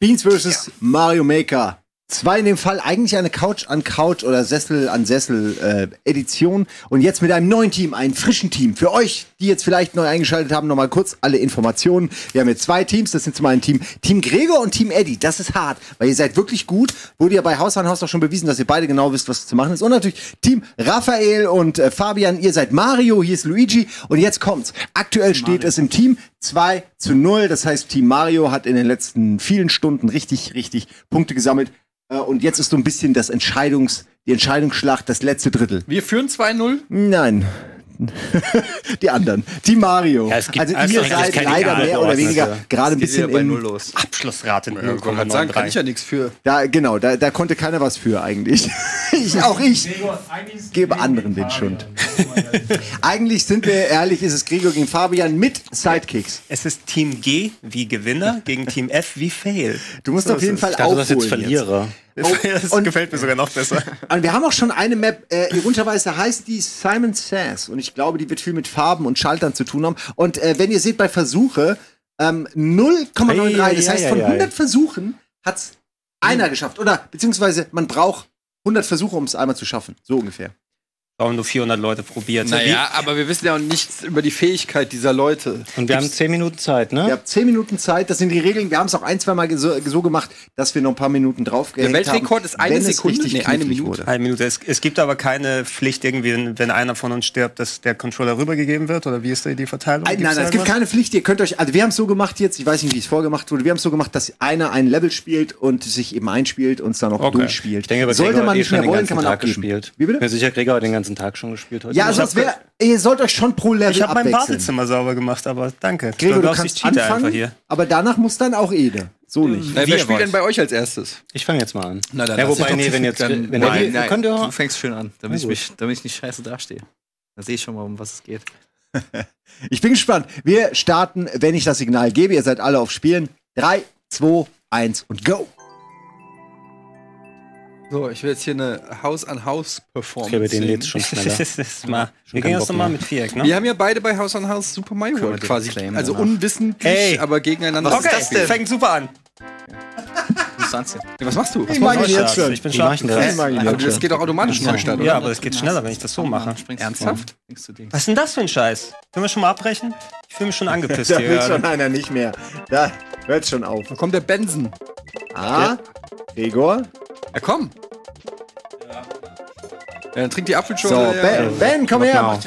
Beans vs. Mario Maker. Zwei in dem Fall eigentlich eine Couch an Couch oder Sessel an Sessel äh, Edition und jetzt mit einem neuen Team, einem frischen Team. Für euch, die jetzt vielleicht neu eingeschaltet haben, nochmal kurz alle Informationen. Wir haben jetzt zwei Teams, das sind zum einen Team Team Gregor und Team Eddie. Das ist hart, weil ihr seid wirklich gut. Wurde ja bei Haus an Haus auch schon bewiesen, dass ihr beide genau wisst, was zu machen ist. Und natürlich Team Raphael und äh, Fabian, ihr seid Mario, hier ist Luigi und jetzt kommt's. Aktuell steht es im Team 2 zu 0. Das heißt, Team Mario hat in den letzten vielen Stunden richtig, richtig Punkte gesammelt. Äh, Und jetzt ist so ein bisschen das Entscheidungs, die Entscheidungsschlacht, das letzte Drittel. Wir führen 2-0. Nein. die anderen. Team Mario. Ja, es gibt also also ihr seid leider mehr oder weniger gerade ein bisschen bei Null los. Abschlussrate Ja, kann man sagen, kann ich ja nichts für. da genau, da, da konnte keiner was für eigentlich. ich, auch ich gebe anderen den Schund. eigentlich sind wir ehrlich, ist es Gregor gegen Fabian mit Sidekicks. Es ist Team G wie Gewinner gegen Team F wie Fail. Du musst auf jeden Fall Ich dachte, das aufholen jetzt Verlierer. Das und- gefällt mir sogar noch besser. Und wir haben auch schon eine Map, äh, ironischerweise heißt die Simon Says. Und ich glaube, die wird viel mit Farben und Schaltern zu tun haben. Und äh, wenn ihr seht bei Versuche, ähm, 0,93. Das Ei, heißt, ei, von ei, ei. 100 Versuchen hat's einer geschafft. Oder beziehungsweise man braucht 100 Versuche, um es einmal zu schaffen. So ungefähr. Warum nur 400 Leute probiert? Naja, aber wir wissen ja auch nichts über die Fähigkeit dieser Leute. Und wir haben zehn Minuten Zeit, ne? Ihr habt 10 Minuten Zeit, das sind die Regeln. Wir haben es auch ein, zwei Mal so, so gemacht, dass wir noch ein paar Minuten drauf Der Weltrekord ist eine Sekunde? Nee, eine Minute. Eine Minute. Es, es gibt aber keine Pflicht irgendwie, wenn, einer von uns stirbt, dass der Controller rübergegeben wird? Oder wie ist da die Verteilung? Nein, Gibt's nein, da es gibt keine Pflicht. Ihr könnt euch, also wir haben es so gemacht jetzt, ich weiß nicht, wie es vorgemacht wurde, wir haben es so gemacht, dass einer ein Level spielt und sich eben einspielt und es dann auch Okay. durchspielt. Ich denke, bei Sollte Gregor man eh nicht schon mehr den wollen, kann man abgeben. gespielt. Wie bitte? Ich bin sicher, Gregor hat den ganzen Tag schon gespielt heute. Ja, also es wär, ihr sollt euch schon pro Level Ich habe mein. Badezimmer sauber gemacht, aber danke. Gregor, du glaubst, kannst anfangen, hier. aber danach muss dann auch Ede. So nicht. Äh, Wie wer spielt denn bei euch als erstes? Ich fange jetzt mal an. Na, dann ja, wobei, nee, wenn jetzt. dann- wenn Nein, ihr, Nein, könnt ihr du fängst schön an, damit, Na ich, mich, damit ich nicht scheiße dastehe. Da sehe ich schon mal, um was es geht. Ich bin gespannt. Wir starten, wenn ich das Signal gebe. Ihr seid alle auf Spielen. 3, 2, 1 und go. So, ich will jetzt hier eine Haus-an-Haus-Performance. Okay, bei denen sehen. lädt's schon schneller. Das ist mal. Wir gehen jetzt nochmal mit Viereck, ne? Wir haben ja beide bei Haus an Haus Super Mario World quasi. claimen Also danach. unwissentlich, Ey. aber gegeneinander. Okay, fängt super an. Du musst anziehen. Ja, was machst du? Was Ich machst ihn jetzt schon. Ich bin denn das? Ihn Aber jetzt das geht auch automatisch Neustart, Ja, oder? aber es geht schneller, wenn ich das so mache. Ernsthaft? Was ist denn das für ein Scheiß? Können wir schon mal abbrechen? Ich fühle mich schon angepisst Da hier. will schon einer nicht mehr. Da hört schon auf. Da kommt der Benson. Ah, Gregor. Ja, komm. Ja, dann trink die So, Apfelschorle. ja. Ben, ben, komm her.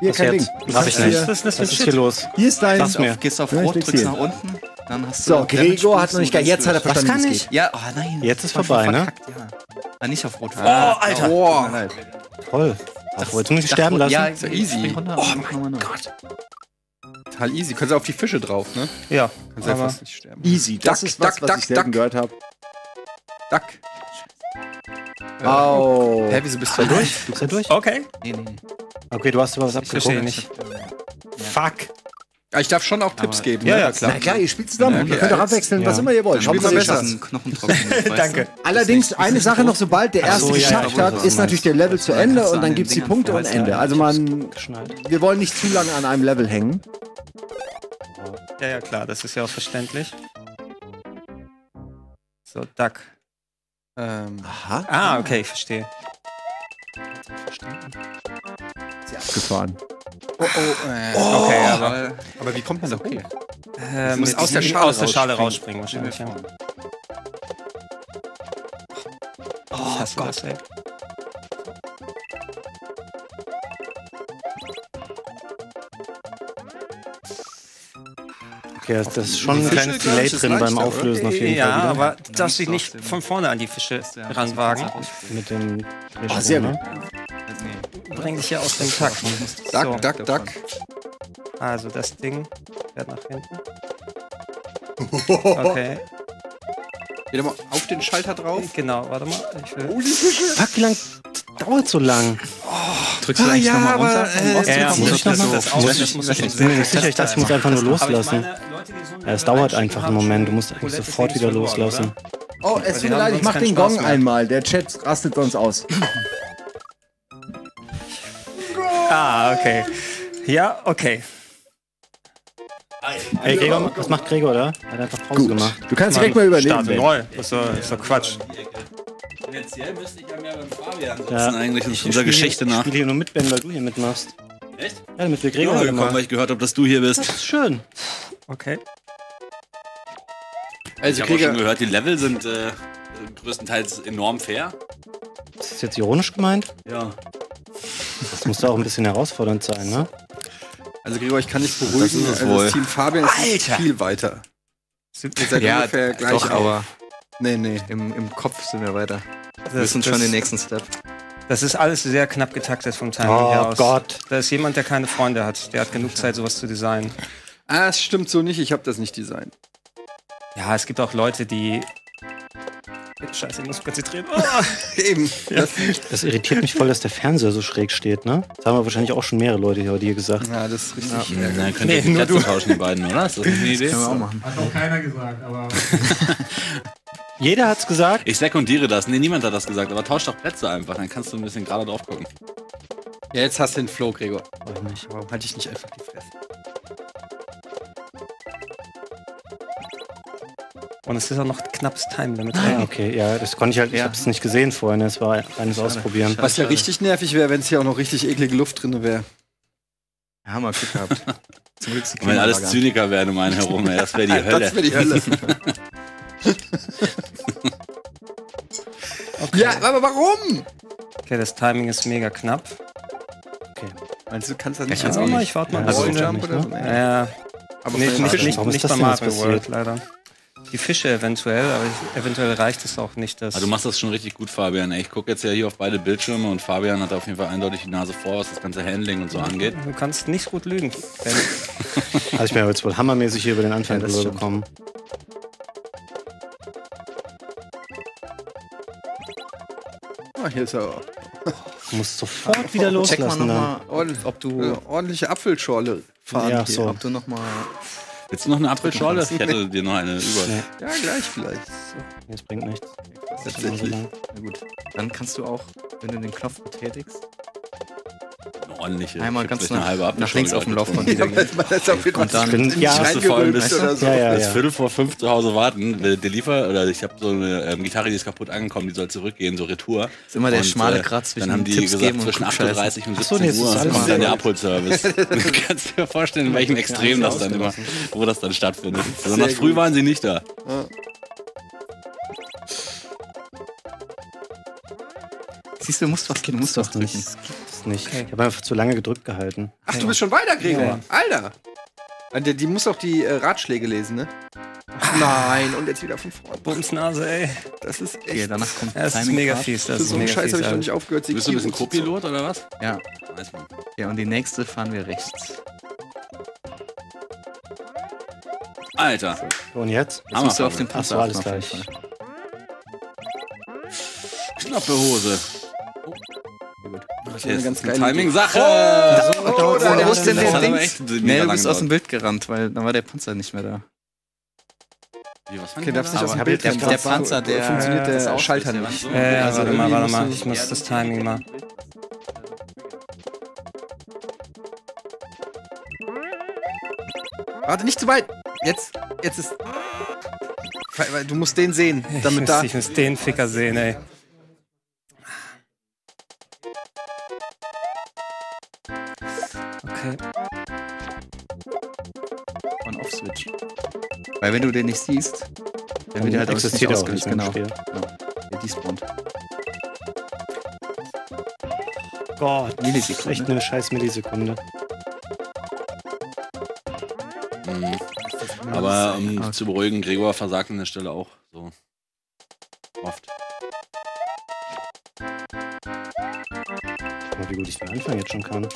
Hier, kein Ding. ich nicht. Was ist das ist hier los? hier ist dein. Gehst auf Ja, Rot, drückst nach unten, dann hast du. So, Gregor hat noch nicht gar. Jetzt hat er verstanden, kann wie es ich? Ja, oh nein. Jetzt ist vorbei, ne? verkackt, Ja. Ah, nicht auf Rot. Oh, Alter. Boah. Nein. Toll. Ach, wolltest du mich sterben lassen? Ja, Ist ja easy. Runter. Oh mein Gott. Total easy. Kannst du auf die Fische drauf, ne? Ja, Kannst ja aber fast nicht sterben. Easy. Das Duck, ist was, duck, was duck, ich selten duck. gehört habe. Duck. Au. Hä, wieso bist du da durch? Du bist ja durch? okay. Nee, nee, nee. Okay, du hast aber was Verstehe abgeguckt. nicht. Fuck. Ah, Ich darf schon auch Tipps geben. Ja, ne? ja, klar. Na klar, ihr spielt zusammen. Ja, okay, ihr könnt doch jetzt- abwechseln, ja. was immer ihr wollt. Hauptsache besser. Danke. Allerdings, eine Sache noch, sobald der erste so, ja, ja, geschafft weiß, hat, ist natürlich der Level zu Ja, Ende und an dann den gibt's die Punkte und. Ende. Also man, wir wollen nicht zu lange an einem Level hängen. Ja, ja, klar, das ist ja auch verständlich. So, Duck. Ähm, Aha. Ah, okay, ich verstehe. Abgefahren. Oh, oh, äh, Okay, aber aber, wie kommt man da hoch? äh, musst mit aus der Schale aus der Schale rausspringen. wahrscheinlich. Ja. Oh, hasse das, ey. Okay, das ist schon ein kleines Delay drin beim? Auflösen auf jeden Ja, Fall. wieder. aber du darfst dich nicht von vorne an die Fische ranwagen. Mit dem Oh, sehr gut. Bring dich ja aus dem Takt. Duck, duck, duck. Also das Ding fährt nach hinten. Okay, Wieder mal auf den Schalter drauf. genau, warte mal. Ich will Fuck, wie lang dauert so lang? Drückst du eigentlich ja, nochmal aber, runter? äh, Osten Ja, muss ich das, das, mal- das, muss das muss Ich bin mir nicht sicher, ich dachte, ich muss einfach nur loslassen. Ja, es dauert einfach einen Moment, du musst eigentlich sofort wieder loslassen. Oh, es tut mir leid, ich mach den Gong einmal. Der Chat rastet sonst aus. Ah, okay. Ja, okay. Ey, Gregor, was macht Gregor da? Er hat einfach Pause Gut. gemacht. Du kannst direkt mal übernehmen. Starte neu. Das ist doch, das ist doch Quatsch. Tendenziell müsste ich ja mehr beim Fabian sitzen, Ja. eigentlich Ich unserer Geschichte nach. Ich spiele hier nur mit, Ben, weil du hier mitmachst. Echt? Ja, damit wir Ja, Gregor heute gekommen, weil ich gehört habe, dass du hier bist. Das ist schön. Okay. Also Ich habe auch schon gehört, die Level sind äh, größtenteils enorm fair. Ist das jetzt ironisch gemeint? Ja. Das muss doch auch ein bisschen herausfordernd sein, ne? also Gregor, ich kann dich beruhigen. ist es also wohl. das Team Fabian ist Alter! viel weiter. Sind Ihr seid ungefähr gleich doch, aber Nee, nee. im, im Kopf sind wir weiter. Wir das, wissen schon das, den nächsten Step. das ist alles sehr knapp getaktet vom Timing Oh her aus. Gott. Da ist jemand, der keine Freunde hat. Der hat genug Zeit, sowas zu designen. Ah, es stimmt so nicht. Ich habe das nicht designt. Ja, es gibt auch Leute, die. Scheiße, ich muss mich konzentrieren. Oh. Eben. Das, Das irritiert mich voll, dass der Fernseher so schräg steht, ne? Das haben wir wahrscheinlich auch schon mehrere Leute hier, hier gesagt. ja, das ist richtig. Dann könnt Nee, ihr die nur Plätze tauschen, die beiden, oder? Ist das eine Idee? Können wir auch machen. Hat noch keiner gesagt, aber Jeder hat's gesagt. Ich sekundiere das. Nee, niemand hat das gesagt, aber tausch doch Plätze einfach, dann kannst du ein bisschen gerade drauf gucken. Ja, jetzt hast du den Flow, Gregor. Weiß nicht. Warum halte ich nicht einfach die Fresse? Und es ist auch noch knappes Time damit Ah, okay, ja, das konnte ich halt, ich Ja. hab's nicht gesehen vorhin, es war reines Ausprobieren. Schade. Was ja richtig nervig wäre, wenn es hier auch noch richtig eklige Luft drin wäre. Ja, haben wir Glück gehabt. Zum Glück Und wenn alles. Zyniker wären um einen herum, ey, das wäre die Hölle. Das wäre die Hölle. Ja, aber warum? Okay, das Timing ist mega knapp. Meinst du, kannst das nicht Ich auch mal, nicht. ich warte mal. Ja, Also, also nicht, oder so? ne? Nee. Ja, Aber nee, nicht, nicht, nicht das bei Mario? World, leider. Die Fische eventuell, aber ich, eventuell reicht es auch nicht. Dass Aber du machst das schon richtig gut, Fabian. Ey, Ich gucke jetzt ja hier auf beide Bildschirme und Fabian hat auf jeden Fall eindeutig die Nase vor, was das ganze Handling und so angeht. du kannst nicht gut lügen. Also ich bin ja jetzt wohl hammermäßig hier über den Anfang Ja, das drüber stimmt. gekommen. Ah, hier ist er. Du musst sofort wieder Check mal loslassen nochmal, Ordentlich, ob du, äh, ordentliche Apfelschorle fahren. Ja, so. ob du noch mal Willst du noch eine Apfelschorle? Ich hätte dir noch eine über. Nee, Ja, gleich vielleicht. das bringt nichts. Das ist immer so Tatsächlich. lang. Na gut. Dann kannst du auch, wenn du den Knopf betätigst, Eine ordentliche. einmal ganz nach, halbe nach links auf dem Laufband wieder gehen. Und dann- bin- ja, musst du vor allem bis- oder so. Ja, ja, Bis ja. Viertel vor fünf zu Hause warten. Der, der Liefer, oder ich habe so eine ähm, Gitarre, die ist kaputt angekommen, die soll zurückgehen, so Retour. ist immer der Und, schmale äh, Grat zwischen Dann haben die Tipps gesagt, und zwischen Klugscheißen. 8.30 und Ach so, 17 nee, das ist Uhr alles kommt dann der. Abholservice. du kannst dir vorstellen, in welchem Extrem das dann immer, wo das dann stattfindet. Besonders früh waren sie nicht da. Siehst du, du musst was, du musst was drücken. Ist nicht. Ich habe einfach zu lange gedrückt gehalten. Ach, du bist schon weiter, Gregor. Ja. Alter. Ah, Die, die muss auch die äh, Ratschläge lesen, ne? Ach nein, und jetzt wieder von vorne. Bumsnase, ey. Das ist Okay, echt. danach kommt das ist mega fies. Das ist so einen mega Scheiß habe ich noch nicht aufgehört. Bist du ein bisschen Co-Pilot oder was? Ja. Weiß man. ja, und die nächste fahren wir rechts. Alter. So, Und jetzt? Jetzt musst du auf Hammer, den Ach Pass so, alles gleich. Knappe Hose. So eine ganz geile Timing-Sache. Oh, da wo ist ist denn Das der hat aber Dings? echt mega Nee, du bist aus dem. Bild gerannt, weil dann war der Panzer nicht mehr da. Wie, was Okay, darfst nicht aus dem Bild der- der Panzer, der- funktioniert das der Schalter nicht. So. Äh, Also warte mal, warte mal. Ich muss das Timing mal. Warte, nicht zu weit. Jetzt, jetzt ist. Weil- weil Du musst den sehen, Ich damit muss, da. ich muss den Ficker sehen, ey. Okay. On-Off-Switch. Weil wenn du den nicht siehst, dann wird der halt existiert er auch nicht, Genau. er genau. Der despawnt. Gott, Millisekunde. echt eine scheiß Millisekunde. Mhm. Aber um dich zu beruhigen, Gregor versagt an der Stelle auch so oft. Mal, wie gut ich den Anfang jetzt schon kann.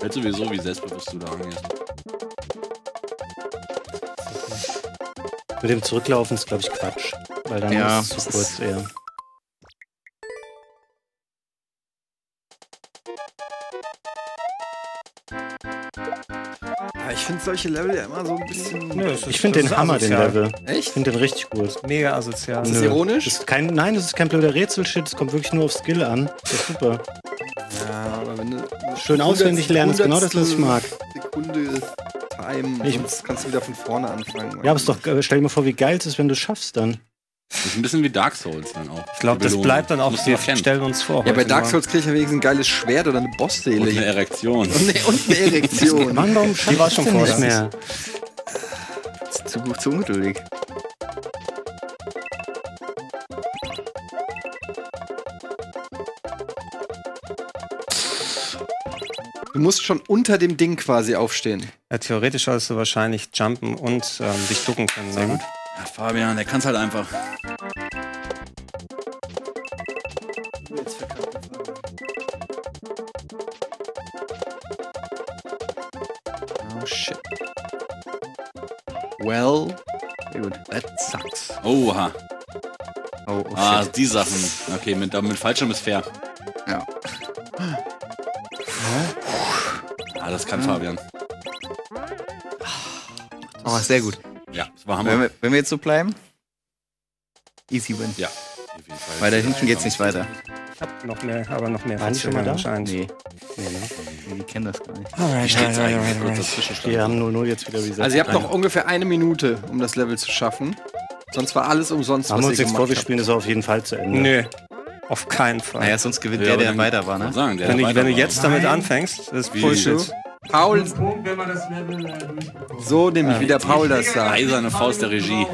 Fällt sowieso, wie selbstbewusst du da rangehst. Mit dem Zurücklaufen ist, glaube ich, Quatsch. Weil dann Ja, ist es zu kurz eher. Ich finde solche Level ja immer so ein bisschen. Nö, ist- Ich finde den Hammer, den asozial. Level. Ich Echt? finde den richtig gut. Mega asozial. Ist das Nö. ironisch? Das ist kein, nein, das ist kein blöder Rätselshit, es kommt wirklich nur auf Skill an. Das ist super. Ja. Schön auswendig lernen, ist genau das, was ich mag. Sekunde einem. Ich- Sonst kannst du wieder von vorne anfangen. Ja, aber ist doch, äh, stell dir mal vor, wie geil es ist, wenn du es schaffst dann. Das ist ein bisschen wie Dark Souls dann auch. Ich glaube, Die das bleibt dann auch, kennen. stellen uns vor. Ja, bei Dark. Souls krieg ich ja wenigstens ein geiles Schwert oder eine Und Bossseele. eine Erektion. Und eine, und eine Erektion. Mann, warum schaffst war schon vorher. mehr? Zu gut, zu ungeduldig. Du musst schon unter dem Ding quasi aufstehen. Ja, theoretisch sollst du wahrscheinlich jumpen und ähm, dich ducken können. Sehr gut. Ja, Fabian, der kann's halt einfach. Oh shit. Well, sehr gut. That sucks. Oha. Oh, oh Ah, shit. die Sachen. Okay, mit, mit Fallschirm ist fair. Kann Fabian. Oh, sehr gut. Ja, das war Wenn Hammer. wir, wenn wir jetzt so bleiben, easy win. Ja, auf jeden Fall. Weiter hinten geht's nicht weiter. Ich hab noch mehr, aber noch mehr. Waren die schon mal da? anscheinend. Nee, Nee, ne? nee, die kennen das gar nicht. Wie steht's eigentlich? Kurzer Zwischenstand. Die haben 0-0 jetzt wieder reset. Also ihr habt noch ungefähr eine Minute, um das Level zu schaffen. Sonst war alles umsonst, Haben wir was uns ihr jetzt vor, wir spielen das auf jeden Fall zu Ende. Nö, auf keinen Fall. Naja, sonst gewinnt Ja, der, der weiter war, ne? Sagen, der wenn, du, weiter wenn du jetzt damit anfängst, das ist Wie Bullshit. Paul, Punkt, wenn man das Level äh, durchbekommt. so nämlich, wie der Paul das sagt. Eiserne Faust der Regie.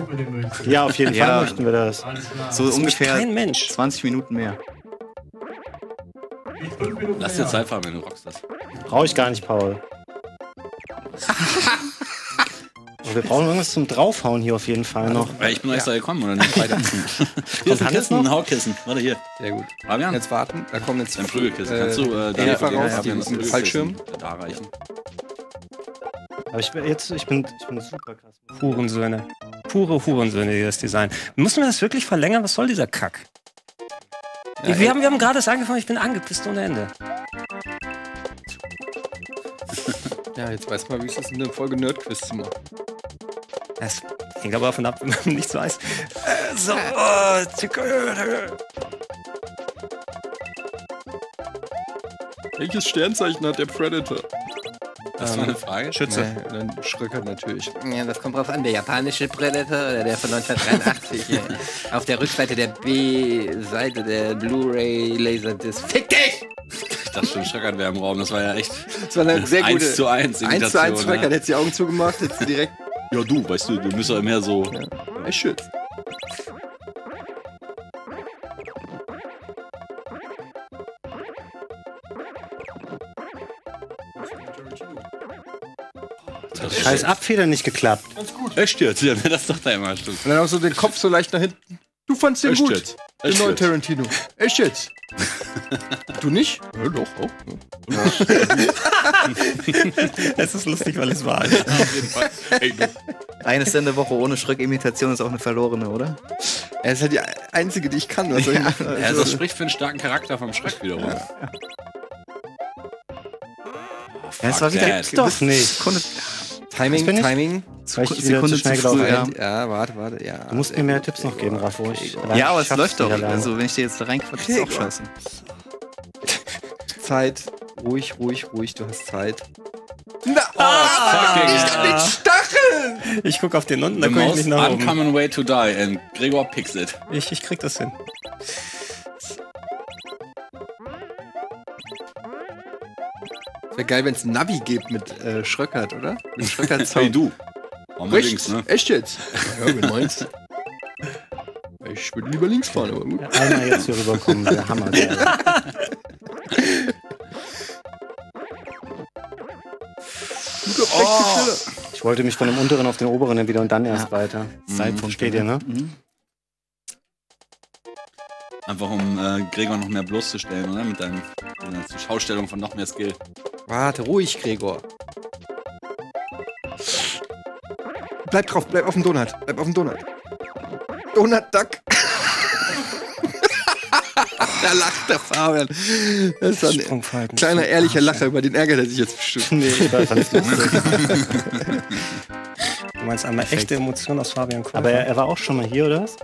Ja, auf jeden Ja. Fall möchten wir das. So Das ungefähr kein Mensch. 20 Minuten mehr. Minuten Lass dir. Zeit, Fabian, du rockst das. Brauche ich gar nicht, Paul. Aber wir brauchen irgendwas zum Draufhauen hier auf jeden Fall noch. Ja, ich bin extra gekommen, oder nicht? Weiter. Hier ist ein Kissen, ein Hautkissen. Warte hier. Sehr gut. Fabian, Jetzt warten, da kommen jetzt dein Prügelkissen. Kannst du äh, Eva da raus, ja, die das Prügelkissen Fallschirm. Da reichen. Aber ich bin jetzt, ich bin, ich bin super krass. Hurensöhne. Pure Hurensöhne, die das Design. Müssen wir das wirklich verlängern? Was soll dieser Kack? wir, haben, wir haben gerade erst angefangen, ich bin angepisst ohne Ende. Ja, jetzt weiß man, wie es ist, eine Folge Nerdquiz zu machen. Das hängt aber davon ab, wenn man nicht so weiß. Äh, so, oh, Welches Sternzeichen hat der Predator? Das war eine Frage. Schütze. Nee, dann Schröckert natürlich. Ja, das kommt drauf an. Der japanische Predator oder der von 1983. ja. Auf der Rückseite der B-Seite der Blu-ray Laserdisc. Fick dich! Ich dachte schon, Schreckert wäre im Raum. Das war ja echt Das war eine sehr gute. 1 zu 1 1 zu 1 Imitation. Schröckert, hätte die Augen zugemacht, hätte sie direkt. Ja, du, weißt du, du bist doch mehr so. Ey, shit. Das Scheiß Abfeder nicht geklappt. Echt jetzt? Ja, das doch da immer stimmt. Und dann auch so den Kopf so leicht nach hinten. Du fandst den Echt gut. jetzt? Den Echt neuen jetzt? Tarantino. Echt jetzt? du nicht? Ja, doch, auch. Es ist lustig, weil es wahr Auf jeden Fall. Ey, du. Eine Sendewoche ohne Schröck-Imitation ist auch eine verlorene, oder? Er ist halt die einzige, die ich kann. Was ich machen? Ja, Also, das spricht für einen starken Charakter vom Schreck wiederum. Ja, es war Fuck wieder that. Doch nicht. Timing, bin ich. Timing. Weil ich Sekunde zu schnell zu früh, ja. Ja, warte, warte, ja. Du musst mir mehr Tipps noch geben, Raffo. Ja, aber es läuft doch. nicht. Also, wenn ich dir jetzt da reinquatsche, ist auch scheiße. Zeit. Ruhig, ruhig, ruhig, du hast Zeit. Fucking Stacheln! Ich guck auf den unten, da The guck ich most nicht nach oben. uncommon way to die and Gregor picks it. Ich, ich krieg das hin. Wäre geil, wenn es ein Navi gibt mit äh, Schröckert, oder? Mit Schröckert Hey du. Warum mal links, ne? Echt jetzt? Ja, wenn meinst Ich würde lieber links fahren, aber gut. Einmal jetzt hier rüberkommen, der Hammer. Der. Oh. Ich wollte mich von dem unteren auf den oberen wieder und dann erst weiter. Zeitpunkt. Steht ihr, ne? Mhm. Einfach um äh, Gregor noch mehr bloßzustellen, oder? Mit deinem deiner Zuschaustellung von noch mehr Skill. Warte, ruhig, Gregor. Bleib drauf, bleib auf dem Donut. Bleib auf dem Donut. Donut Duck. da lacht der Fabian. Das ist ein kleiner, ehrlicher Lacher, über den ärgert er sich jetzt bestimmt. Nee, ich fand's lustig. Du meinst einmal echte Emotionen aus Fabian Käufer? Aber er, er war auch schon mal hier, oder was?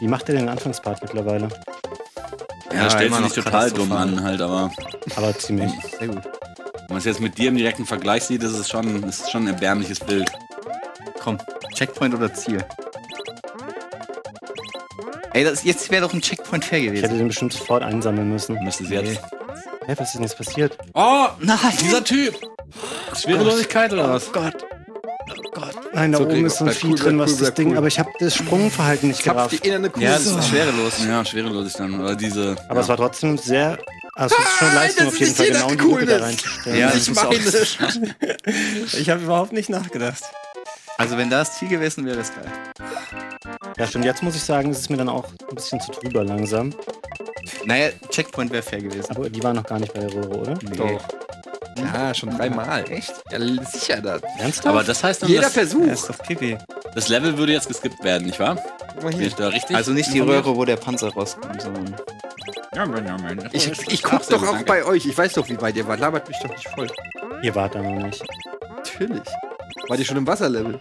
Wie macht er den Anfangspart mittlerweile? Ja, stellt immer sich nicht total dumm an, halt, aber. Aber ziemlich. Sehr gut. Wenn man es jetzt mit dir im direkten Vergleich sieht, ist es schon, ist es schon ein erbärmliches Bild. Komm, Checkpoint oder Ziel? Ey, das, jetzt wäre doch ein Checkpoint fair Ich hätte gewesen. den bestimmt sofort einsammeln müssen. Müsste es jetzt. Hä, was ist denn jetzt passiert? Oh, Nein! dieser Typ! Schwerelosigkeit oder was? Gott. Oh Gott. Nein, da So, oben ist so Vieh cool, drin, bleib was cool, das bleib Ding, cool. aber ich habe das Sprungverhalten nicht Zapf gerafft. die innere Kuh. Ja, das ist schwerelos. Ja, schwerelos dann. Oder diese. Aber ja. es war trotzdem sehr. Also es ist schon Leistung das auf jeden ist Fall genau in die Lücke da reinzustellen. Ja, ich das muss auch-. Ich habe überhaupt nicht nachgedacht. Also wenn das Ziel gewesen wäre, das geil. Ja, stimmt. Jetzt muss ich sagen, es ist mir dann auch ein bisschen zu drüber langsam. Naja, Checkpoint wäre fair gewesen. Aber die waren noch gar nicht bei der Röhre, oder? Doch. Ja, schon dreimal. Echt? Ja, sicher das. Ernsthaft? Aber das heißt dann, Jeder das, Versuch. Er ist doch Pipi. das Level würde jetzt geskippt werden, nicht wahr? Guck mal Bin hier. ich da richtig? Also nicht die? Röhre, wo der Panzer rauskommt, sondern. Ja, Benjamin. Ich, ich guck doch auch bei euch. Ich weiß doch, wie weit ihr wart. Labert mich doch nicht voll. Ihr wart da noch nicht. Natürlich. Wart ihr schon im Wasserlevel?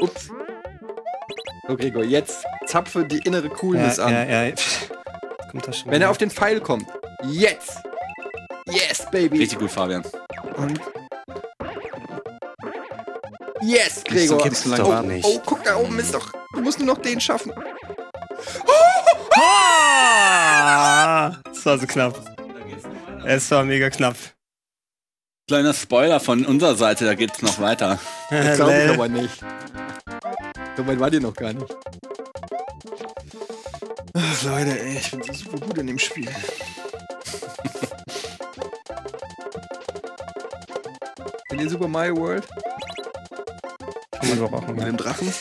Ups. So, Gregor, jetzt zapfe die innere Coolness Ja, an. ja, ja. Kommt das schon Wenn er auf den Pfeil kommt. Jetzt! Yes, baby! Richtig gut, Fabian. Und yes, Gregor! gibt's so lange oh, warten. oh, guck, da oben ist doch. Du musst nur noch den schaffen. Ah, das war so knapp. Es war mega knapp. Kleiner Spoiler von unserer Seite, da geht's noch weiter. Das glaube ich aber nicht. So weit wart ihr noch gar nicht. Ach, Leute, ey, ich bin so super gut in dem Spiel. In den Super Mario World Kann man doch auch mit mal. dem Drachen.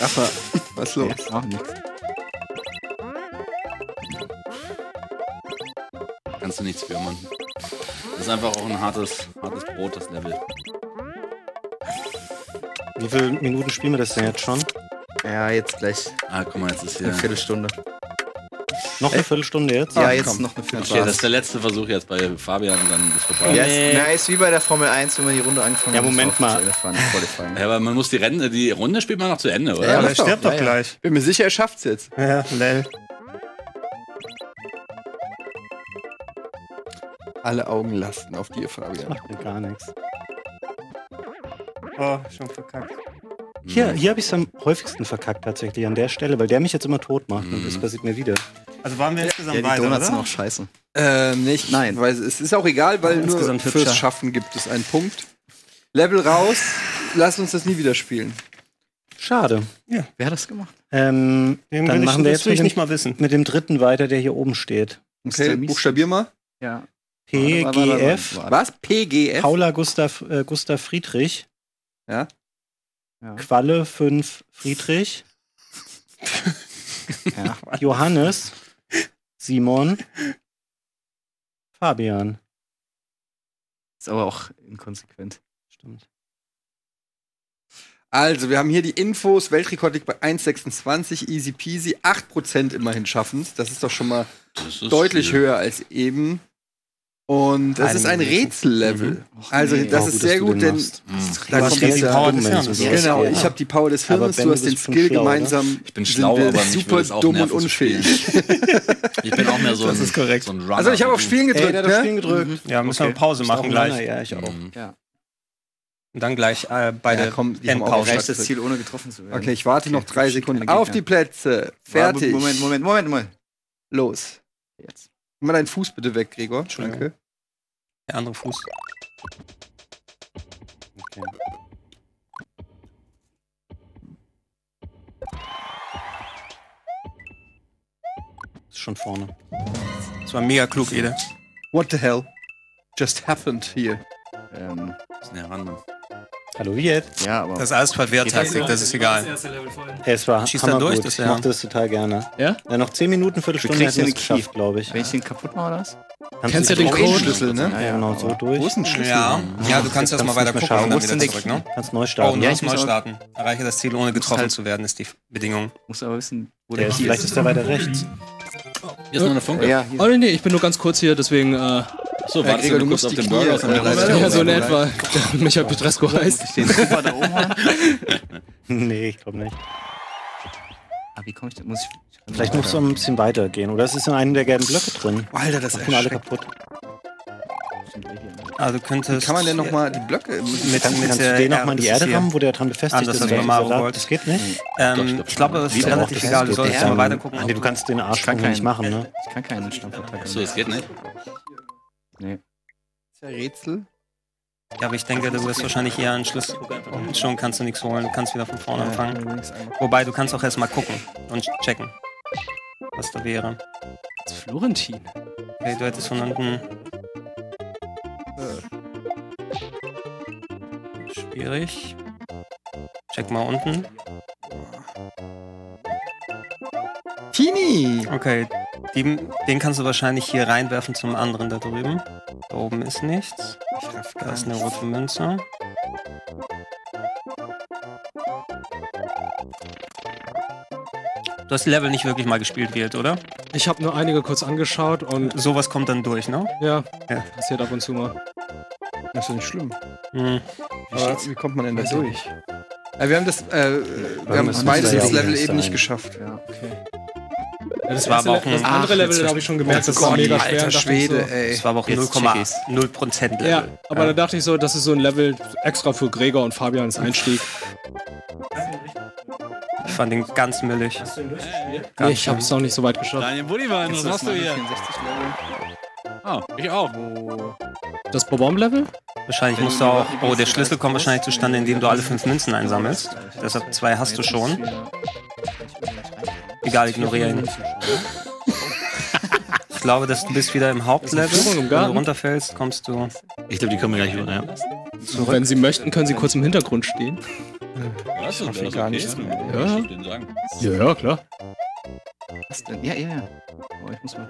Rafa, was ist los? Auch nichts. Kannst du nichts für, Mann. Das ist einfach auch ein hartes, hartes Brot, das Level. Wie viele Minuten spielen wir das denn jetzt schon? Ja, jetzt gleich Ah, guck mal, jetzt ist eine hier. Viertelstunde. Noch eine Viertelstunde jetzt? ja, Ach, jetzt komm. noch eine Okay, Viertelstunde. das ist der letzte Versuch jetzt bei Fabian und dann ist vorbei. Ja, ist, na, ist wie bei der Formel 1, wenn man die Runde angefangen Ja, hat. Moment muss mal. Ja, aber man muss die Rennen, die Runde spielt man noch zu Ende, oder? Ja, Aber er das stirbt doch Ja, ja. gleich. Bin mir sicher, er schafft's jetzt. Ja, lel. Alle Augen lasten auf dir, Fabian. Macht mir gar nichts. Oh, schon verkackt. Hier, hier habe ich es am häufigsten verkackt tatsächlich an der Stelle, weil der mich jetzt immer tot macht und Mhm. das passiert mir wieder. Also waren wir insgesamt Ja, die beide, Donuts oder? sind auch scheiße. Ähm, nicht. Nein. Weil es ist auch egal, weil nur Insgesamt fürs hübscher. Schaffen gibt es einen Punkt. Level raus. Lass uns das nie wieder spielen. Schade. Wer hat das gemacht? Ähm, Den dann will ich, machen wir das jetzt will mit ich dem, nicht mal wissen. mit dem dritten weiter, der hier oben steht. Okay, buchstabier mal. Ja. PGF, Was? PGF? Paula Gustav, äh, Gustav Friedrich. Ja. Ja. Qualle 5 Friedrich. Ja. Johannes. Simon. Fabian. Ist aber auch inkonsequent. Stimmt. Also, wir haben hier die Infos. Weltrekord liegt bei 1,26. Easy peasy. 8% immerhin schaffen Das ist doch schon mal deutlich viel. höher als eben. Und das ist ein. Rätsellevel. Also, nee. das Oh, ist gut, sehr gut, den denn. Mhm. da Du hast kommt ja jetzt die ja- Power des Hirns. Genau, ich habe die Power des Hirns, du hast den Skill schlau, oder? gemeinsam. Ich bin schlau, wir aber super dumm und unfähig. Ich bin auch mehr so ein, Das ist korrekt. so ein Runner. Also, ich habe auf. Spielen gedrückt, Ey, der hat auf ne? Spielen gedrückt. Ja, müssen wir Okay. Pause Ist auch machen ein gleich. Runner, Ja, ich auch. Mhm. Und dann gleich äh, beide Ja, komm, die haben auch Endpause. Erreicht das Ziel, ohne getroffen zu werden. Okay, ich warte noch drei Sekunden. Auf die Plätze. Fertig. Moment, Moment, Moment, Moment. Los. Jetzt. Nimm mal deinen Fuß bitte weg, Gregor. Entschuldigung. Danke. der andere Fuß. Okay. Ist schon vorne. Das war mega klug, Ede. What the hell just happened here? Ähm, Ist näher ran, Hallo, wie jetzt? ja, aber. Das ist alles Verwehrtaktik, das ist egal. Hey, es war Schießt hammergut. durch, das ich ja. mochte das total gerne. Ja? Ja, noch 10 Minuten, Viertelstunde hätten wir es geschafft, glaube ich. Wenn ich den kaputt mache, oder was? Kannst ja den Code. Schlüssel, ne? Ja, genau, so durch. Wo ist ein Schlüssel? Ja, ja, du kannst Jetzt erst mal weiter du gucken und dann schauen. wieder zurück, ne? Kannst neu Oh, starten. ja, Ja, ich ich neu starten. Erreiche das Ziel, ohne getroffen halt- zu werden, ist die Bedingung. Muss aber wissen, wo der der ist, vielleicht ist. der weiter rechts. Hier ist noch eine Funke. Ja, hier. Oh nee, ich bin nur ganz kurz hier, deswegen, äh, So, Ja, wartest Gregor, du musst auf die den Burger aus äh, der leisten. ja, so in etwa. Michael Petresco heißt. Ich den Koffer da oben haben. nee, ich glaube nicht. Ah, wie komme ich denn? Muss ich. Vielleicht musst du ein bisschen weiter gehen. Oder es ist in einem der gelben Blöcke drin. Alter, das ist alle kaputt. Also du könntest. Wie kann man denn noch mal die Blöcke mit, Kann, mit kannst der du den nochmal in die Erde rammen, wo der dran befestigt Oder bei ist Mario da? World. Das geht nicht? Ähm, ich glaube, es ist relativ Das egal. Du solltest mal weiter gucken. Ah, nee, du kannst den Ich kann Arschsprung nicht keinen. machen, ne? Ich kann keinen Stampfattacke. Achso, das geht nicht. Ist ja Rätsel. Ja, aber ich denke, du wirst wahrscheinlich eher einen Schlüssel. Schon kannst du nichts holen. Du kannst wieder von vorne anfangen. Wobei, du kannst auch erstmal gucken und checken, was da wäre. Das ist Florentin. Okay, du hättest von unten. Schwierig. Check mal unten. Tini! Okay, die, den kannst du wahrscheinlich hier reinwerfen zum anderen da drüben. Da oben ist nichts. Ich Da ist eine rote Münze. Du hast die Level nicht wirklich mal gespielt, Wild, oder? Ich habe nur einige kurz angeschaut und Sowas kommt dann durch, ne? ja, Ja. passiert ab und zu mal. Das ist ja nicht schlimm. Hm. Aber wie kommt man denn da durch? Ja, wir haben das, äh, wir haben beides das ja Level eben nicht geschafft. Ja, okay. Ja, das, war erste aber auch das ein- andere Ach, Level, da habe ich schon gemerkt, das war mega schwer. alter Schwede, so, ey. Das war aber auch Jetzt check ich's. 0,0% Level. Ja, aber da dachte ich so, das ist so ein Level extra für Gregor und Fabians Einstieg. Ich fand den ganz müllig. Nee, ich habe es noch nicht so weit geschafft. Daniel Buddimann, was machst du hier? 64 Level. Ah, ich auch. Das Bobom-Level? Wahrscheinlich musst du auch. Oh, der Schlüssel kommt wahrscheinlich zustande, indem du alle fünf Münzen einsammelst. Deshalb zwei hast du schon. Egal, ignoriere ihn. Ich glaube, dass du bist wieder im Hauptlevel. Wenn du runterfällst, kommst du. Ich glaube, die kommen gleich wieder. Ja. Wenn Sie möchten, können Sie kurz im Hintergrund stehen. Was ist das? gar nichts mehr. Ja. Ja, ja, klar. Was denn? Ja, ja, ja. Oh, ich muss mal.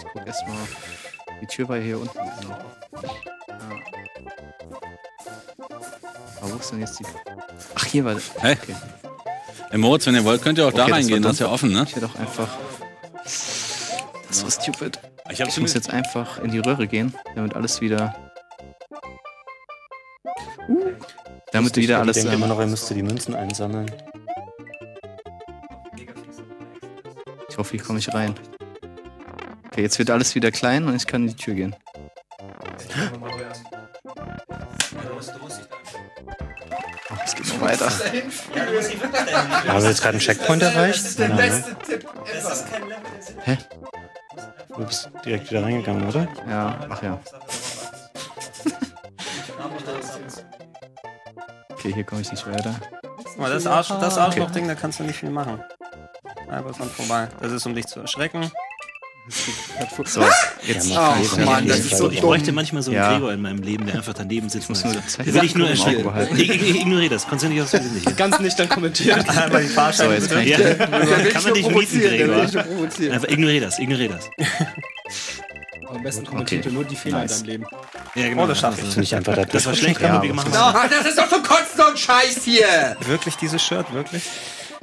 Ich guck erst mal. Die Tür war hier unten. Ja. Aber wo ist denn jetzt die. Ach, hier war. Hey. Okay. Im Moritz, wenn ihr wollt, könnt ihr auch da Okay, das reingehen. war Das ist ja offen, ne? Ich hätte doch einfach. Das ist so stupid. Ich, Ich muss jetzt einfach in die Röhre gehen, damit alles wieder. Damit wieder alles. Ich denke immer noch, er müsste die Münzen einsammeln. ich hoffe, hier komme ich rein. Okay, jetzt wird alles wieder klein und ich kann in die Tür gehen. Oh, es geht noch weiter. Haben wir jetzt gerade einen Checkpoint erreicht? Nein, ne? Hä? Du bist direkt wieder reingegangen, oder? Ja, ach ja. Okay, hier komme ich nicht weiter. Guck mal, das, Arsch, das Arschloch-Ding, da kannst du nicht viel machen. Einfach dran vorbei. Das ist, um dich zu erschrecken. So, jetzt. Ja, Ach man, das ist so Ich bräuchte manchmal so einen Ja. Gregor in meinem Leben, der einfach daneben sitzt. muss und Der will ich nur erschrecken. Ich, ich, ignoriere das. Konzentriere dich aufs Wesentliche. Ganz nicht dann kommentiert. Einmal die So, Fahrscheine jetzt kann ich. Ja, kann man dich mieten, Gregor. Einfach ignoriere das, ignoriere das. Am besten kommentiert ihr nur die Fehler Nice. in deinem Leben. Ja, genau. Oh, das schaff ich. Nicht einfach da Das war schlecht, Ja, aber wir machen Ah, das ist doch zum Kotzen und Scheiß hier! Wirklich dieses Shirt? Wirklich?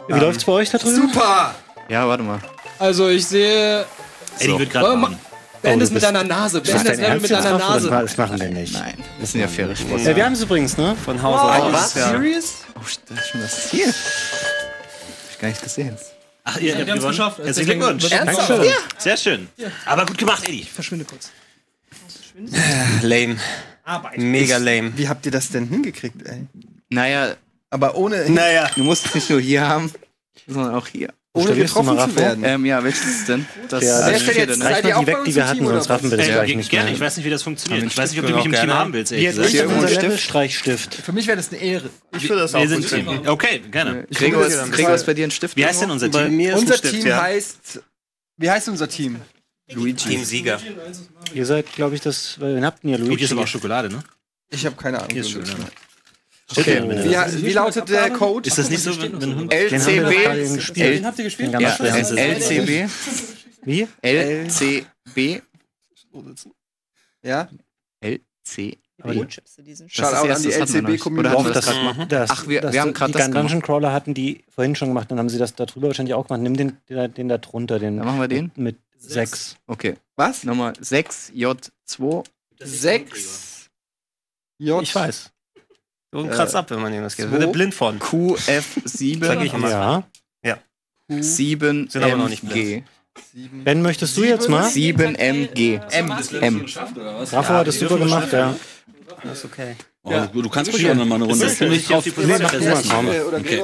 Wie läuft's bei euch da drüben? Super! Ja, warte mal. Also ich sehe. Eddie wird gerade warm. Beende es mit deiner Nase. Beende Ernst mit deiner Nase. das machen wir nicht. Nein, das sind ja faire Sports. Ja, wir haben es übrigens, ne? Von Hause Oh, aus. was? Ja. Serious? Oh, das ist schon das Ziel. Hab ich gar nicht gesehen. Ach, ihr, ihr habt gewonnen. geschafft. Herzlichen Glückwunsch. Ernsthaft? Dankeschön. Sehr schön. Aber gut gemacht, Eddie. Verschwinde kurz. Lame. Mega lame. Wie habt ihr das denn hingekriegt, ey? Naja, Aber ohne, Naja. du musst es nicht nur hier haben, sondern auch hier. Ohne getroffen zu werden. Ähm, ja, welches ist denn? Das Ja, das stellt jetzt- vierte, Seid ihr mal auch weg, die wir Team, hatten, sonst raffen wir das Äh, gleich nicht gerne, ich weiß nicht, wie das funktioniert. Ich weiß nicht, ob du mich im? Team haben willst, jetzt ist unser ein Level Stift? Streichstift? Für mich wäre das eine Ehre. Ich würde das Wir sind Team. Okay, gerne. Ich Gregor, ist, bei dir ein Stift? Wie heißt denn unser Team? Unser Team ja. heißt. Wie heißt unser Team? Luigi. Teamsieger. Ihr seid, glaube ich, das. Wen habt denn hier Luigi? ist aber auch Schokolade, ne? Ich habe keine Ahnung. Hier ist Schokolade. Okay, wie, wie lautet der Code? Ist das nicht so, wenn wenn ein Hund... Den gerade LCB. gespielt. habt ihr gespielt? Den Ja. LCB. Wie? LCB. Ja? LCB. Aber die- Das ist Shout das out an die. LCB-Community. Gerade Ach, wir- das, wir haben grad die das Dungeon Crawler hatten die vorhin schon gemacht, dann haben sie das da drüber wahrscheinlich auch gemacht. Nimm den, den, den da drunter, den Dann machen wir den. mit 6. Okay. Was? Nochmal 6J2. 6 J. Ich weiß. Äh, kratzt ab, wenn man ihm das gibt. er blind von. QF7. Sag ich immer. Ja. Ja. 7 Sind aber noch nicht MG. Ben, möchtest du jetzt mal? 7 MG. M. M. Rafa hat es super gemacht, ja. Das ist okay. Oh, du, du kannst ruhig auch noch mal eine Runde. Ist das nicht auf die Position mach du mal, komm. Okay.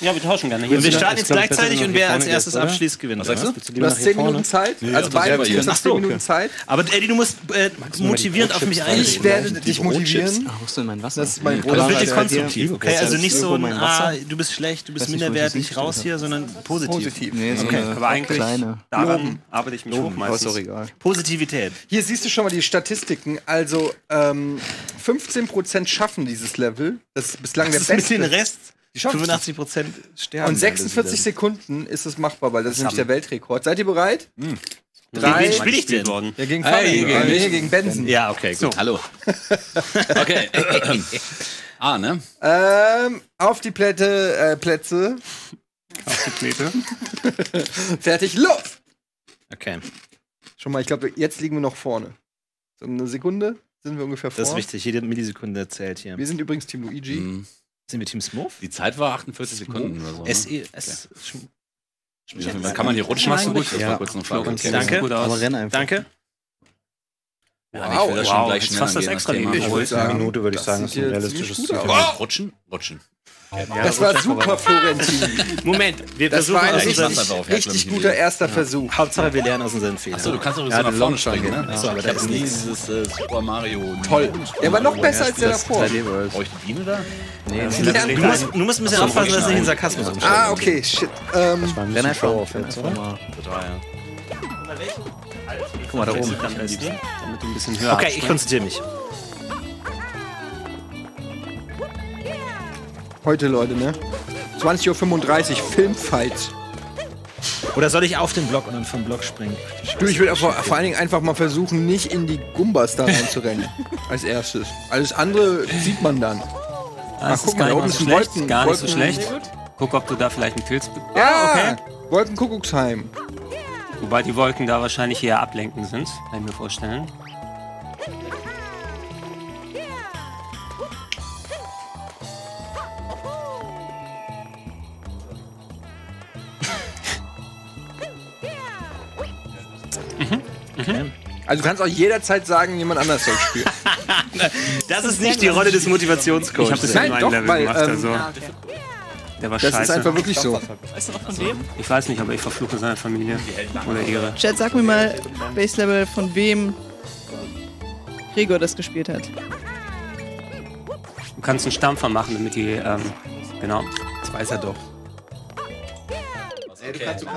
Ja, wir tauschen gerne. Wir sind- starten jetzt ist, gleichzeitig und wer du als erstes oder? abschließt, gewinnt. Was sagst du? Du lieber hast nach 10 vorne? Minuten Zeit. Ja, Also beide Teams hast 10 Minuten Zeit. Aber Eddie, du musst äh, motivierend auf mich eingehen. Ich werde dich motivieren. Wo ist denn mein Wasser? Das ist mein Bruder. wirklich Alter, konstruktiv, okay? Also nicht so ein, mein ah, Wasser. du bist schlecht, du bist minderwertig, das raus hier, sondern positiv. Positiv. Nee, so Okay, Aber eigentlich kleine. daran arbeite ich mich hoch ist meistens. Positivität. Hier siehst du schon mal die Statistiken. Also ähm, 15% schaffen dieses Level. Das ist bislang Das ist der mit beste. den Rest. Die schaffen 85 Prozent sterben. Und 46 Sekunden ist es machbar, weil das ist nämlich der Weltrekord. Seid ihr bereit? Gegen Drei. wen spiele ich denn? worden. Ja, gegen Hey, Fabian. gegen Äh, mich. nee, gegen Benson. Ja, okay, gut. Hallo. Okay. ah, ne? Ähm, auf die Plätte, äh, Plätze. Auf die Knete. Fertig, los! Okay, Schon mal, ich glaube, jetzt liegen wir noch vorne. So eine Sekunde sind wir ungefähr vor. das ist wichtig. Jede Millisekunde zählt hier. Wir sind übrigens Team Luigi. Hm. Sind wir Team Smurf? Die Zeit war 48 Sekunden oder so. Ne? SE, S. Kann man hier rutschen? Machst du gut? Das Ja. war kurz eine Frage. Okay. Danke. Gut aus. Aber renn einfach. Danke. Ja, ich will das schon Wow, gleich jetzt schnell fast das extra. Leben Ich geholt. würd sagen, Eine Minute würde ich das sagen, ist ein realistisches Ziel. wir Rutschen? Rutschen. Das war super, Florentin. Moment, wir Das versuchen war ein aus richtig, richtig guter erster Versuch. Hauptsache, wir lernen aus unseren Fehlern. Achso, du kannst doch so Ja, nach vorne springen, ne? Achso, aber ich da ist nie dieses äh, Super Mario. Toll. Der war noch besser als der davor. 3D World. Brauche ich die Biene da? Nee, Du musst, du musst ein bisschen aufpassen, dass du nicht in Sarkasmus umsteigst. Ah, okay, shit. Ähm, renn einfach auf jetzt, oder? Guck mal da oben. Damit du ein bisschen höher Okay, ich konzentriere mich. Heute, Leute, ne? 20.35 Uhr, Filmfight. Oder soll ich auf den Block und dann vom Block springen? Du, ich will vor, vor allen Dingen einfach mal versuchen, nicht in die Gumbas da reinzurennen. als erstes. Alles andere sieht man dann. Ah, mal, gar da nicht oben ist so ein schlecht. Wolken- Gar nicht so schlecht. Guck, ob du da vielleicht einen Pilz. be- Ja, Wolkenkuckucksheim. Wobei die Wolken da wahrscheinlich eher ablenkend sind, kann ich mir vorstellen. Also du kannst auch jederzeit sagen, jemand anders soll spielen. Das ist nicht die Rolle des Motivationscoaches. Ich habe das Nein, in meinem doch, Level weil, gemacht. ähm, also. Der war Das scheiße. ist einfach wirklich so. ich weiß nicht, aber ich verfluche seine Familie oder ihre. Chat, sag mir mal, Base Level von wem Gregor das gespielt hat. Du kannst einen Stampfer machen, damit die, ähm, genau. Das weiß er doch.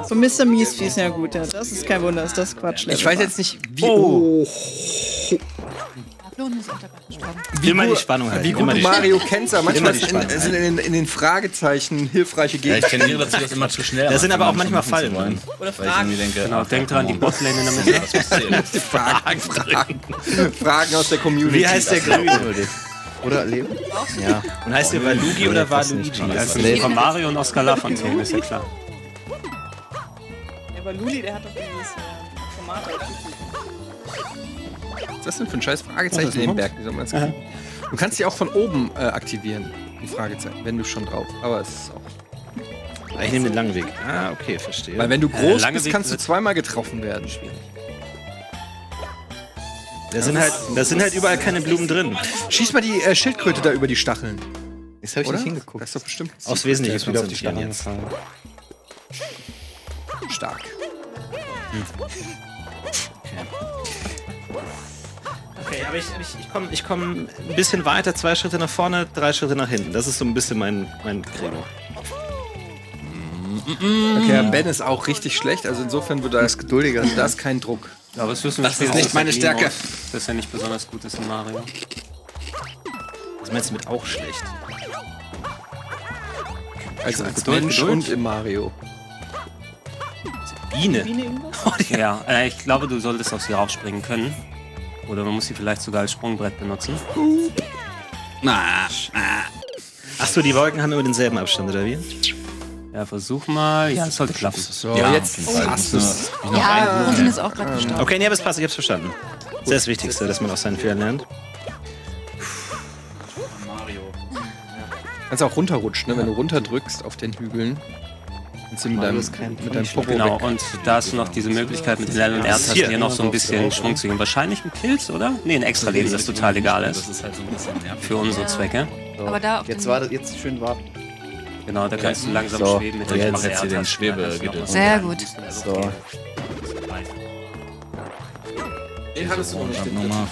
Von Mr. Miesfies, ja gut, ja, das ist kein Wunder, ist das Quatsch. Ich weiß jetzt nicht, wie, oh. wie Immer die gut- Spannung halten. Wie immer gut du die Mario kennst, aber manchmal die sind, Spannung in, sind in, in den Fragezeichen hilfreiche Ja, ich tendiere dazu, das immer zu schnell Da sind aber auch manchmal Fallen drin. Oder Weil ich irgendwie denke, Genau, ach, denk dran, die on. Botlane in der Mitte. Zählen. Fragen, Fragen, Fragen aus der Community. Wie heißt der Grüne? Oder Leben? Ja. Und heißt der Valugi oder Valuigi? Also von Mario und Oscar Lafontaine, ist ja klar. Aber Luli, der hat doch dieses äh, Format auf Was ist das denn für ein scheiß Fragezeichen in den Berg? Wie soll man das? Du kannst die auch von oben äh, aktivieren, die Fragezeichen, wenn du schon drauf. Aber es ist auch. Ah, Ich nehme den langen Weg. Ah, okay, verstehe. Weil wenn du groß lange bist, Weg kannst du zweimal getroffen werden. da sind halt, da sind halt überall keine Blumen drin. Schieß mal die äh, Schildkröte da über die Stacheln. Jetzt habe ich Oder? nicht hingeguckt. Das ist doch bestimmt Aufs Wesentliche Ist wieder auf die jetzt. stark. Okay, aber ich, ich, ich komme ich komm ein bisschen weiter, zwei Schritte nach vorne, drei Schritte nach hinten. Das ist so ein bisschen mein, mein Credo. Okay, ja, Ben ist auch richtig schlecht, also insofern wird da, geduldiger. da ist kein Druck. Aber es wissen wir Das ist nicht meine Stärke. Glimmer- Dass er nicht besonders gut ist in Mario. Was meinst du mit auch schlecht? Also als Geduld, Mensch Geduld. und im Mario. Biene. Biene? Ja, äh, ich glaube, du solltest auf sie raufspringen können. Oder man muss sie vielleicht sogar als Sprungbrett benutzen. Na, Achso, die Wolken haben immer denselben Abstand, oder wie? Ja, versuch mal. Ja, es sollte klappen. So, ja, jetzt jeden Fall. hast du's. Ja, Rosin ist auch gerade gestorben. Okay, nee, aber es passt, ich hab's verstanden. Das ist das Wichtigste, dass man aus seinen Fehlern lernt. Kannst auch runterrutschen, ne? wenn du runterdrückst auf den Hügeln. Kannst du mit deinem, ist mit deinem Popo Genau, weg. und da hast du noch diese Möglichkeit mit den L- und R-Tasten hier noch so ein bisschen Schwung zu geben. Wahrscheinlich ein Pilz, oder? Nee, ein extra Leben, das total egal Das ist. ist halt so ein bisschen nervig. Für unsere Zwecke. Aber da Jetzt wartet, jetzt schön warten. Genau, da kannst du langsam So. schweben mit Ich den mach jetzt hier den. Schwebegedöns. Sehr gut. So. Den hattest du noch nicht. Nochmal.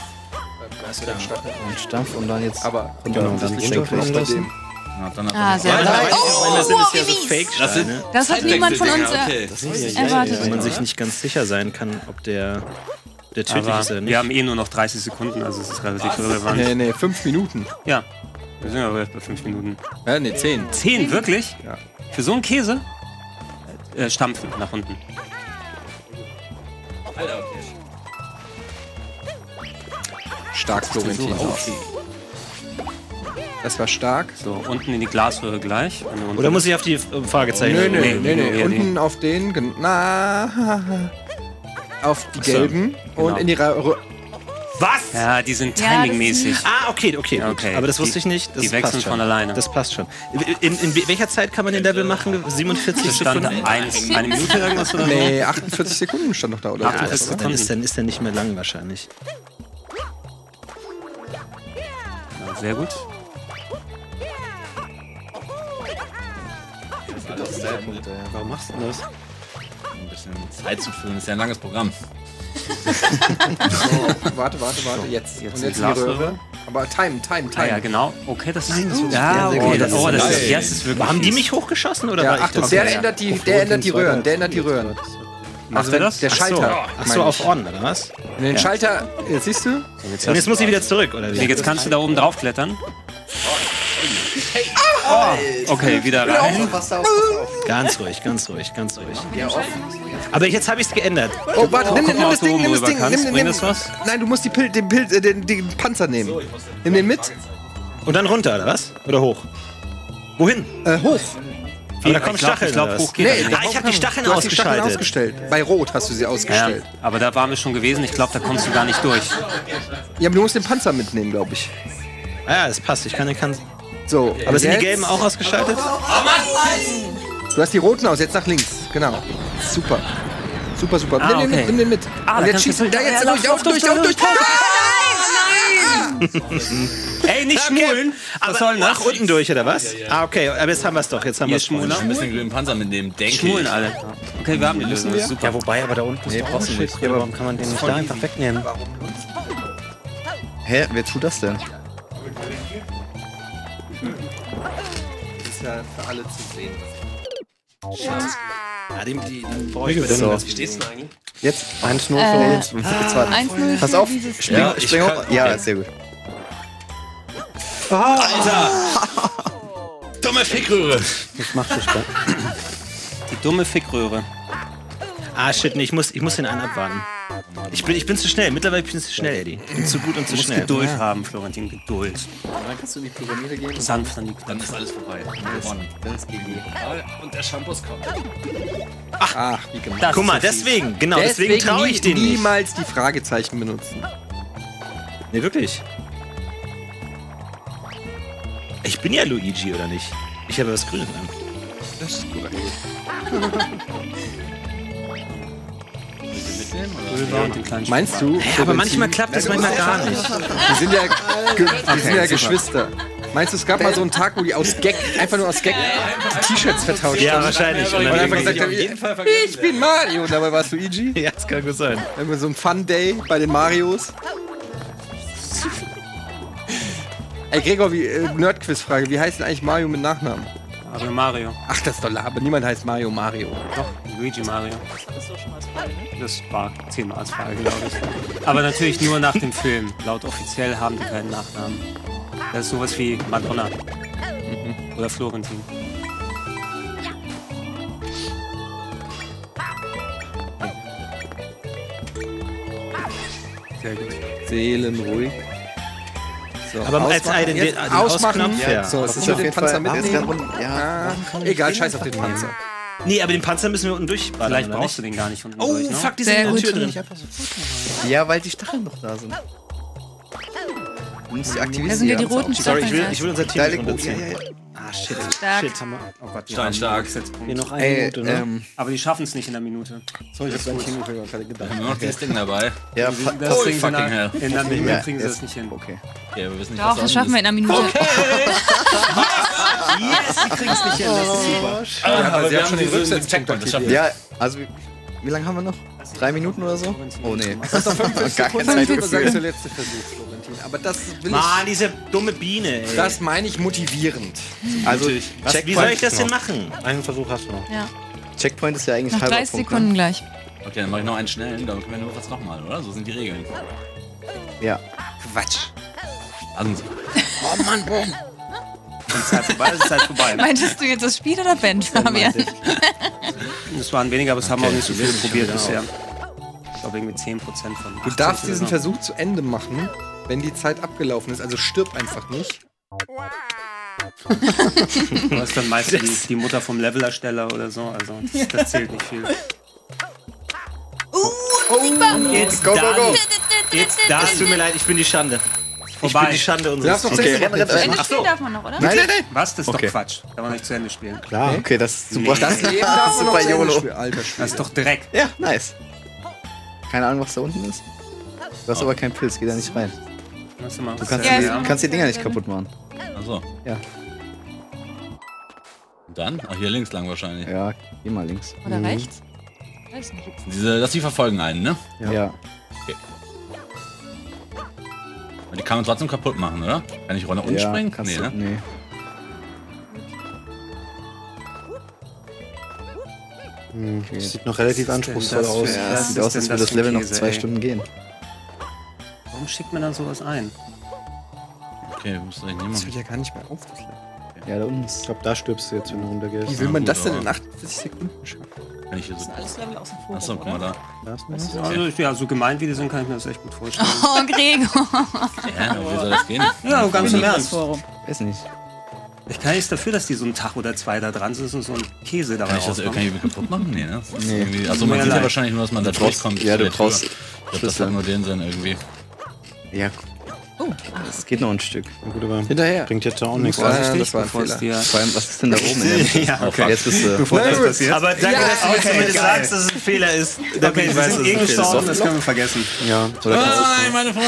Und Stampf und dann jetzt. Aber und dann runterfallen lassen. Ja, dann hat Ah, sehr gut. Oh, das sind wow, jetzt ja so fake Das sind Das hat niemand von uns äh, erwartet. Wenn man sich nicht ganz sicher sein kann, ob der, der tödlich Aber ist oder nicht. wir haben eh nur noch 30 Sekunden, also es ist relativ irrelevant. Nee, nee, fünf Minuten. Ja, wir sind aber jetzt bei 5 Minuten. Ja, nee, zehn. 10, wirklich? Ja. Für so einen Käse? Äh, stampfen nach unten. Stark, Florentin. Das war stark. So, unten in die Glasröhre gleich. Oder muss ich auf die äh, Fragezeichen? Nee, nee, nee, nee, nee. nee, Unten auf den, na, auf die so, gelben und genau. in die Ra Rö- Was? Ja, die sind Ja, das timingmäßig. Ah, okay, okay, Ja, okay. Aber das Die- wusste ich nicht. Das die wechseln passt schon. von alleine. Das passt schon. In, in, in welcher Zeit kann man den Level machen? 47 Stand Sekunden? eins, eine Minute irgendwas oder so? Nee, 48 Sekunden stand noch da, oder? Ah, was? das, dann, ist, dann ist der nicht mehr lang wahrscheinlich. Ja, Sehr gut. Warum machst du das? ein bisschen Zeit zu füllen. Das ist ja ein langes Programm. Warte, warte, warte, jetzt. Jetzt und jetzt die. Röhre. Aber time, time, Ah time. ja, genau. Okay, das ist. Ja, ja, okay, oh, das, das oh, ist das, ist, ja, das ist wirklich. Haben die mich hochgeschossen oder Ja, war Achtung, das? der Okay. ändert die, der ändert die Röhren, der ändert die Röhren. Macht er das? Der so, Schalter. Ach so auf On, oder was? Den Schalter, jetzt siehst du? Jetzt jetzt muss ich wieder zurück, oder wie? jetzt kannst du da oben drauf klettern. Oh, okay, wieder rein. Ganz ruhig, ganz ruhig, ganz ruhig. Aber jetzt habe ich es geändert. Oh, warte, nimm, nimm, mal, das Ding, nimm das Ding, kannst. nimm, nimm, das was? Nein, du musst die Pil den, Pil äh, den, den Panzer nehmen. Nimm den mit. Und dann runter, oder was? Oder hoch? Wohin? Äh, hoch. Aber da kommen Stacheln. ich glaub, oder was? hoch geht nee, ah, ich habe die Stacheln Du hast die Stacheln ausgestellt. Bei Rot hast du sie Ja, ausgestellt. aber da waren wir schon gewesen. Ich glaube, da kommst du gar nicht durch. Ja, aber du musst den Panzer mitnehmen, glaube ich. Ah, ja, das passt. Ich kann den kann. So, Aber sind die jetzt- gelben auch ausgeschaltet? Du hast die roten aus, jetzt nach links. Genau. Super. Super, super. Ah, nimm, den okay. mit, nimm den mit. Ah, Und da jetzt schießt du durch. da jetzt Ja, durch, auf, durch, auf, durch. durch. Ah! Ey, nicht schmulen! Was soll denn Ach, das? unten durch, oder was? Ah, okay. Aber jetzt haben wir es doch. Jetzt haben wir es schmulen. Ein bisschen den Panzer mitnehmen, denke Schmulen ich. alle. Okay, wir haben die Lösung. Super. Ja, wobei, aber da unten ist doch auch Shit. Ja, aber warum kann man den nicht da einfach wegnehmen? Hä, wer tut das denn? Ist ja für alle zu sehen. Ja, die, die, brauche ich So. Wie stehst du eigentlich? Jetzt 1-0 für Äh, uns. Jetzt. 1-0 Pass auf, spring, Ja, ich spring hoch. Ja, sehr gut. Dumme Fickröhre. Die dumme Fickröhre. Ah, shit, nee, ich muss, ich muss den einen abwarten. Ich bin, ich bin zu schnell. Mittlerweile bin ich zu schnell, Eddie. Ich bin zu gut und zu Du musst schnell. Geduld haben, Florentin, Geduld. Dann kannst du in die Pyramide gehen. Sanft an die Dann ist alles vorbei. Gewonnen. Dann ist GG. Und der Shampoos kommt. Ach, wie gemacht. Das Guck mal, ja deswegen, genau, deswegen, traue ich nie, den nicht. niemals die Fragezeichen benutzen. Nee, wirklich. Ich bin ja Luigi, oder nicht? Ich habe was Grünes an. Das ist korrekt. Meinst du? Ja, aber manchmal klappt das manchmal gar nicht. Die sind ja, ge die sind ja Geschwister. Meinst du, es gab mal so einen Tag, wo die aus Gag, einfach nur aus Gag, die T-Shirts vertauscht Ja, haben? wahrscheinlich. Und dann einfach gesagt haben, ich bin Mario. Und dabei warst du Luigi. ja, das kann gut sein. Irgendwie so ein Fun-Day bei den Marios. Ey, Gregor, wie, äh, Nerdquiz-Frage. Wie heißt denn eigentlich Mario mit Nachnamen? Mario Mario. Ach, das ist doch aber niemand heißt Mario Mario. Doch, Luigi Mario. Das war zehnmal als Frage, glaube ich. Aber natürlich nur nach dem Film. Laut offiziell haben die keinen Nachnamen. Das ist sowas wie Madonna. Oder Florentin. Sehr gut. Seelenruhig. So, Aber als ausmachen. einen- Jetzt den- den ausmachen. Ausknopf, ja. So, Das es ist auf den jeden Panzer Fall. mitnehmen. Jetzt Ja, egal, scheiß auf den Panzer. Nee, aber den Panzer müssen wir unten durchballern. Vielleicht oder brauchst du nicht? den gar nicht unten Oh, durch, ne? fuck, die sind in gut. der Tür drin. ja, weil die Stacheln noch da sind. Du musst die aktivieren. Da sind ja die roten Sorry, ich will, Stacheln. ich will unser Team nicht oh, runterziehen. ja, ja, ja. Ah, shit. Stark. Shit. Oh Gott, die Steinstark. haben Hier noch eine Ey, Minute, ne? ähm, Aber die schaffen es nicht in der Minute. Sorry, ich hab's gar nicht hingekriegt. Wir haben noch dieses Ding dabei. ja, Das kriegen Oh, sie fucking hell. In einer Minute Ja, kriegen sie das nicht hin. okay. Okay, wir wissen nicht, Doch, was das da schaffen wir in einer Minute. Yes, die kriegen's nicht hin, das ist super. ist. Ah, aber sie wir haben haben schon den Rücksetzpunkt wir. Ja, also wie, wie lange haben wir noch? Drei Minuten oder so? Oh nee. Das ist doch 45 Gar keine. Zeit Das ist der dafür. letzte Versuch, Florentin. Aber das will Mann, diese dumme Biene, ey. ich, das meine ich motivierend. Also Was, wie soll ich das denn machen? Einen Versuch hast du noch. Ja. Checkpoint ist ja eigentlich halber 30 Punkt, Sekunden gleich. Okay, dann mach ich noch einen schnellen, dann können wir nur was nochmal, oder? So sind die Regeln. Ne? Ja. Quatsch. Also, Die Zeit vorbei, ist die Zeit vorbei. Meintest du jetzt das Spiel oder Band, Fabian? Das waren weniger, aber es haben auch nicht so viele probiert bisher. Ich glaube irgendwie 10% von. Du darfst diesen Versuch zu Ende machen, wenn die Zeit abgelaufen ist. Also stirb einfach nicht. Du hast dann meist die, die Mutter vom Levelersteller oder so. Also das, das zählt nicht viel. Jetzt Go, go, go. Jetzt da. Es tut mir leid, ich bin die Schande. Ich bin Vorbei. die Schande unseres darfst noch Teams. 10 Sekunden renn, renn, Ende Ach so. spielen darf man noch, oder? Nein, nein, nein. Was? Das ist Okay. doch Quatsch. Kann man nicht zu Ende spielen. Klar. Okay, das ist super. Das Leben darf man noch Super zu Ende YOLO. spielen, Alter Spiel. Das ist doch Dreck. Ja, nice. Keine Ahnung, was da unten ist. Du hast aber keinen Pilz, geh da nicht rein. Du mal, Du kannst, Ja, die, kannst die Dinger nicht kaputt machen. achso. Ja. Und dann? Ach, hier links lang wahrscheinlich. Ja, geh mal links. Oder rechts? Weiß nicht. Diese, dass die verfolgen einen, ne? Ja. Die kann man trotzdem kaputt machen, oder? Kann ich runter und ja, springen? kannst Nee, du, ne? nee. Hm, das sieht noch relativ anspruchsvoll das aus. Ja, es sieht aus, als das würde das Level noch Käse, zwei ey? Stunden gehen. Warum schickt man dann sowas ein? Okay, muss ich nehmen. Das hört ja gar nicht mehr auf, das Level. Ja, da unten Ich glaube, da stirbst du jetzt, wenn du runtergehst. Wie will man gut, das denn aber- in 48 Sekunden schaffen? Kann ich hier so. Alles Level aus dem Forum, Achso, guck mal da. Da ist was. Also, ja, so gemeint wie die sind, kann ich mir das echt gut vorstellen. Oh, Gregor. Ja, wie soll das gehen? Ja, ganz im Ernst. Weiß nicht. Ich kann nichts dafür, dass die so einen Tag oder zwei da dran sind und so einen Käse dabei Kann ich das kann ich irgendwie kaputt machen? Nee, ne? Ist Nee. Also man sieht ja wahrscheinlich nur, dass man da durchkommt. Ja, du brauchst. Ich glaube, das hat nur den Sinn irgendwie. Ja. Es geht noch ein Stück. Na gut, aber Hinterher. bringt jetzt auch nichts. Ja, Vorsichtig, das war ein Fehler. dir... Vor allem, was ist denn da oben? Ja, okay. Jetzt bist du. Bevor das passiert. Aber danke, dass du mir okay, zumindest geil. sagst, dass es ein Fehler ist. Okay, wir ich weiß, sind dass eh es ein Fehler gestorben, das können wir vergessen. Ja. Nein, meine Frau!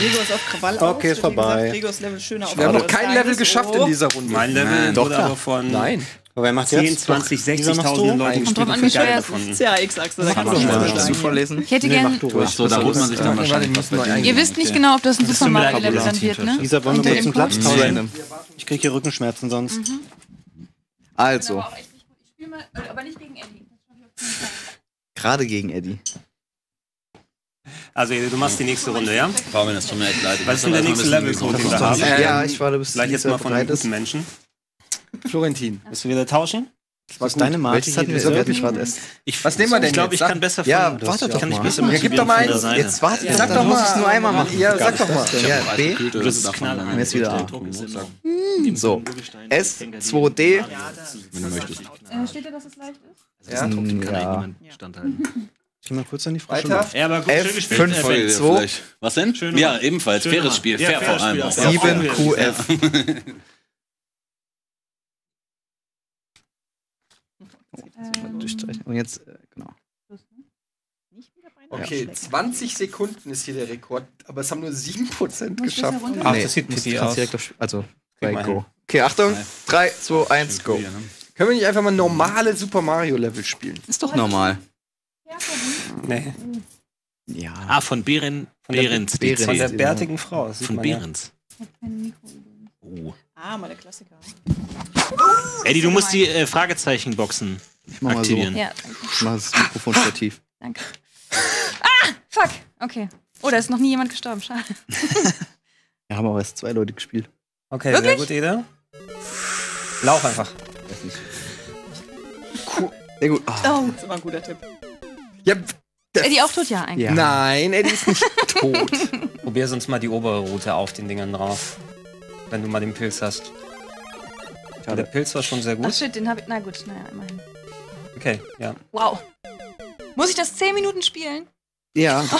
Gregor ist auf Krawall Okay, ist vorbei. Gregors Level schöner Wir haben noch kein Level geschafft in dieser Runde. Mein Level Doch, wurde aber von Nein. Aber wer macht 10, jetzt? 20, Lisa, machst 60.000 du? Leuten Kommt drauf an, für geil gefunden. Ja, X-Achse. Da Das kann war man schon schon mal Willst du vorlesen? Ich hätte Nee, gern. mach du Ach ruhig. so, da holt man sich dann wahrscheinlich. Ihr wisst nicht genau, ob das ein Super mir Mario leid, Level Lisa. dann wird, ne? Lisa, wollen wir kurz einen Platz tauschen? Ich krieg hier Rückenschmerzen sonst. Also, Ich spiele mal, aber nicht gegen Eddie. gerade gegen Eddie. Also, du machst die nächste Runde, ja? Fabian, das tut mir echt leid. Ich Was ist denn der nächste Level, den wir das haben? ist. Ja, ich warte, bis Vielleicht jetzt mal von ist. guten Menschen. Florentin. Willst du wieder tauschen? Das war ist gut. deine Marke. Welches hatten wir wirklich gerade erst? Was nehmen wir denn Ich glaube, ich kann besser Ja, warte doch mal. Ja, gib doch mal eins. Jetzt warte ja, Sag doch mal. es nur einmal machen. Ja, sag doch mal. Ja, B. Das ist knaller. Und jetzt wieder A. So. S2D. Wenn du möchtest. Äh, steht da, dass es leicht ist? Also ja. Druck, den kann niemand standhalten. Ich mal kurz an die Frage. Ja, aber gut, F, schön 5, 5 2. Was denn? ja, ebenfalls. Faires Spiel. Fair vor allem. 7QF. Ähm. Und jetzt, äh, genau. Okay, 20 Sekunden ist hier der Rekord, aber es haben nur 7% geschafft. Ach, das sieht nicht aus. Direkt auf, also, bei Go. Okay, Achtung. 3, 2, 1, Go. Ne? Können wir nicht einfach mal normale Super Mario Level spielen? Ist doch normal. Ja, nee. Ja. Ah, von Behren, von Behrens. Der, Behrens. Von der bärtigen Frau. von man Behrens. Oh. Ah, mal der Klassiker. Eddie, du musst die äh, Fragezeichen boxen. Ich mach mal so. aktivieren. Ja, Ich mach das Mikrofon stativ. danke. Ah, fuck. Okay. Oh, da ist noch nie jemand gestorben. Schade. Ja, haben aber erst zwei Leute gespielt. Okay, sehr gut, Ede. Lauf einfach. Weiß nicht. Sehr gut. Ah, Oh, das war ein guter Tipp. Ja, Eddie auch tot? Ja, eigentlich. Ja. nein, Eddie ist nicht tot. Probier sonst mal die obere Route auf den Dingern drauf. Wenn du mal den Pilz hast. Ja, der Pilz war schon sehr Ach gut. shit, den hab ich. Na gut, naja, immerhin. Okay, ja. Wow. Muss ich das 10 Minuten spielen? Ja.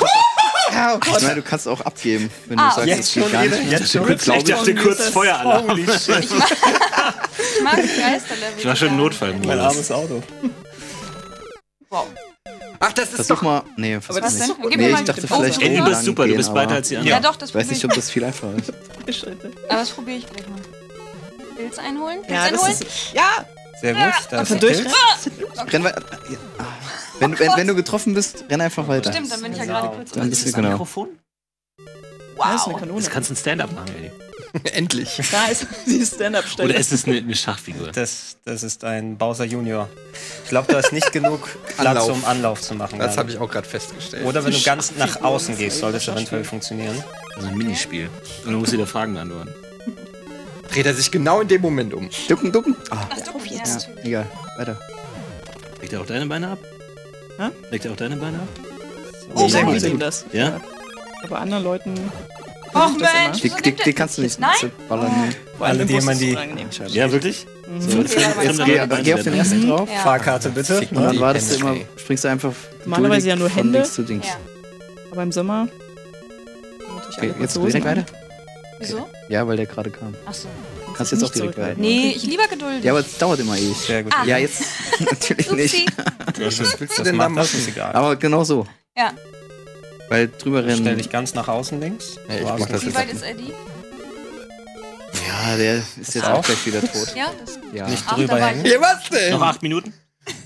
Ja, ich meine, du kannst auch abgeben, wenn Ah, du sagst, jetzt es geht schon gar nicht. Jetzt schon? Ich dachte kurz Feueralarm. Holy shit. Ich mag, ich mag Geisterlevel. Ich war schon im Notfallmodus. Mein armes Auto. Wow. Ach, das ist Versuch doch... mal. Nee, versuch Was nicht. denn? Gib Nee, mir ich mal dachte vielleicht. Ey, du bist super, du gehen, bist weiter als die Ja, anderen. doch, das Ich weiß nicht, ob das viel einfacher ist. Aber das probiere ich gleich mal. Pilz einholen? Pilz Ja, das einholen? ist. Ja! Sehr gut. Da ist der durch. Pilz. Renn weiter. Ja. Ah. Wenn, wenn, wenn du getroffen bist, renn einfach weiter. Stimmt, dann bin ich ja gerade kurz Dann bist du das genau. Mikrofon? Wow. Das ist eine Kanone. Das kannst du ein Stand-up machen, Eddie. Endlich. Da ist die Stand-Up-Stelle. Oder ist es eine, eine Schachfigur? Das, das ist ein Bowser Junior. Ich glaube, da ist nicht genug Platz, Anlauf. um Anlauf zu machen. Das habe ich auch gerade festgestellt. Oder wenn du ganz nach außen gehst, sollte es eventuell funktionieren. Also ein Minispiel. Und du musst wieder Fragen beantworten. Dreht er sich genau in dem Moment um. Ducken, ducken. Ah, Ach, du ja. ja, egal. Weiter. Legt er auch deine Beine ab? Hä? Legt er auch deine Beine ab? Oh, Sehr gut, sehr das. Ja? Aber anderen Leuten. Och. Mensch, Die, die, die kannst du nicht Nein? zu ballern. Nee. Vor allem Bus man die-. Ja, wirklich? Mhm. Jetzt Fremde geh, geh auf den ersten drauf. Ja. Fahrkarte bitte. Und dann wartest du immer, springst du einfach Normalerweise ja nur von Hände. links zu links. Ja. Aber im Sommer. Okay, jetzt direkt weiter? Wieso? Ja, weil der gerade kam. Achso. Kannst jetzt auch direkt weiter. Nee, ich lieber geduldig. Ja, aber es dauert immer ewig. Sehr gut. Ah. Ja, jetzt natürlich nicht. Was willst du Das denn da macht das ist machen? egal. Aber genau so. Ja. Weil drüber Stell rennen. dich ganz nach außen links. Ja, ich mach das Wie weit ist Eddie? Ja, der ist jetzt auch gleich wieder tot. Ja, das Ja. Nicht Auch drüber hängen. Ja, was denn? Noch acht Minuten?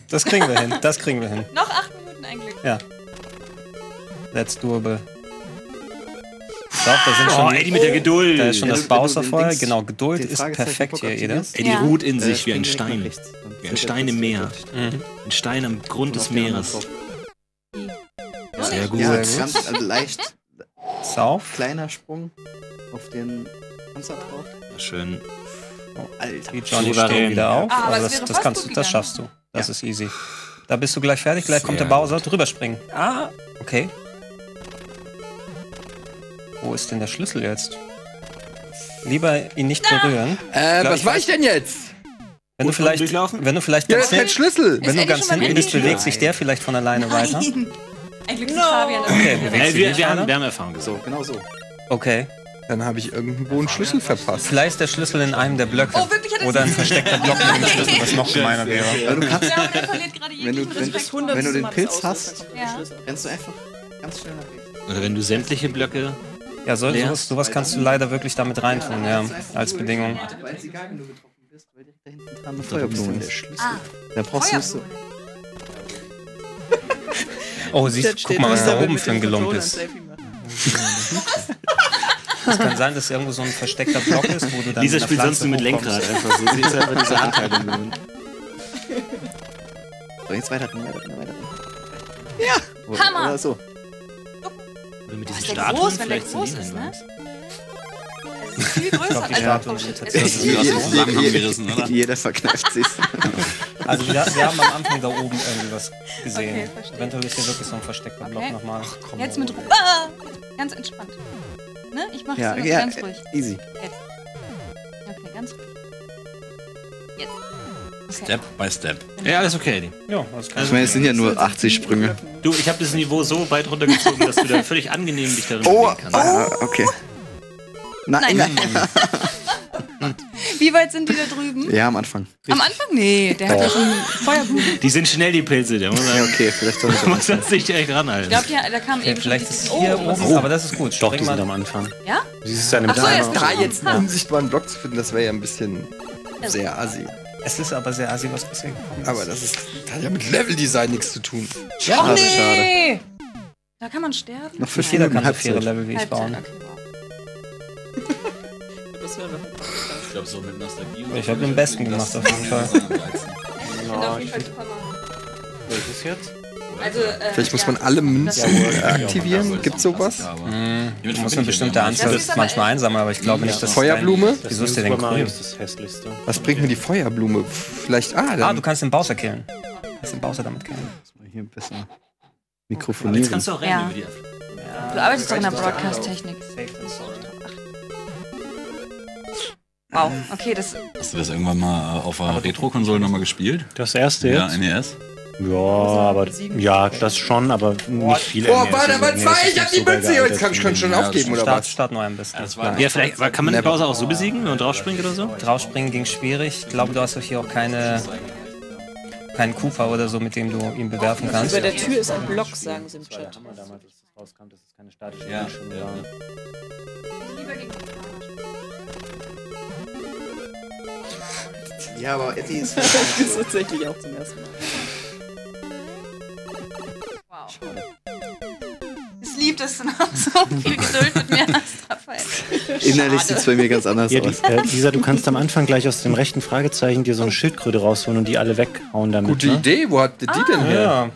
Das kriegen wir hin. Das kriegen wir hin. noch acht Minuten eigentlich. That's doable. Doch, da sind Oh, schon. Eddie mit der Geduld. Da ist schon das du- wenn du Bowser den vorher. Dings- Genau, Geduld ist Fragezeichen perfekt hier, Ede. aktivierst, Eddie Ja. ruht in sich wie ein Stein. Wie ein Stein im Meer. Mhm. Ein Stein am Grund des Meeres. Sehr gut. Ja, Sehr gut. ganz also leicht Sauf. kleiner Sprung auf den Panzer drauf. Schön. Oh, Alter. Die Johnny stehen wieder auf. Ah, aber das, das, kannst, gut das schaffst du. Das ist easy. Da bist du gleich fertig. Gleich kommt der Sehr Bowser. Drüber springen. Ah, okay. Wo ist denn der Schlüssel jetzt? Lieber ihn nicht berühren. Äh, Glaub, was ich war weiß- ich denn jetzt? Wenn du vielleicht, wenn du vielleicht Ja, ganz, hin, Schlüssel. wenn Ist du ganz hinten bist, bewegt sich der vielleicht von alleine weiter. Nein. Ein Glück ist Fabian. Okay, bewegt sich wir, wir, haben, weiter. wir haben Erfahrung So, gesagt. genau so. Okay. Dann habe ich irgendwo einen Schlüssel verpasst. Vielleicht ist der Schlüssel in einem der Blöcke. Oh, wirklich? Hat er Oder ein versteckter Block mit dem Schlüssel, was noch gemeiner wäre. Aber du kannst, Ja, aber verliert gerade wenn du, wenn, wenn du den Pilz hast, Ja. rennst du einfach ganz schnell nach rechts. Oder wenn du sämtliche Blöcke. Ja, so, sowas, sowas kannst du leider wirklich damit reintun, ja, als Bedingung. Weil es egal, wenn du getroffen bist, weil direkt da hinten dran eine Feuerblume ist. Ah, Da brauchst du so. Oh, siehst, Jetzt guck mal, was da oben für ein Gelump ist. Es kann sein, dass irgendwo so ein versteckter Block ist, wo du dann Dieser spielt sonst nur mit. Lenkrad einfach so. Sie ist einfach diese Anteilung gewöhnt. So, jetzt weiter, weiter, weiter. Ja! Hammer. Oder so. Oder mit diesen ist der Statuen groß, wenn der vielleicht ein ist, ne? Das viel Ich größer. glaube, die Also, oh, sind shit. tatsächlich. Das ist wie aus dem Zusammenhang gerissen, oder? Jeder verkneift sich. Also wir, wir haben am Anfang da oben irgendwie was gesehen. Okay. Eventuell ist hier wirklich so ein versteckter Block Okay. nochmal. Jetzt mit Ruhe. Ah, ganz entspannt. Ne? Ich mach's Ja, immer ja, ganz ruhig. easy. Okay, ganz ruhig. Jetzt. Okay. Step by Step. Ja, alles okay, Eddie. Ja, das kann Ich meine, es sind ja nur 80 Sprünge. Du, ich habe das Niveau so weit runtergezogen, dass du da völlig angenehm dich darin Oh, bewegen kannst. ah, okay. Nein, Nein. nein. Wie weit sind die da drüben? Ja, am Anfang. Am Anfang? Nee, der hat ja schon Feuerblumen. Die sind schnell, die Pilze. Da muss Ja, man, okay, vielleicht soll ich muss man sich echt Ich ranhalten. glaube, da kam Okay, eben vielleicht schon ist hier oh, oben, ist- aber das ist gut. Doch, die sind mal. am Anfang. Ja? Es an dem Ach so, ist Da jetzt einen unsichtbaren Block zu finden, das wäre ja ein bisschen sehr assi. Es ist aber sehr assi, was bisher gekommen ist. Aber das ist, das hat ja mit Leveldesign nichts zu tun. Ach Schade, nee! Da kann man sterben? Noch fünf Jeder kann so faire. Level wie ich Halbzeit, bauen. Ich glaube, so mit Nostalgie. Ich habe den besten gemacht, auf jeden Fall. Ich finde auf jeden Fall super machen. Welches jetzt? Also, äh, Vielleicht muss ja. man alle Münzen aktivieren. Gibt's sowas? Mhm. Du musst eine bestimmte ja Anzahl Das ist manchmal einsammeln, aber ich glaube nicht, dass Feuerblume? Dein, wieso ist der denn grün? ist das hässlichste. Was bringt mir die Feuerblume? Vielleicht, ah, Ah, du kannst den Bowser killen. Du kannst den Bowser damit killen. Hier besser Jetzt mikrofonieren. kannst du auch rennen Ja. über die. Du arbeitest doch in der Broadcast-Technik. Wow, okay, das. Hast du das irgendwann mal äh, auf einer Retro-Konsole nochmal gespielt? Das erste Ja, jetzt? NES. Ja, aber ja, das schon, aber nicht viel. Boah, war zwei, das ist ich hab die geil Mütze, jetzt kann ich schon aufgeben, oder Start, was? Start neu am besten. Ja, vielleicht aber kann man die Pause auch so besiegen, wenn man draufspringt oder so? Draufspringen ging schwierig. Ich glaube, du hast doch hier auch keine keinen Cooper oder so, mit dem du ihn bewerfen kannst. Über der Tür ist ein Block, sagen sie im Chat. Ja. Waren. Ja, aber Eddie ist. das ist tatsächlich auch zum ersten Mal. Wow. Es liebt es, du noch so viel Geduld mit mir hast, Raphael. Innerlich sieht es bei mir ganz anders Ja, die, aus. äh, Lisa, du kannst am Anfang gleich aus dem rechten Fragezeichen dir so eine Schildkröte rausholen und die alle weghauen damit. Gute ne? Idee, wo hat die denn her? Ja.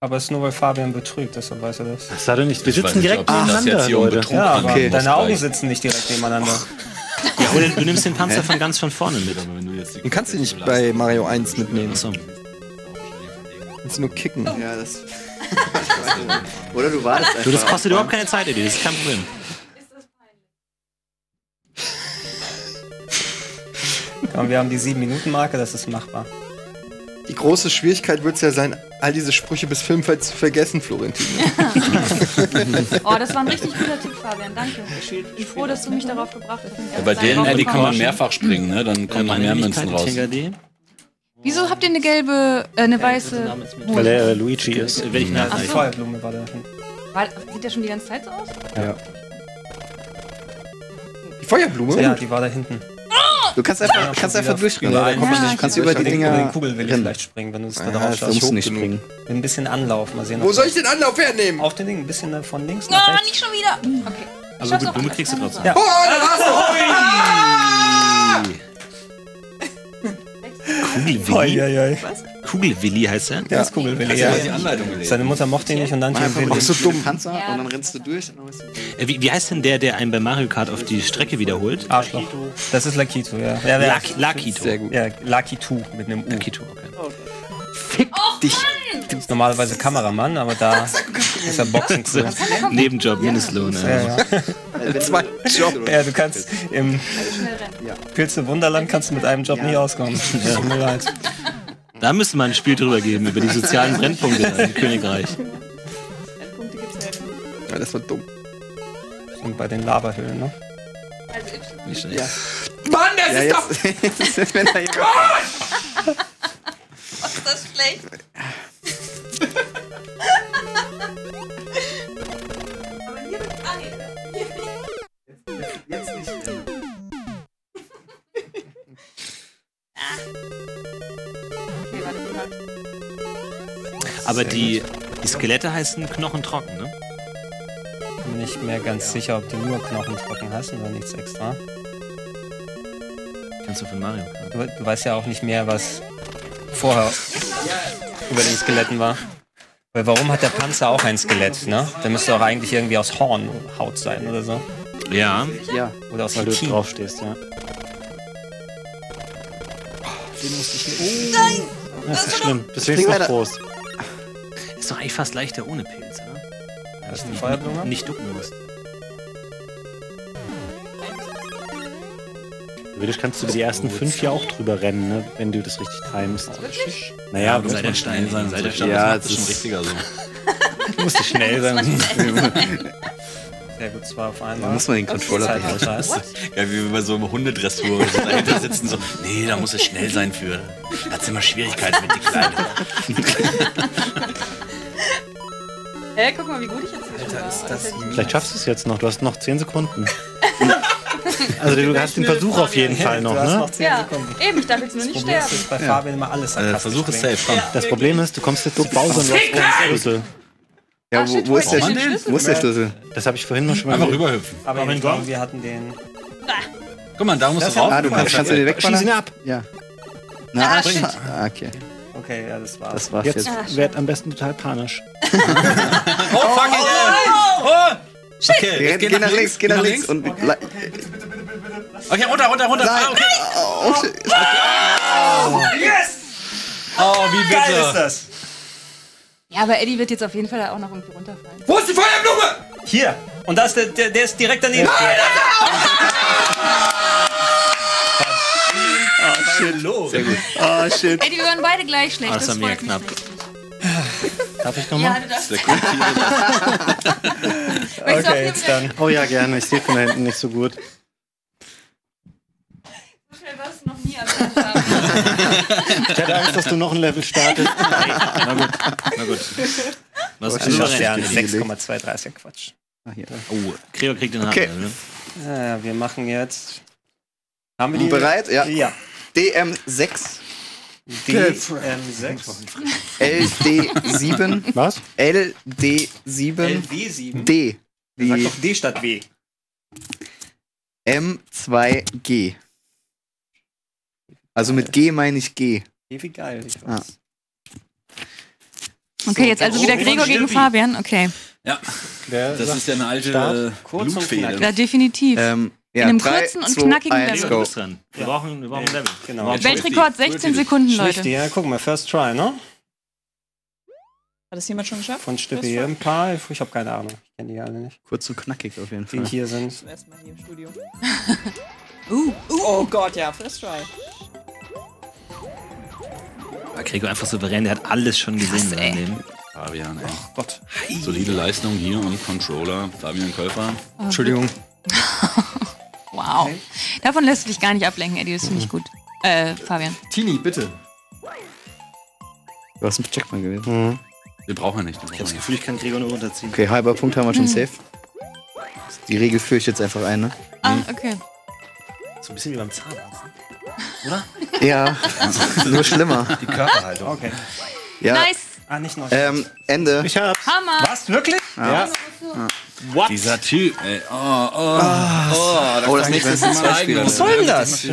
Aber es ist nur, weil Fabian betrügt, deshalb weiß er das. Das hat er nicht. Wir Ich sitzen direkt nebeneinander, hier Leute. Betrug Ja, aber Okay. deine Augen sitzen nicht direkt nebeneinander. Ja, oder du nimmst den Panzer von ganz von vorne mit. Aber wenn du jetzt die Den kannst du nicht bei Mario 1 mitnehmen. Achso. Kannst du nur kicken. Ja, das. Oder du wartest einfach. Du, das kostet auf- überhaupt keine Zeit, Eddie, das ist kein Problem. Komm, wir haben die 7-Minuten-Marke, das ist machbar. Die große Schwierigkeit wird es ja sein, all diese Sprüche bis Filmfeld zu vergessen, Florentin. Oh, das war ein richtig guter Tipp, Fabian. Danke. Ich bin froh, dass du mich darauf gebracht hast. Ja, bei denen kann man mehrfach springen, ne? Dann kommen noch mehr Münzen raus. Wieso habt ihr eine gelbe, äh, eine weiße Weil er äh, Luigi ist. Wenn ich Die Ach so. Feuerblume war da hinten. War, sieht der schon die ganze Zeit so aus? Die Feuerblume? Ja, die war da hinten. Du kannst einfach, kannst einfach durchspringen. über Da man Ja, nicht. Kannst ich über die den, über den Dinger Kugelwille rennen. vielleicht springen, wenn du es da Ja, drauf Da schaffst. musst du hoch nicht springen. Mit ein bisschen Anlauf. Mal sehen, Wo soll ich den Anlauf hernehmen? Auf den Ding, ein bisschen von links Oh, nach rechts. nicht schon wieder. Okay. Ich gut, auch Blume kriegst du trotzdem. Sorge. Ja. Oh, warst du! Kugelwilli? Kugelwilli heißt er? Ist ja. mal die Anleitung gelesen? Seine Mutter mochte ihn nicht und ihn Einfach Willi. mal so dumm Panzer Ja. und dann rennst du durch. Dann Äh, Wie, wie heißt denn der, der einen bei Mario Kart auf die Strecke wiederholt? Arschloch. Das ist Lakito, ja. ja Lucky, Lakito. Sehr gut. Ja, 2 mit einem U. Lakito, okay. Dich. Ist normalerweise Kameramann, aber da ist er Boxen. Nebenjob, Mindestlohn. Ja, Ja. ja. Zwei Job. ja, du kannst im. Pilze Wunderland kannst du mit einem Job nie auskommen. Tut mir leid. Da müsste man ein Spiel drüber geben, über die sozialen Brennpunkte im Königreich. Punkte gibt's ja Ja, das war dumm. Und bei den Lavahöhlen, ne? Also. Nicht schlecht. Mann, das Ja, ist doch... jetzt. jetzt wenn da jemand- Was ist das schlecht? Aber hier wird ah, nee. Okay, warte. Aber die, die Skelette heißen knochentrocken, ne? Bin nicht mehr ganz sicher, ob die nur Knochen trocken heißen oder nichts extra. Kannst du von Mario Kart. Du, du weißt ja auch nicht mehr, was vorher über den Skeletten war. Weil warum hat der Panzer auch ein Skelett, ne? Der müsste auch eigentlich irgendwie aus Hornhaut sein oder so. Ja. Ja. Oder aus Weil du draufstehst, ja. Nein! Das ist schlimm. Deswegen Spring ist noch. Prost. Ist doch eigentlich fast leichter ohne Pilz, oder? Das ist die Feuerblume? Nicht ducken musst. Theoretisch kannst du die ersten fünf ja auch drüber rennen, ne? wenn du das richtig timest. Naja, aber sei der Stein sein, sei der Stein. Ja, das ist schon richtiger so. Du musst schnell sein. Sehr gut, zwei auf einmal. Da muss man den Controller Zeit beherrschen. Ja, wie bei so einem Hundedressur, sie dahinter sitzen, so, nee, da muss es schnell sein für. Da hat immer Schwierigkeiten mit die Kleine. Hä, guck mal, wie gut ich jetzt ist das Vielleicht schaffst du es jetzt noch. Du hast noch zehn Sekunden. also du hast den Versuch auf jeden Fall noch, ne? noch 10 Ja, Sekunden. eben, ich darf jetzt nur nicht ist, sterben. dass bei Fabian immer alles Äh, Versuch klingt. safe, komm. Das Problem ist, du kommst jetzt zu Bowser und hast Schlüssel. Ja, Ah, wo, wo, ist ist der, Schlüssel? wo ist der Schlüssel? Das habe ich vorhin noch schon mal Einfach rüberhüpfen. Aber ich glaube, wir hatten den. Guck mal, da musst Das du rauf. Ah, du kannst, kannst du den wegballern? Schieß ihn ab. Ja. Na, Ah, shit. ah, okay. Okay, ja, das war's. Das war's Jetzt jetzt. Ah, werd am besten total panisch. Oh, fuck it! Oh! Okay, Geh, geh, nach links, geh nach links. Und, le- Okay, runter, runter, runter. Nein. Ah, okay. Oh, shit. Oh, wie Geil ist bitte. das! Ja, aber Eddie wird jetzt auf jeden Fall auch noch irgendwie runterfallen. Wo ist die Feuerblume? Hier! Und da ist der, der, der ist direkt daneben. Sehr gut. Oh, shit. Eddie, wir waren beide gleich schlecht. Ah, das mich knapp. richtig. Darf ich nochmal? Ja, du darfst. Du auch Okay, jetzt dann. Oh ja, gerne. Ich sehe von da hinten nicht so gut. So schnell warst du noch nie am. Ich hatte Angst, dass du noch ein Level startest. Na gut. Na gut. Was ist das das? ist ja denn? 6,23 ist ja Quatsch. Ah, hier. Oh, Gregor kriegt den Okay. Handel, ne? Ja, wir machen jetzt. Haben wir die? Bereit? Ja. Ja. DM6, DM6. LD7, Was? LD7, LW7. D. Sag Wie doch D statt W. M2G. Also mit G meine ich G. Wie geil, ich Ah. weiß. Okay, jetzt also wieder Gregor gegen. Fabian. Okay. Ja, das ist ja eine alte knackig. Ja, definitiv. Ähm, ja, In einem drei, kurzen und zwei, knackigen eins, Level. Du go. bist dran. Wir brauchen, wir brauchen ein Level. Genau. Wir brauchen Weltrekord 16 Sekunden, Leute. ja, guck mal, First Try, ne? Hat das jemand schon geschafft? Von Stippe hier ein paar. Ich habe keine Ahnung. Ich kenne die alle nicht. Kurz und knackig auf jeden Die Fall. hier sind. Erstmal hier im Studio. uh, uh, oh Gott, ja, First Try. Ah, Gregor einfach souverän, der hat alles schon gesehen seinem Leben. Fabian, ey. Gott. Solide Leistung hier und Controller. Fabian Käufer. Entschuldigung. Wow. Davon lässt du dich gar nicht ablenken, Eddie. Das finde ich gut. Äh, Fabian. Tini, bitte. Du hast ein Checkpoint gewesen. Mhm. Wir brauchen ja nicht. Ich habe das Gefühl, ich kann Gregor nur runterziehen. Okay, halber Punkt haben wir schon safe. Die Regel führe ich jetzt einfach ein, ne? Ah, okay. So ein bisschen wie beim Zahnarzt. Ja, nur schlimmer. Die Körperhaltung. Okay. Ja. Nice. Ah, nicht noch. Ähm, Ende. Ich hab's. Hammer. Was? Wirklich? Ja. What? Dieser Typ, ey. Oh, oh, oh, Oh, das nächste ist ein Zweispieler. Was soll denn das?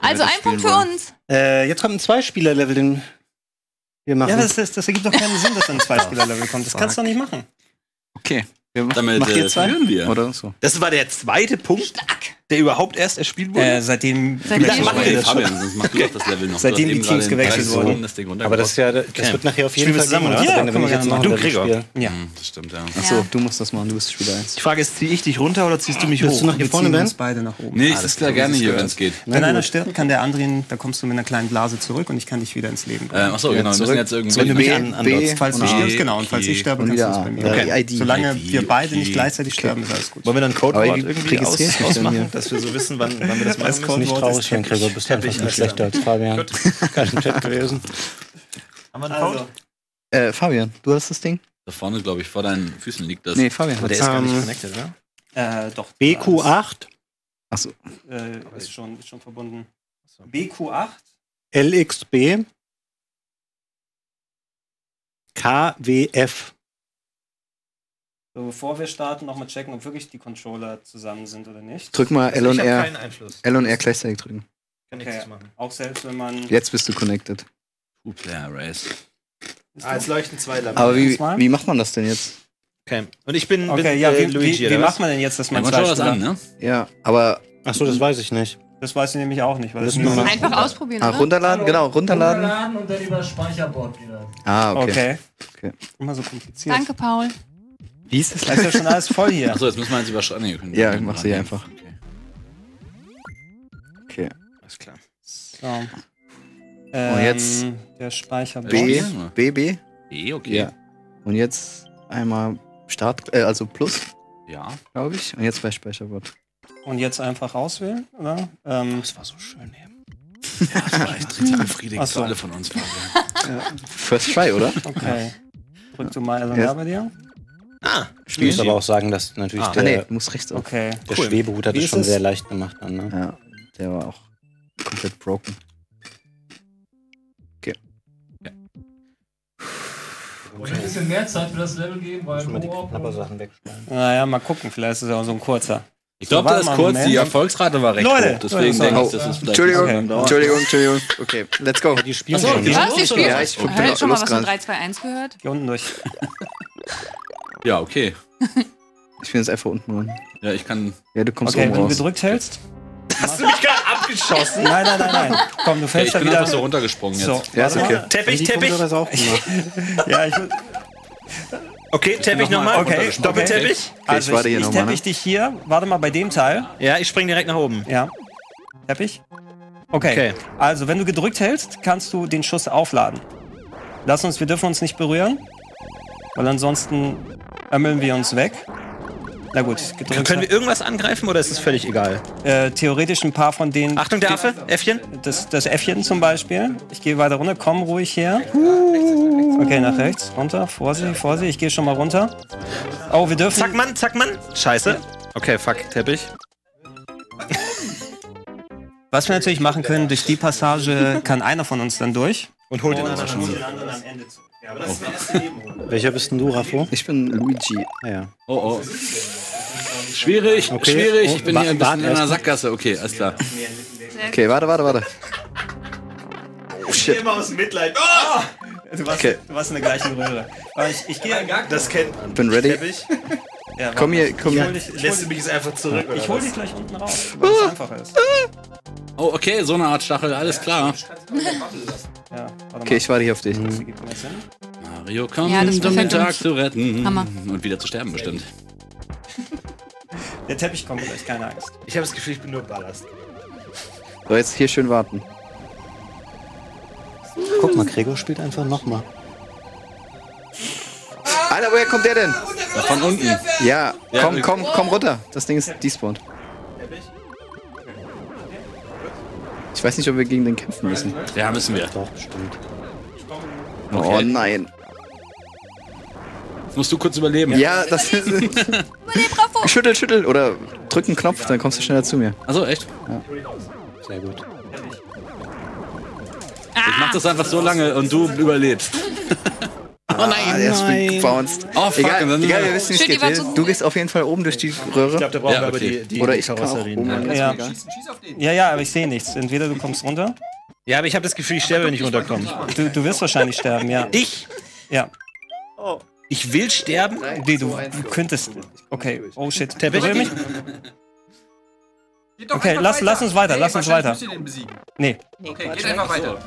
Also ein Punkt für uns. Äh, jetzt kommt ein Zweispieler-Level, den wir machen. Ja, Ja, das, das, das ergibt doch keinen Sinn, dass ein Zweispieler-Level kommt. Das kannst du doch nicht machen. Okay. Wir machen, Damit macht ihr äh, zwei? führen wir. Oder so. Das war der zweite Punkt, der überhaupt erst erspielt wurde. Äh, seitdem, Seitdem- machen wir das schon? Fabian, sonst machst du doch das Level noch. Seitdem die Teams gewechselt 30 wurden. Das Aber das, ist ja, das Okay. wird nachher auf jeden Fall zusammen, oder? Ja, wenn, wenn ich jetzt noch Du, Gregor. Ja. Hm, Das stimmt, ja. Achso, du musst das machen, du bist Spieler 1. Die Frage ist, ziehe ich dich runter oder ziehst du mich Willst hoch? du noch hier Wir vorne, ziehen Ben? uns beide nach oben. Nee, ich sitze da klar, gerne das hier, wenn es geht. Wenn einer stirbt, kann der andere ihn, da kommst du mit einer kleinen Blase zurück und ich kann dich wieder ins Leben bringen. achso, genau. Wir müssen jetzt irgendwie. Wenn du mich B, an, B andotzt, falls du und A. stirbst, genau. Und falls Okay. ich sterbe, kannst du es bei mir. Okay. Solange wir beide nicht okay. gleichzeitig sterben, ist alles gut. Wollen wir dann Codewort wie irgendwie aus, ausmachen? Dass wir so wissen, wann, wann wir das machen müssen? Nicht traurig Teppich. Gregor. Bist einfach Teppich nicht schlechter als Fabian. Nicht im Chat gewesen. Haben wir einen Code? Äh, Fabian, du hast das Ding? Da vorne, glaube ich, vor deinen Füßen liegt das. Nee, Fabian Aber der ist gar nicht Ähm, connected, oder? Äh, doch. BQ8, Achso. Äh, ist, schon, ist schon verbunden. BQ8. LXB, KWF. So, bevor wir starten, nochmal checken, ob wirklich die Controller zusammen sind oder nicht. Drück mal L und ich hab R. keinen Einfluss. L und R gleichzeitig drücken. Kann Okay. nichts machen. Auch selbst wenn man. Jetzt bist du connected. Two-Player Race. Ist Ah, jetzt leuchten zwei Lampen. Aber wie, wie macht man das denn jetzt? Okay. Und ich bin, Okay, bin ja, äh, wie, Luigi, wie, wie macht man denn jetzt, dass Ja, man man zwei schaut das Spieler... an, ne? Ja, aber Achso, das weiß ich nicht. Das weiß ich nämlich auch nicht, weil das Müssen wir nur mal- Einfach ausprobieren, ah, runterladen, genau, runterladen. und dann über Speicherboard wieder. Ah, okay. Okay. Okay. Immer so kompliziert. Danke, Paul. Wie ist das? Da ist ja schon alles voll hier. Achso, jetzt müssen wir jetzt überschreiben. Nee, Ja, können mach sie einfach. gehen. Okay. Alles klar. So. Ähm, Und jetzt der Speicher B, Ja. B, B. Okay. Okay. Ja. Und jetzt einmal Start, äh, also Plus, Ja. glaube ich. Und jetzt bei Speicherwort. Und jetzt einfach auswählen, oder? Ähm, Das war so schön eben. Ja, das war echt richtig befriedigend Ach für so. alle von uns. Fabian. First try, oder? okay. Drück du mal und Ja. Bei dir. Ah, Ich muss aber auch sagen, dass natürlich Ah, Ah, nee, der, du musst rechts auf. Okay. der cool. Schwebehut hat es ist schon es? sehr leicht gemacht. Dann, ne? Ja, der war auch komplett broken. Wollen wir ein bisschen mehr Zeit für das Level geben, weil Schon mal die Koop Knappersachen wegschneiden. Naja, mal gucken. Vielleicht ist es ja auch so ein kurzer. Ich glaube, warte der ist kurz. Moment. Die Erfolgsrate war recht Leute, hoch. Deswegen Leute, denke ich, sorry. dass es vielleicht Entschuldigung, dauert. Entschuldigung, Entschuldigung. Okay, let's go. Die spielen so, schon. die- Was? Ihr spielt? Ja, ich jetzt schon mal was von 3-2-1 gehört? Hier unten durch. Ja, okay. Ich bin jetzt einfach unten drin. Ja, ich kann. Ja, du kommst Okay, oben wenn du gedrückt hältst. Hast du mich gerade abgeschossen? Nein, nein, nein, nein. Komm, du Ja, fällst ich da bin wieder. einfach so runtergesprungen jetzt. So, Ja, ist warte okay. mal. Teppich, Teppich. Das auch gemacht. Ja, ich, Okay, Teppich Nochmal nochmal. okay. Doppelteppich. also warte ich, hier ich nochmal, teppich dich hier. Warte mal bei dem Teil. Ja, ich spring direkt nach oben. Ja. Teppich. Okay. Okay. Also, wenn du gedrückt hältst, kannst du den Schuss aufladen. Lass uns, wir dürfen uns nicht berühren, weil ansonsten ömmeln wir uns weg. Na gut, gedrückt. Können wir irgendwas angreifen oder ist es völlig egal? äh, theoretisch ein paar von denen. Achtung, der Affe, Äffchen. Das, das Äffchen zum Beispiel. Ich gehe weiter runter, komm ruhig her. Okay, nach rechts, runter. Vorsicht, Vorsicht, ich gehe schon mal runter. Oh, wir dürfen. Zack, Mann, zack, Mann. Scheiße. Okay, fuck, Teppich. Was wir natürlich machen können, durch die Passage kann einer von uns dann durch. Und holt den Und anderen schon. den anderen am Ende zu. Ja, aber das ist das erste Leben holen. Welcher bist denn du, Raffo? Ich bin Luigi. Ah, ja. Oh, oh. Schwierig, Okay. schwierig. Oh, Ich bin wa- hier ein bisschen in einer. Sackgasse. Okay, alles klar. Okay, warte, warte, warte. Oh shit. Immer aus Mitleid. Du warst, Okay. du warst in der gleichen Röhre. Aber ich, ich gehe. Das kennt man. Bin ready. Ja, Komm hier, komm Ich hier. ich Lässt du hol, mich jetzt einfach zurück, ich hol dich gleich unten raus, weil es einfacher ist. Oh, okay, so eine Art Stachel, alles klar. Ja, Okay, ich warte hier auf dich. Sinn. Mario kommt, Ja, das um den Tag zu retten. Hammer. Und wieder zu sterben bestimmt. Der Teppich kommt gleich, keine Angst. Ich habe das Gefühl, ich bin nur Ballast. So, jetzt hier schön warten. Guck mal, Gregor spielt einfach nochmal. Alter, woher kommt der denn? Von unten. Ja, Ja, komm, komm, komm runter. Das Ding ist despawned. Ich weiß nicht, ob wir gegen den kämpfen müssen. Ja, müssen wir. Doch, bestimmt. Oh Okay. nein. Jetzt musst du kurz überleben. Ja, das ist. schüttel, schüttel. Oder drück einen Knopf, dann kommst du schneller zu mir. Achso, echt? Sehr gut. Ich mach das einfach so lange und du überlebst. Oh nein, der ist gebounced. Oh, fuck. Egal, dann- egal, wir wissen, wie es Shit, die geht. Du gehst auf jeden Fall oben durch die Röhre. Ich glaube, da brauchen Ja, wir aber die, die Oder ich kann auch Karosserien. oben an- Ja. Ja, ja, aber ich sehe nichts. Entweder du kommst runter. Ja, aber ich habe das Gefühl, ich sterbe, wenn ich runterkomme. Du, du wirst wahrscheinlich sterben, ja. Ich? Ja. Ich will sterben? Nee, du, du könntest. Okay, oh shit. Teppich? Okay, lass, lass uns weiter, lass uns weiter. Nee. Okay, geht einfach weiter.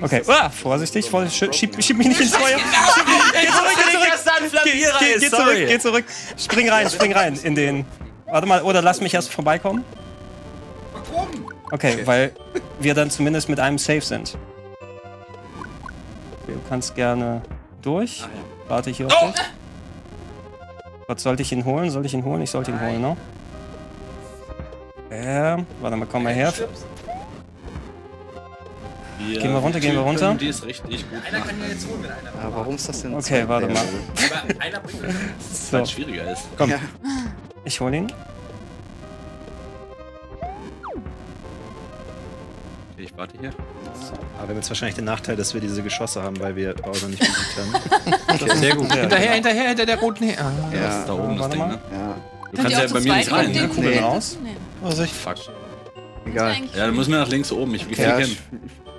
Okay, ah, vorsichtig, vorsichtig, schieb, schieb mich nicht ins Feuer. Geh zurück, geh zurück. Geh, zurück, geh zurück. Spring rein, spring rein in den. Warte mal, oder lass mich erst vorbeikommen. Okay, weil wir dann zumindest mit einem Safe sind. Okay, Du kannst gerne durch. Warte ich hier auf dich. Was sollte ich ihn holen? Soll ich ihn holen? Ich sollte ihn holen, ne? Ähm, warte mal, komm mal her. Wir Gehen wir runter, gehen wir runter. Die ist richtig gut. Einer kann ja jetzt holen, wenn einer. Ja, warum ist das denn? Okay, so? warte mal. Aber einer bringt das. So, Weil es schwieriger ist. komm. Ja. Ich hol ihn. Okay, ich warte hier. Aber wir haben jetzt wahrscheinlich den Nachteil, dass wir diese Geschosse haben, weil wir Bowser nicht besiegt haben. Sehr gut. Ja. Hinterher, hinterher, hinter der roten Her. Ah. Das Ja, ist da oben das warte Ding, mal. ne? ja, Du kannst ja bei mir nicht rein, ne? Kugeln Nee. raus. Nee. Also ich, Fuck. egal. Ja, dann müssen wir nach links oben. Ich will Ja, kennen.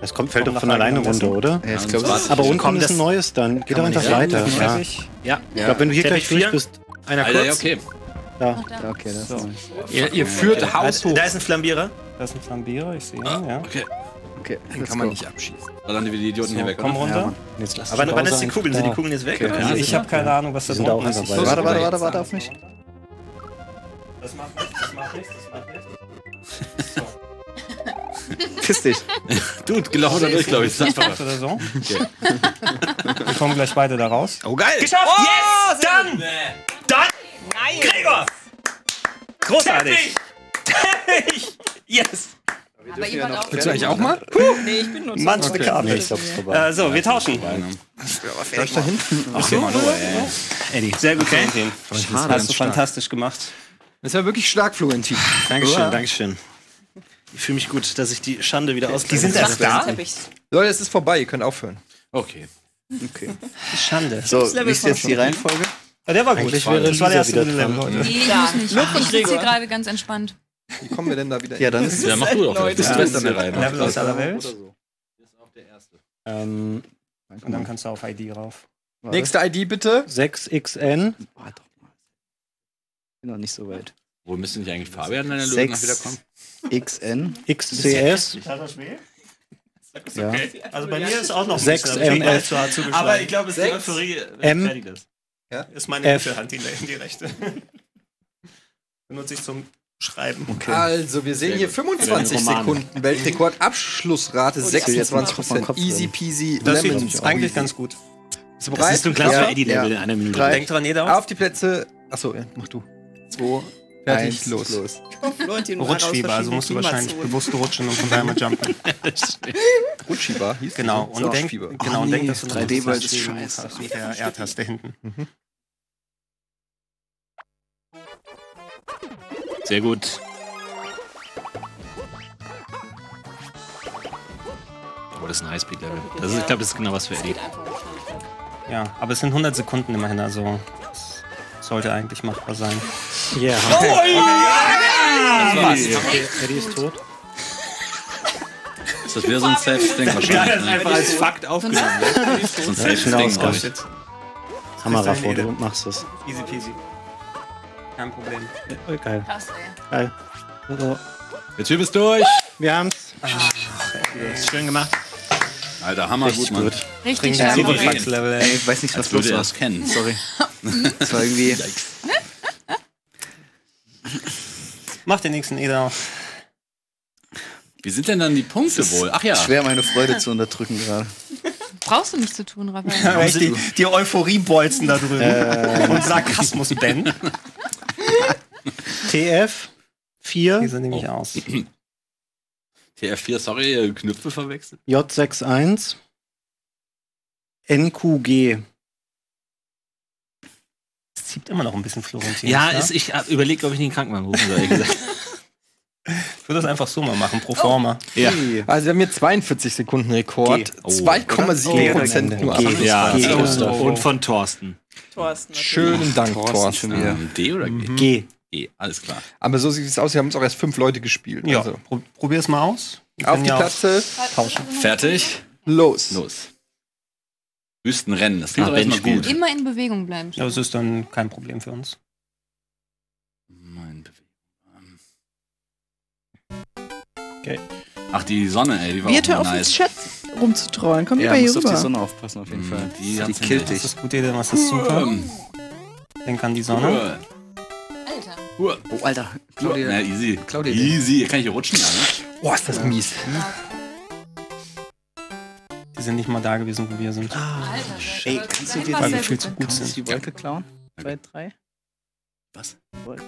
das kommt, fällt doch von alleine runter, oder? Ja, ich glaube, Aber unten Komm, ist das ein neues dann. Geh doch einfach weiter. Ja. Ja. Ich glaube, wenn du hier gleich durch bist. Einer kurz. ja, okay. Ja. Ja, okay, das ist So. Ihr, ihr führt Haus hoch. Da ist ein Flambierer. Das ist ein Flambierer, ich sehe ihn, ja. Okay. Okay, Den let's kann man go. nicht abschießen. Dann landen wir die Idioten So, hier weg. komm runter. Aber wann ist die Kugel? einfach Sind die da. Kugeln jetzt weg? Ja, ich habe keine Ahnung, was da da drunten ist. Warte, warte, warte, warte auf mich. Das macht nichts, das macht nichts, das macht nichts. Piss dich. Dude, gelaufen da durch, glaube ich. Das ist einfacher. Oder so. Wir kommen gleich beide da raus. Oh, geil. Geschafft! yes! Dann! Dann! Nein! Gregor! Großartig! Teppich! yes! Aber ihr auch. Willst du eigentlich auch mal? Nee, ich bin nur Mann, zu- okay. Kabel. Nee, ich glaub, es ist vorbei. Äh, so, wir tauschen. Soll ich da hinten? Ach so, Eddie. Sehr gut, Florentin. Schade. Hast du fantastisch gemacht. Das war wirklich stark, Florentin. Dankeschön, Dankeschön. Ich fühle mich gut, dass ich die Schande wieder aus. Die sind erst da? Leute, es ist vorbei, ihr könnt aufhören. Okay. Okay. Schande. So, wie ist jetzt die Reihenfolge? Ja, der war gut. Eigentlich wäre das war der erste Level heute. Nee, Ja. ich sitze hier gerade ganz entspannt. Wie kommen wir denn da wieder Ja, dann ist Ja, mach du doch. Bist du an der Reihe. Level aus aller Welt. Ähm, Und dann kannst du auf ID rauf. Nächste ID bitte. 6xn. Warte. Bin noch nicht so weit. Wo müsste nicht eigentlich Fabian in der Lösung noch 6 wiederkommen? XN. XCS. Ja. Also bei mir ist auch noch ein 6 bisschen, aber ich bin MF. Aber ich glaube, es ist. Euphorie, wenn fertig ist. Ja? Ist meine F. Hand, die, die rechte. Benutze ich zum schreiben. Also, wir sehen hier 25 Romane. Sekunden. Weltrekord, Abschlussrate Oh, jetzt jetzt mal 26%. Kopf Easy peasy. Das ist eigentlich ganz gut. Das ist ein Glas Ja. für Eddie-Level Ja. in einer Minute. Denkt dran, jeder Auf die Plätze. Achso, ja, mach du. Zwei, fertig, Eins, los. los. Rutschfieber, also musst du wahrscheinlich bewusst rutschen und von daher mal jumpen. Rutschfieber hieß Genau, das? und denk, Rutschfieber. genau, Oh, und denk, nee, dass du noch 3D das World ist scheiße. mit der R-Taste hinten. Sehr gut. Oh, das ist ein Highspeed-Level. Ich glaube, das ist genau was für Eddie. Ja, aber es sind 100 Sekunden immerhin, also sollte eigentlich machbar sein. Ja. Das war's. Okay, Eddie ist tot. Ist das wieder so ein Safe-Ding wahrscheinlich? ne? als Fakt aufgenommen. So ein Schnell Safe-Ding, glaub Ausgang. ich. Kamera Kriegst du vor, eine du Idee? machst es. Easy peasy. Kein Problem. Oh, geil. Geil. So, Der Typ ist durch. wir haben's. Schön gemacht. Alter, Hammer, Richtig gut, Mann. gut. Richtig Ja, super. Fax-Level, Ey, ey. ich weiß nicht, was los war. das kennen. Sorry. Das war irgendwie. Mach den nächsten Eder auf. Wie sind denn dann die Punkte wohl? Ach ja. Schwer, meine Freude zu unterdrücken gerade. Brauchst du nicht zu tun, Raphael. Echt, die, die Euphorie-Bolzen da drüben. Und Sarkasmus-Ben. TF 4, Die sind nämlich aus. TF4, sorry, äh, Knöpfe verwechselt. J61, NQG. Es zieht immer noch ein bisschen Florentin. Ja, ne? ist, ich überlege, ob ich den Krankenwagen rufen soll, ehrlich gesagt. Ich würde das einfach so mal machen, pro forma. Ja. Also, wir haben hier 42 Sekunden Rekord. Oh. 2,7 Prozent nur. G. Ja, G. und von Thorsten. Thorsten. natürlich. Schönen Dank, Thorsten Thorsten. Ähm, D oder G? G. G, alles klar. Aber so sieht es aus, wir haben uns auch erst fünf Leute gespielt. Ja, Also, pro probier es mal aus. Wir auf die ja Plätze, Tauschen. Fertig? los. Los. Wüstenrennen, das klingt Ah, erstmal gut. Immer in Bewegung bleiben. Ja, das ist dann kein Problem für uns. Mein Bewegung. Okay. Ach, die Sonne, ey, die war hör auch auf, nice. Chat rumzutrollen. Komm Ja, lieber hier musst auf die rüber. Sonne aufpassen, auf jeden Mhm, Fall. Die, Die killt nicht. Das ist gute Idee, was ist super. Ähm, Denk an die Sonne. Uah. Oh, Alter. Claudia. Na, easy. Claudia. Easy. Kann ich hier rutschen? Ja, ne? Boah, ist das mies. Die sind nicht mal da gewesen, wo wir sind. Alter. Ey, kannst du dir Weil wir viel zu gut kannst du sind. die Wolke klauen? Zwei, drei? Was? Wolke.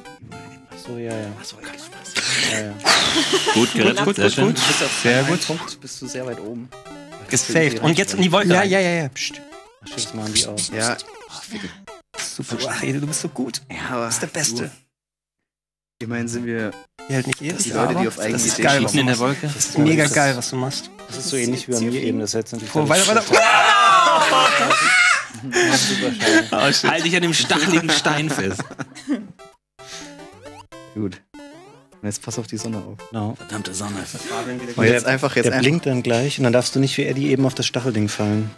So, ja, ja. Das? ja, ja. Gut gerettet, Gut, sehr gut, schön. gut. Du bist auf Sehr gut. Punkt bist du sehr weit oben. Gesaved. Und jetzt in die Wolke. Ja, rein. ja, ja, ja. Psst. Ach, das machen die auch. Ja, Super. Ach, du bist so gut. ja, aber. Du bist der Beste. Immerhin sind wir Die hält nicht jedes die Leute, die auf Das eigene ist Idee geil, du in der. Wolke. Das ist mega geil, was du machst. Das ist so ähnlich wie bei mir eben. Das hätte natürlich. Oh, weiter, weiter. super schade. Halt dich an dem stacheligen Stein fest. Gut. Und jetzt pass auf die Sonne auf. Genau. Verdammte Sonne. Und jetzt einfach, jetzt Der einfach. blinkt dann gleich und dann darfst du nicht wie Eddie eben auf das Stachelding fallen.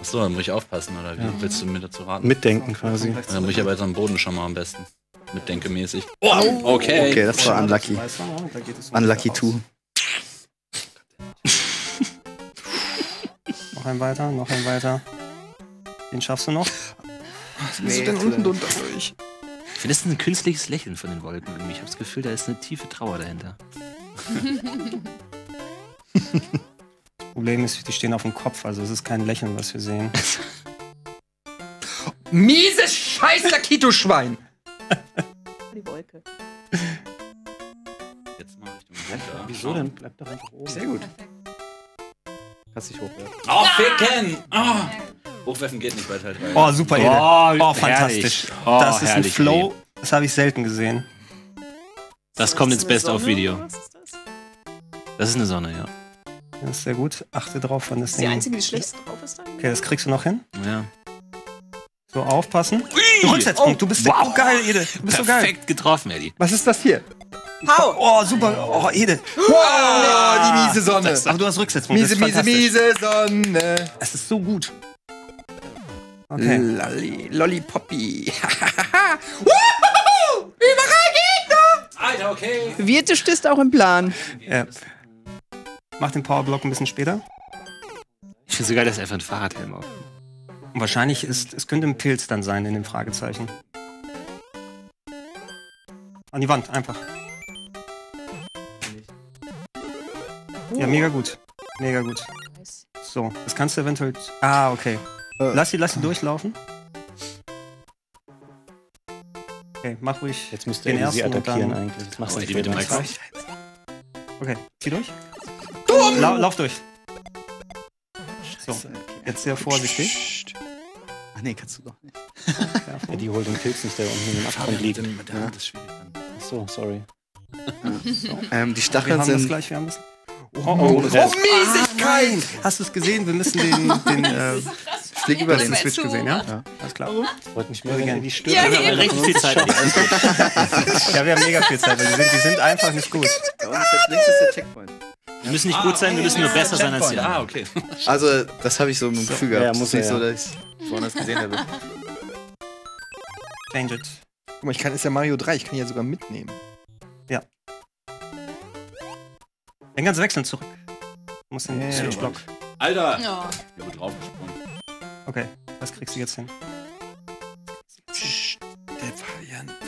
Achso, dann muss ich aufpassen, oder wie Ja. willst du mir dazu raten? Mitdenken quasi. Dann muss ich aber jetzt am Boden schon mal am besten. Mitdenkemäßig. Oh, okay. Okay, das war unlucky. Da geht es um Unlucky aus. 2. Noch ein weiter, noch ein weiter. Den schaffst du noch. Was bist du denn unten drunter durch? Ich finde, das ist ein künstliches Lächeln von den Wolken irgendwie. Ich habe das Gefühl, da ist eine tiefe Trauer dahinter. Problem ist, die stehen auf dem Kopf, also es ist kein Lächeln, was wir sehen. Mieses scheiß Lakito-Schwein. Die Wolke. Jetzt mal Richtung runter. Wieso denn? Bleib doch einfach oben. Sehr gut. Kannst dich hochwerfen. Oh, ficken! Oh. Hochwerfen geht nicht bei Teil 3. Oh, super, Ede. Oh, Oh, fantastisch. Oh, das ist ein herrlich, Flow, das habe ich selten gesehen. Das kommt ins Best-of-Video. Sonne? Was ist das? Das ist eine Sonne, ja. Das ist sehr gut. Achte drauf, wann das Das ist die Ding... einzige, die schlecht drauf ist. Dann? Okay, das kriegst du noch hin. ja. So, aufpassen. Rücksetzpunkt, du bist Wow. so geil, Ede. Du bist so geil. Perfekt getroffen, Eddie. Was ist das hier? Hau! Oh, super. Oh, Ede. Wow, die miese Sonne. Aber du hast Rücksetzpunkt. Miese, das ist miese, miese Sonne. Es ist so gut. Okay. Lolli, Lollipoppi. Alter, okay. Wird du stehst auch im Plan. Ja. Mach den Powerblock ein bisschen später. Ich finde so geil, dass er einfach ein Fahrradhelm auf. Wahrscheinlich ist, es könnte ein Pilz dann sein in dem Fragezeichen. An die Wand, einfach. Ja, mega gut. Mega gut. So, das kannst du eventuell... Ah, okay. Äh. Lass sie, lass sie durchlaufen. Okay, mach ruhig Jetzt müsst ihr den ersten sie attackieren und dann... eigentlich. Machst du nicht mit dem Okay, zieh durch. La lauf durch. So, jetzt sehr vorsichtig. Nee, kannst du doch nicht. Ja, die holt den Pilz nicht, der unten in dem Abgrund liegt. Ja. Ach so, sorry. Ähm, die Wir Stacheln haben das sind. gleich, wir haben das. Oh, Oh, oh, oh, das- Miesigkeit! Hast du es gesehen? Wir müssen den. den äh, Flieg über den den Switch gesehen, ja? Ja. Alles klar. Freut mich mehr, Würde wenn gern. er die stirbt. Ja, Wir haben recht viel Zeit. ja, wir haben mega viel Zeit, weil die sind, die sind einfach nicht gut. Ist- links ist der Checkpoint. Wir müssen nicht gut sein, wir müssen nur besser sein als die Ah, okay. Also, das habe ich so im Gefühl gehabt. Ja, Das muss nicht er, so, ja. dass ich woanders gesehen habe. Change it. Guck mal, ich kann, ist ja Mario 3, ich kann ihn ja sogar mitnehmen. Ja. Den kannst du wechseln zurück. Du musst den Ja. Switch-Block. Alter! Ja. Ich habe draufgesprungen. Okay, das kriegst du jetzt hin.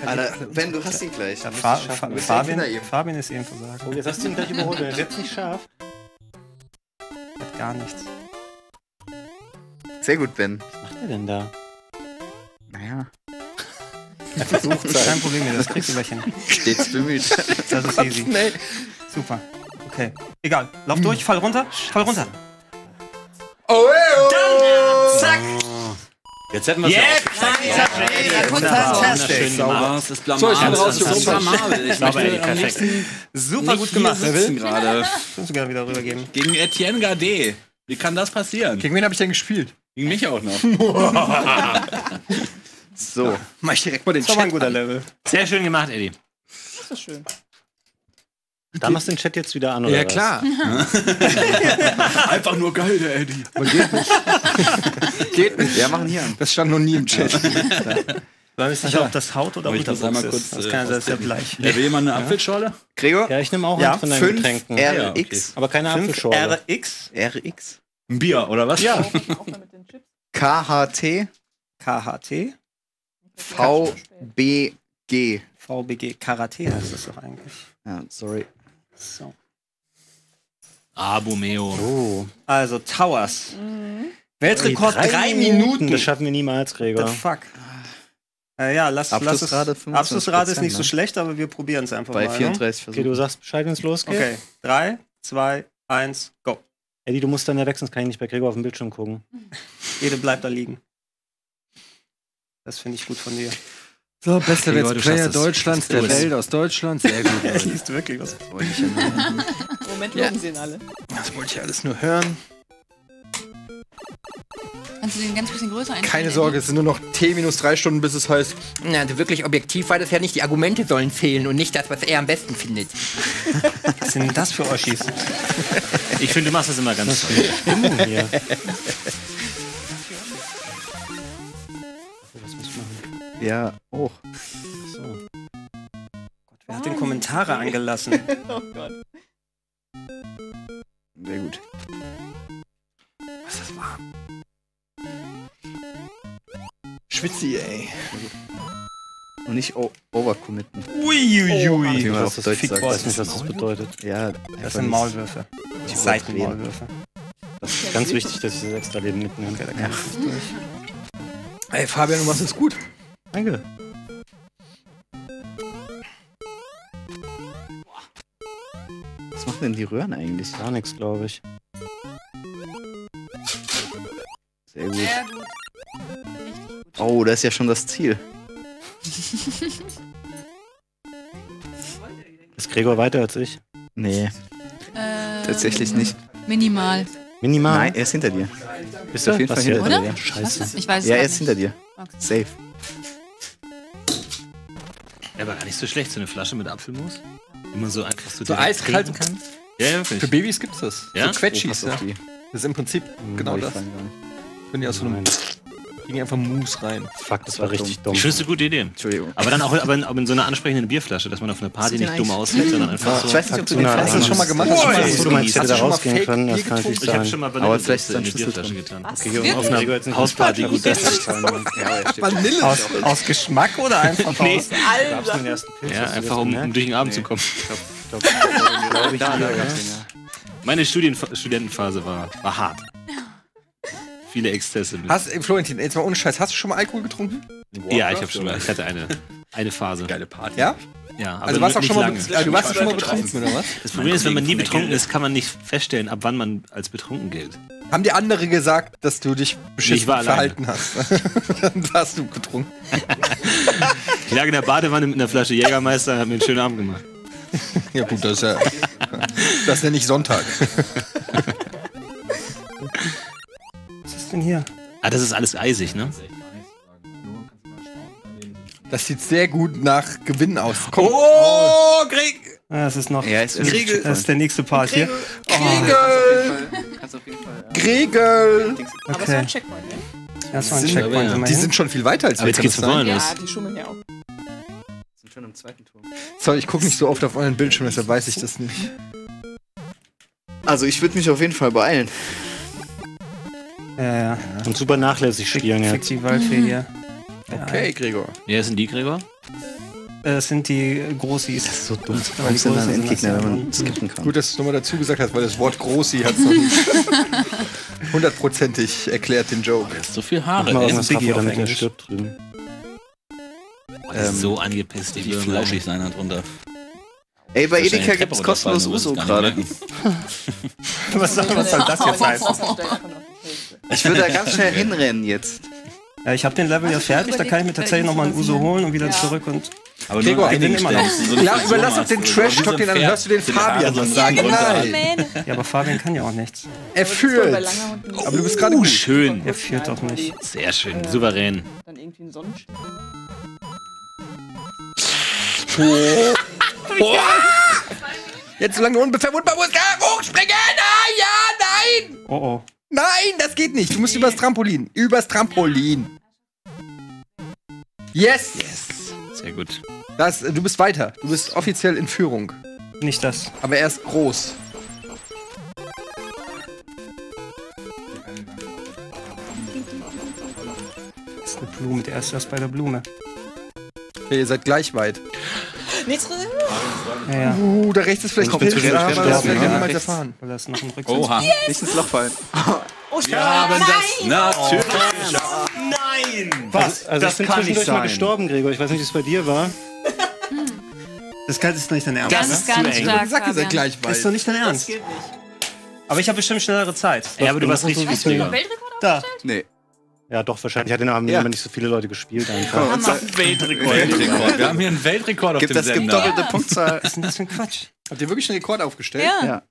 Alter, Ben, du hast ihn gleich. Ja, Fa Fa Fabian. Fabian ist ein Versager. Oh, jetzt hast du ihn gleich überholt. Er ist jetzt nicht scharf. Hat gar nichts. Sehr gut, Ben. Was macht er denn da? Naja. Er versucht Kein Problem mehr, das kriegst du gleich hin. Stets bemüht. Das ist easy. Super. Okay. Egal. Lauf durch, fall runter, fall runter. Oh, Zack! Jetzt hätten wir es Yeah, ja aufgeschrieben. Fantastisch. Das ist Blamage. So, ich bin raus, Das ist blamabel. Ich möchte am perfekt. Super gut gemacht. sitzen gerade. Kannst du gerne wieder rübergeben. Gegen Etienne Gade. Wie kann das passieren? Gegen wen habe ich denn gespielt? Gegen mich auch noch. So. Mach ich direkt mal den Das war mal ein Chat guter. Level. Sehr schön gemacht, Eddie. Das ist schön. Da machst du den Chat jetzt wieder an, oder Ja, klar. Einfach nur geil, der Eddie. Aber geht nicht. geht nicht. Wir machen hier an. Das stand noch nie im Chat. Weiß nicht, Ja. ob das Haut oder ich Unterwuchs einmal kurz. ist. Das äh, kann ja sehr austippen. gleich. Wer will jemand eine Apfelschorle? Gregor? Ja, ich nehme auch Ja, eins von deinen fünf Getränken. R- Ja, okay. RX. Aber keine 5 Apfelschorle. RX RX. Ein Bier, oder was? Ja. Auch mal mit den Chips. KHT. KHT VBG. VBG Karate heißt das doch eigentlich. Ja, sorry. So. Abumeo. Oh. Also Towers. Weltrekord Ey, drei, Minuten. Das schaffen wir niemals, The Gregor. fuck. Äh, ja, lass, lass es. Abschlussrate 25%, Abschlussrate ist nicht so ne? schlecht, aber wir probieren es einfach Bei mal. 34 Okay, du sagst Bescheid, wenn es losgeht. Ne? Okay, drei, zwei, eins, go. Eddie, du musst dann ja wechseln, sonst kann ich nicht bei Gregor auf dem Bildschirm gucken. Jede bleibt da liegen. Das finde ich gut von dir. So, bester Gregor, Let's Player. Deutschlands, der Welt aus Deutschland. Sehr gut. Er liest wirklich was. Wollte ich ja nur- Im Moment Ja. loben sie ihn alle. Das wollte ich alles nur hören. Kannst du den ganz bisschen größer einstellen? Keine Sorge, es sind nur noch T minus drei Stunden, bis es heißt. Na, also wirklich objektiv war das ja nicht. Die Argumente sollen fehlen und nicht das, was er am besten findet. Was sind denn das für Oschis? Ich finde, du machst das immer ganz gut. Ja, oh. So. Wer hat denn Kommentare angelassen? oh Gott. Sehr gut. Was ist das warm? Schwitzi, ey. Und nicht overcommitten. Uiuiui. Wie man Das auf ist Deutsch sagt. Ich weiß nicht, was das bedeutet. Ja, Das sind Maulwürfe. Nicht Seitenmaulwürfe. Das ist ganz wichtig, dass ich das extra Leben mitnehme. Ja. Ey, Fabian, du machst es gut. Danke. Was machen denn die Röhren eigentlich? Gar nichts, glaube ich. Sehr gut. Sehr gut. Gut. Oh, das ist ja schon das Ziel. Ist Gregor weiter als ich? Nee, Ähm, tatsächlich nicht. Minimal. Minimal? Nein, er ist hinter dir. Bist Auf du? jeden Fall hinter hier? dir. Scheiße. Ich weiß es Ja, er ist nicht. hinter dir. Okay. Safe. Der war gar nicht so schlecht, so eine Flasche mit Apfelmus. Man so einfach so, So eiskalt. kann. Ja, ja, wirklich. Für Babys gibt's das. Ja? So Quetschis, Oh, ja. Das ist im Prinzip genau Hab ich das. nicht. Wenn die aus so einem. Kriegen einfach Mousse rein. Fuck, das war richtig dumm. Ich finde es eine gute Idee. Entschuldigung. Aber dann auch aber in, aber in so einer ansprechenden Bierflasche, dass man auf einer Party nicht dumm aussieht, sondern einfach so. Ich weiß nicht, ob du den Hast du das schon mal gemacht? Hast du schon mal du ich hast da schon mal rausgehen können? Das kann natürlich Ich habe sein. schon mal Aber Vanille vielleicht ist in da ein die Schlüssel Bierflasche getan. Okay, auf einer nicht Hausparty, gut, das. Vanille. Aus, Geschmack oder einfach aus? Ja, das einfach um, durch den Abend zu kommen. Ich ich ich. Meine Studien Studentenphase war, war hart. Viele Exzesse. Mit. Hast, äh, Florentin, jetzt mal ohne Scheiß, hast du schon mal Alkohol getrunken? ja, ich habe schon mal. Ich hatte eine, eine Phase. Geile Party. Ja? Ja, aber Also warst du auch nicht schon mal, äh, du warst schon mal betrunken, oder was? Das Problem ist, wenn man nie betrunken ist, kann man nicht feststellen, ab wann man als betrunken gilt. Haben die andere gesagt, dass du dich beschissen alleine. verhalten hast? Dann warst du getrunken. Ich lag in der Badewanne mit einer Flasche Jägermeister und hab mir einen schönen Abend gemacht. Ja gut, das ist ja, das ist ja nicht Sonntag. Was ist denn hier? Ah, das ist alles eisig, ne? Das sieht sehr gut nach Gewinn aus. Komm. Oh, Krieg! Ah, das ist noch. Ja, es ist Kriegel. Das ist der nächste Part hier. Jeden Fall. Gregel! Aber es war ein Okay. Checkpoint, ne? Das war ein Sind- Checkpoint ja. Die sind schon viel weiter als Aber wir. jetzt kann geht's vorne Ja, los. die schummeln ja auch. Sind schon im zweiten Turm. Sorry, ich gucke nicht so oft auf euren Bildschirm, deshalb weiß ich das nicht. Also ich würde mich auf jeden Fall beeilen. Ja, ja. Und super nachlässig spielen Fick jetzt. die Waldfee hier. Okay, Gregor. Wer sind die, Gregor? Äh, Das sind die Großis. Das ist so dumm. Weil ich dann ein Endgegner, wenn man skippen kann. Gut, dass du es nochmal dazu gesagt hast, weil das Wort Grossi hat noch nicht hundertprozentig erklärt den Joke. So viel Mach Haare, mal irgendwas Biggie auf er Englisch. stirbt drüben. Oh, die ist so angepisst, die Die Würmer. flauschig sein da drunter. Ey, bei Edeka Treppe gibt's kostenlos Uso es gerade. was soll das jetzt heißen? Ich würde da ganz schnell hinrennen jetzt. Ja, ich habe den Level ja fertig, da kann ich mir tatsächlich nochmal ein Uso holen und wieder zurück und. Aber Gregor, nur immer noch. So Ja, überlass doch den Trash-Talk, den dann hörst du den Fabian so was sagen. Nein, Ja, aber Fabian kann ja auch nichts. er fühlt. Aber du bist gerade Oh, gut. schön. Er führt doch nicht. Sehr schön. Souverän. Dann irgendwie ein Sonnenschein. Jetzt, solange du unbefährdet musst, hochspringen! Nein, ja, nein! Oh oh. Nein, das geht nicht. Du musst übers Trampolin. Übers Trampolin. Yes! Sehr gut. Das, du bist weiter. Du bist offiziell in Führung. Nicht das. Aber er ist groß. Das ist eine Blume. Der erste ist bei der Blume. Okay, ihr seid gleich weit. Nichts drin. Ja, ja. Uh, da rechts ist vielleicht noch bin Pilz, zu aber schnell das sterben, werden wir ja. niemals erfahren. Weil das noch ein Rücksitz. Oha. Nicht ins Loch fallen. Oh, Wir haben das natürlich. Nein! Was? Also das ich bin kann nicht zwischendurch mal gestorben, Gregor. Ich weiß nicht, wie es bei dir war. Das kann- ist doch nicht dein Ernst. Ganz, ne? ganz Zu eng. stark, ihr seid Fabian. gleich Das ist doch nicht dein Ernst. Aber ich habe bestimmt schnellere Zeit. Ja, aber du warst richtig Hast du Weltrekord Da. Nee. Ja, doch, wahrscheinlich. Hat den Abend Ja. immer nicht so viele Leute gespielt einfach. Hammer. Weltrekord. Wir haben hier einen Weltrekord auf Gibt, dem das gibt Sender. doppelte Punktzahl. Was ist denn das für ein Quatsch? Habt ihr wirklich einen Rekord aufgestellt? Ja. Ja.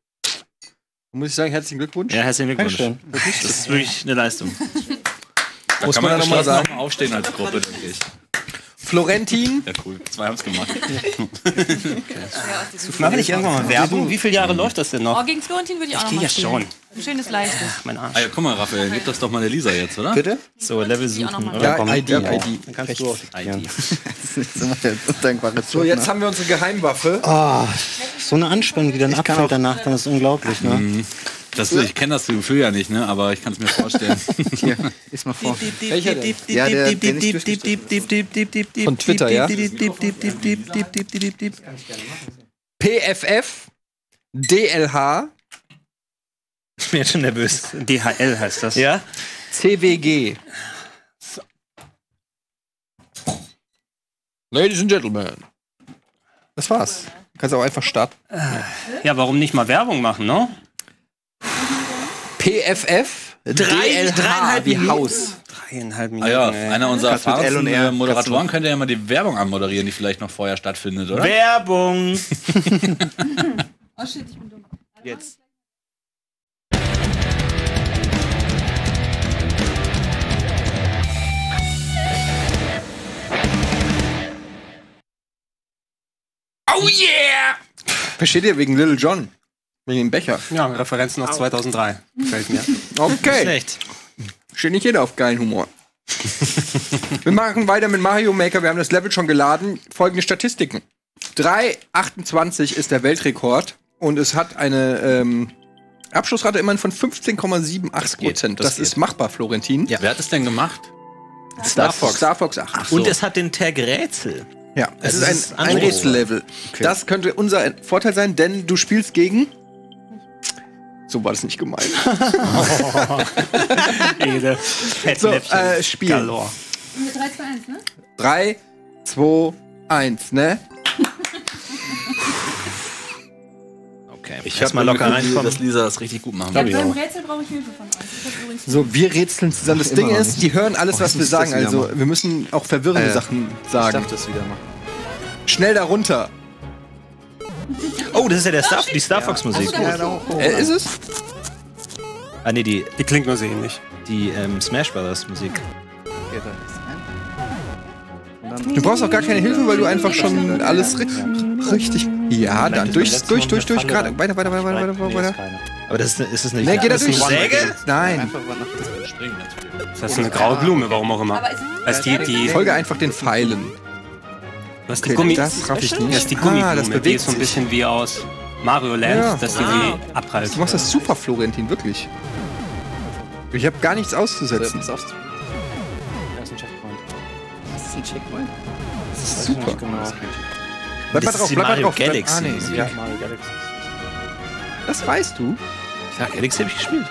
Muss ich sagen, herzlichen Glückwunsch. Ja, herzlichen Glückwunsch. Dankeschön. Das ist wirklich eine Leistung. Da Muss kann man man ja noch mal noch sagen. mal aufstehen als Gruppe, denke ich. Florentin. Ja, cool. Zwei haben es gemacht. Machen wir nicht irgendwann mal Werbung? Wie viele Jahre läuft das denn Oh, noch? gegen Florentin würde ich auch Ich noch gehe mal ja schon. Ein schönes Leichtes. Mein Arsch. Ah ja, guck mal, Raphael, gib das doch mal der Lisa jetzt, oder? Bitte? So, Level suchen, oder? Ja, ID, ja, ID. Dann kannst du auch nicht so jetzt haben wir unsere Geheimwaffe. Ah, so eine Anspannung, die dann abfällt danach, dann ist unglaublich, ne? Mhm. Das, ich kenne das Gefühl ja nicht, ne? aber ich kann es mir vorstellen. Hier, lies mal vor. Welcher denn? Ja, der, der nicht ist. Von Twitter, ja? PFF, DLH, Ich bin jetzt schon nervös. DHL heißt das. Ja? CWG. Ladies and Gentlemen. Das war's. Du kannst auch einfach starten. Ja, warum nicht mal Werbung machen, ne? PFF, Drei- DLH dreieinhalb wie Minuten. Haus. Dreieinhalb Ah Minuten. ja, ey. einer unserer erfahrensten Moderatoren könnte ja mal die Werbung anmoderieren, die vielleicht noch vorher stattfindet, oder? Werbung! Oh shit, ich bin dumm. Jetzt. Oh yeah! Versteht ihr wegen Little John? Wegen dem Becher. Ja, Referenzen aus 2003. Gefällt mir. Okay. Schlecht. Steht nicht jeder auf geilen Humor. Wir machen weiter mit Mario Maker. Wir haben das Level schon geladen. Folgende Statistiken. 3,28 ist der Weltrekord und es hat eine ähm, Abschlussrate immerhin von 15,78 Prozent. Das, das geht. ist machbar, Florentin. Wer hat es denn gemacht? Star Fox. Star Fox 8. Und es hat den Tag Rätsel. Ja, es Also ist es ist ein, ein Anruf. Rätsellevel. Das könnte unser Vorteil sein, denn du spielst gegen So war das nicht gemeint. Ede. so, äh, Spiel. Galore. 3, 2, 1, ne? 3, 2, 1, ne? Okay. Ich Erstmal habe locker locker reinkommen. dass Lisa das richtig gut machen Ja, wird. beim Rätsel brauche ich Hilfe von euch. Ich So, wir rätseln zusammen. Das Ach, Ding ist, die hören alles, Oh, was wir ich sagen. Also, machen. wir müssen auch verwirrende Äh, Sachen Ich sagen. darf das wieder machen. Schnell darunter. Oh, das ist ja der Star, die Star Fox Musik. Äh, ist es? Ah, nee, die, Die klingt nur so ähnlich. die ähm, Smash Brothers Musik. Dann Du brauchst auch gar keine Hilfe, weil du einfach schon alles ri richtig. Ja, dann durch, durch, durch, durch, gerade. Weiter, weiter, weiter, weiter, weiter, weiter. Aber das ist, ist das nicht. Nee, geht da das durch. Säge? Nein. Das ist eine graue Blume, warum auch immer. Ist die, die, Folge einfach den Pfeilen. Das ist die Okay, Gummi, das raff ich das nicht. ist die Ah, Gummiblume, das die bewegt ist so ein sich. bisschen wie aus Mario Land, Ja. dass die sie abreißt. Du machst das super, Florentin, wirklich. Ich habe gar nichts auszusetzen. Pass auf. Da ist ein Checkpoint. Das ist ein Checkpoint. Das ist super. genau. Bleib mal Das ist drauf, die bleib mal Mario drauf. bleib- Galaxy Ah, nee. Musik. Ja, Mario Galaxy. Das weißt du. Ja, Galaxy habe ich gespielt.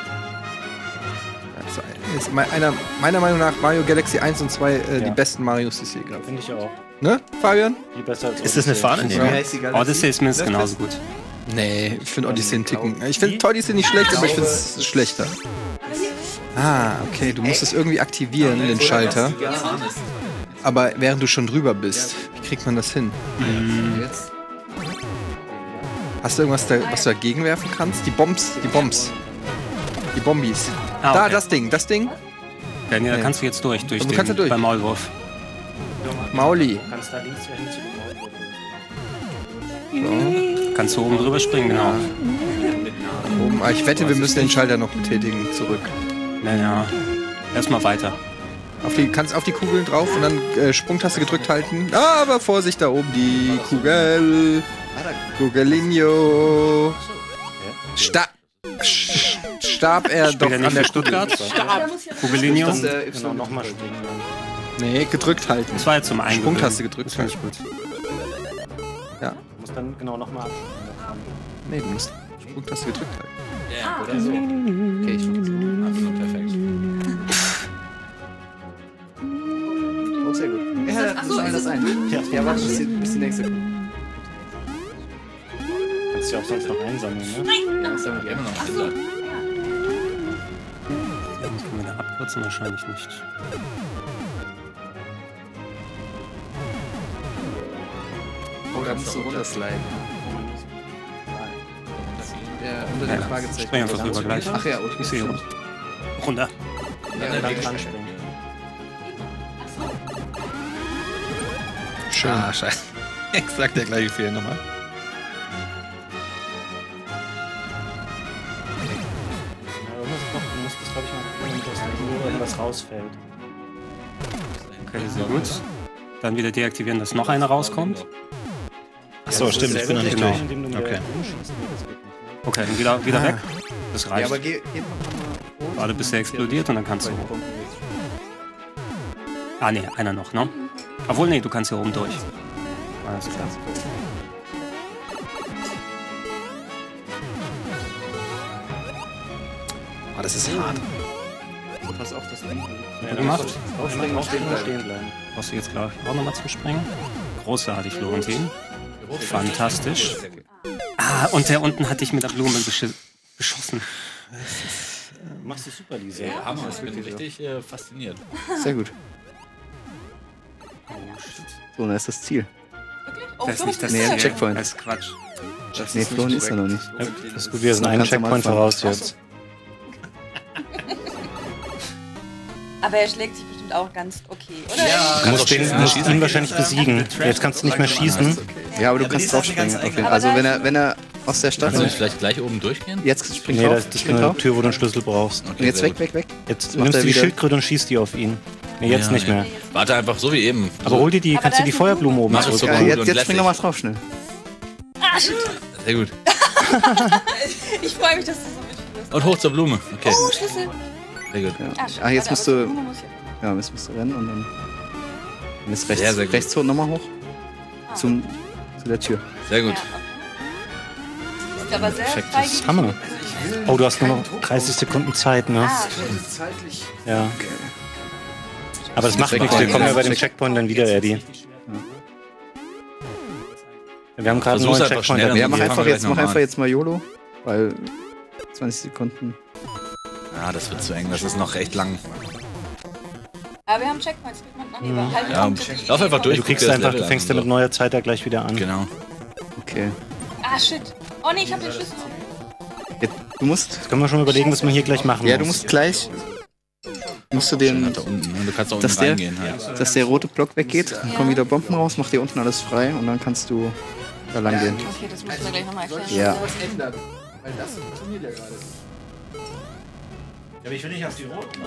Das ist me- einer, meiner Meinung nach Mario Galaxy 1 und 2 äh, die Ja. besten Marios, die es je gab. Finde ich auch. Ne, Fabian? Die besser als Ist das eine. Fahne? Nee. Ja. Odyssey ist mindestens genauso gut. Nee, ich finde Odyssey einen Ticken. Ich finde Odyssey nicht schlecht, aber ich finde es schlechter. Ah, okay, du musst es irgendwie aktivieren, den Schalter. Aber während du schon drüber bist, wie kriegt man das hin? Jetzt. Hast du irgendwas, da, was du dagegen werfen kannst? Die Bombs, die Bombs. Die Bombis. Ah, Da, das Ding, das Ding. Ja, nee, da kannst du jetzt durch, durch Du den kannst da durch. beim Maulwurf. Mauli. Du kannst da links hin zu dem Maulwurf. Kannst du oben drüber springen, genau. Oben. Ah, ich wette, wir müssen den Schalter noch betätigen, zurück. Naja, erstmal weiter. Auf die, kannst auf die Kugeln drauf und dann äh, Sprungtaste gedrückt halten. Ah, aber Vorsicht, da oben die Kugel. Kugelinho. Sta starb er doch an der Stuttgart? Kugelinho? Äh, Genau, nochmal springen. Nee, gedrückt halten. Das war jetzt zum Eingewöhnen. Sprungtaste gedrückt Das finde ich gut. Ja. Du musst dann genau nochmal abspringen. Nee, du musst Sprungtaste gedrückt halten. Ja, Oder so. Okay, ich mach's. also perfekt. Oh, sehr gut. Ja, das so, ist das ein. Ja, ja warte, bis die, bis die nächste kommt. Kannst du ja auch sonst noch einsammeln, ne? Ja, das haben wir Immer noch Kinder. Das können wir da abkürzen wahrscheinlich nicht. Da musst du runtersliden. Ja, unter dem Ja, Fragezeichen. spring einfach rüber gleich. Ach ja, okay. Ich sehe. Runter. Ja, dann dran springen. Schön. Ah, scheiße. Exakt der gleiche Fehler nochmal. Ja, irgendwas noch, du musst das, glaube ich, mal probieren, dass da irgendwo irgendwas rausfällt. Okay, sehr gut. Dann wieder deaktivieren, dass noch einer rauskommt. So, stimmt, ich bin noch nicht durch. Okay. okay. dann wieder, wieder Ah. weg. Das Ja, reicht. aber geh, geh. Warte, bis er explodiert und dann kannst du hoch. Ah, nee, einer noch, ne? Obwohl, nee, du kannst hier oben durch. Alles klar. Ah, das ist hart. Pass auf, das Ding. Ja, gemacht. Aufspringen und stehen Immer bleiben. stehen bleiben. Brauchst du jetzt, glaube ich, auch nochmal zum Springen. Großartig, Florentin. Fantastisch. Ah, und der unten hat dich mit der Blume beschossen. Du machst es super, Lisa. Ja, Hammer, ich bin richtig äh, fasziniert. Sehr gut. Oh, shit. So, dann ist das Ziel. Oh, Das ist nicht das Nee, Ziel. Checkpoint. Das ist Quatsch. Das nee, Flohen ist er noch nicht. Das ist gut, wir sind einen Checkpoint voraus jetzt. Aber er schlägt sich bestimmt auch ganz okay, oder? Du musst, den, du musst ihn wahrscheinlich besiegen. Jetzt kannst du nicht mehr schießen. Ja, aber du kannst draufspringen. Okay. Also wenn er, wenn er aus der Stadt Kannst du nicht vielleicht gleich oben durchgehen? Jetzt springt Nee, drauf. das, ist eine drauf. Tür, wo du einen Schlüssel brauchst. Und jetzt weg, weg, weg. Jetzt macht nimmst du die Schildkröte und schießt die auf ihn. Nee, jetzt Ja, nicht ja. mehr. Warte einfach so wie eben. Aber hol dir die, Aber kannst du die Feuerblume oben so zurück. Ja, jetzt, jetzt spring nochmal drauf, schnell. Ah, shit. Sehr gut. Ich freue mich, dass du so mitspielst. Und hoch zur Blume. Okay, Oh, Schlüssel. sehr gut. Ja. Ah. Ah, jetzt musst du. Ja, jetzt musst du rennen und dann. Und jetzt rechts, Sehr, sehr gut. rechts hoch, nochmal hoch. Zum, zu der Tür. Sehr gut. Sieht aber sehr Perfekt, das freigebig ist Hammer. aus. Oh, du hast nur noch 30 Sekunden Zeit, ne? Ah, Zeitlich. Ja. Aber das macht nichts, wir kommen ja bei dem Checkpoint dann wieder, Eddie. Wir haben gerade einen neuen Checkpoint. Ja, mach Wir einfach jetzt, mach einfach jetzt mal YOLO, weil 20 Sekunden. Ja, das wird zu eng, das ist noch recht lang. Aber wir haben Checkpoints. kriegt man- nee, Mhm. halt Ja, lauf einfach durch. Du kriegst einfach, Level du an fängst ja mit neuer Zeit da gleich wieder an. Genau. Okay. Ah, shit. Oh nee, ich hab den Schlüssel. Jetzt, du musst. Jetzt können wir schon überlegen, was man hier gleich machen Ja, du muss. musst gleich. Musst du den. Da unten, ne? Du kannst unten dass der. Halt. Dass der rote Block weggeht, dann kommen wieder Bomben raus, mach dir unten alles frei und dann kannst du da lang gehen. Okay, das müssen wir gleich nochmal erklären. Ja. Weil das funktioniert ja gerade. Aber ich will nicht auf die roten.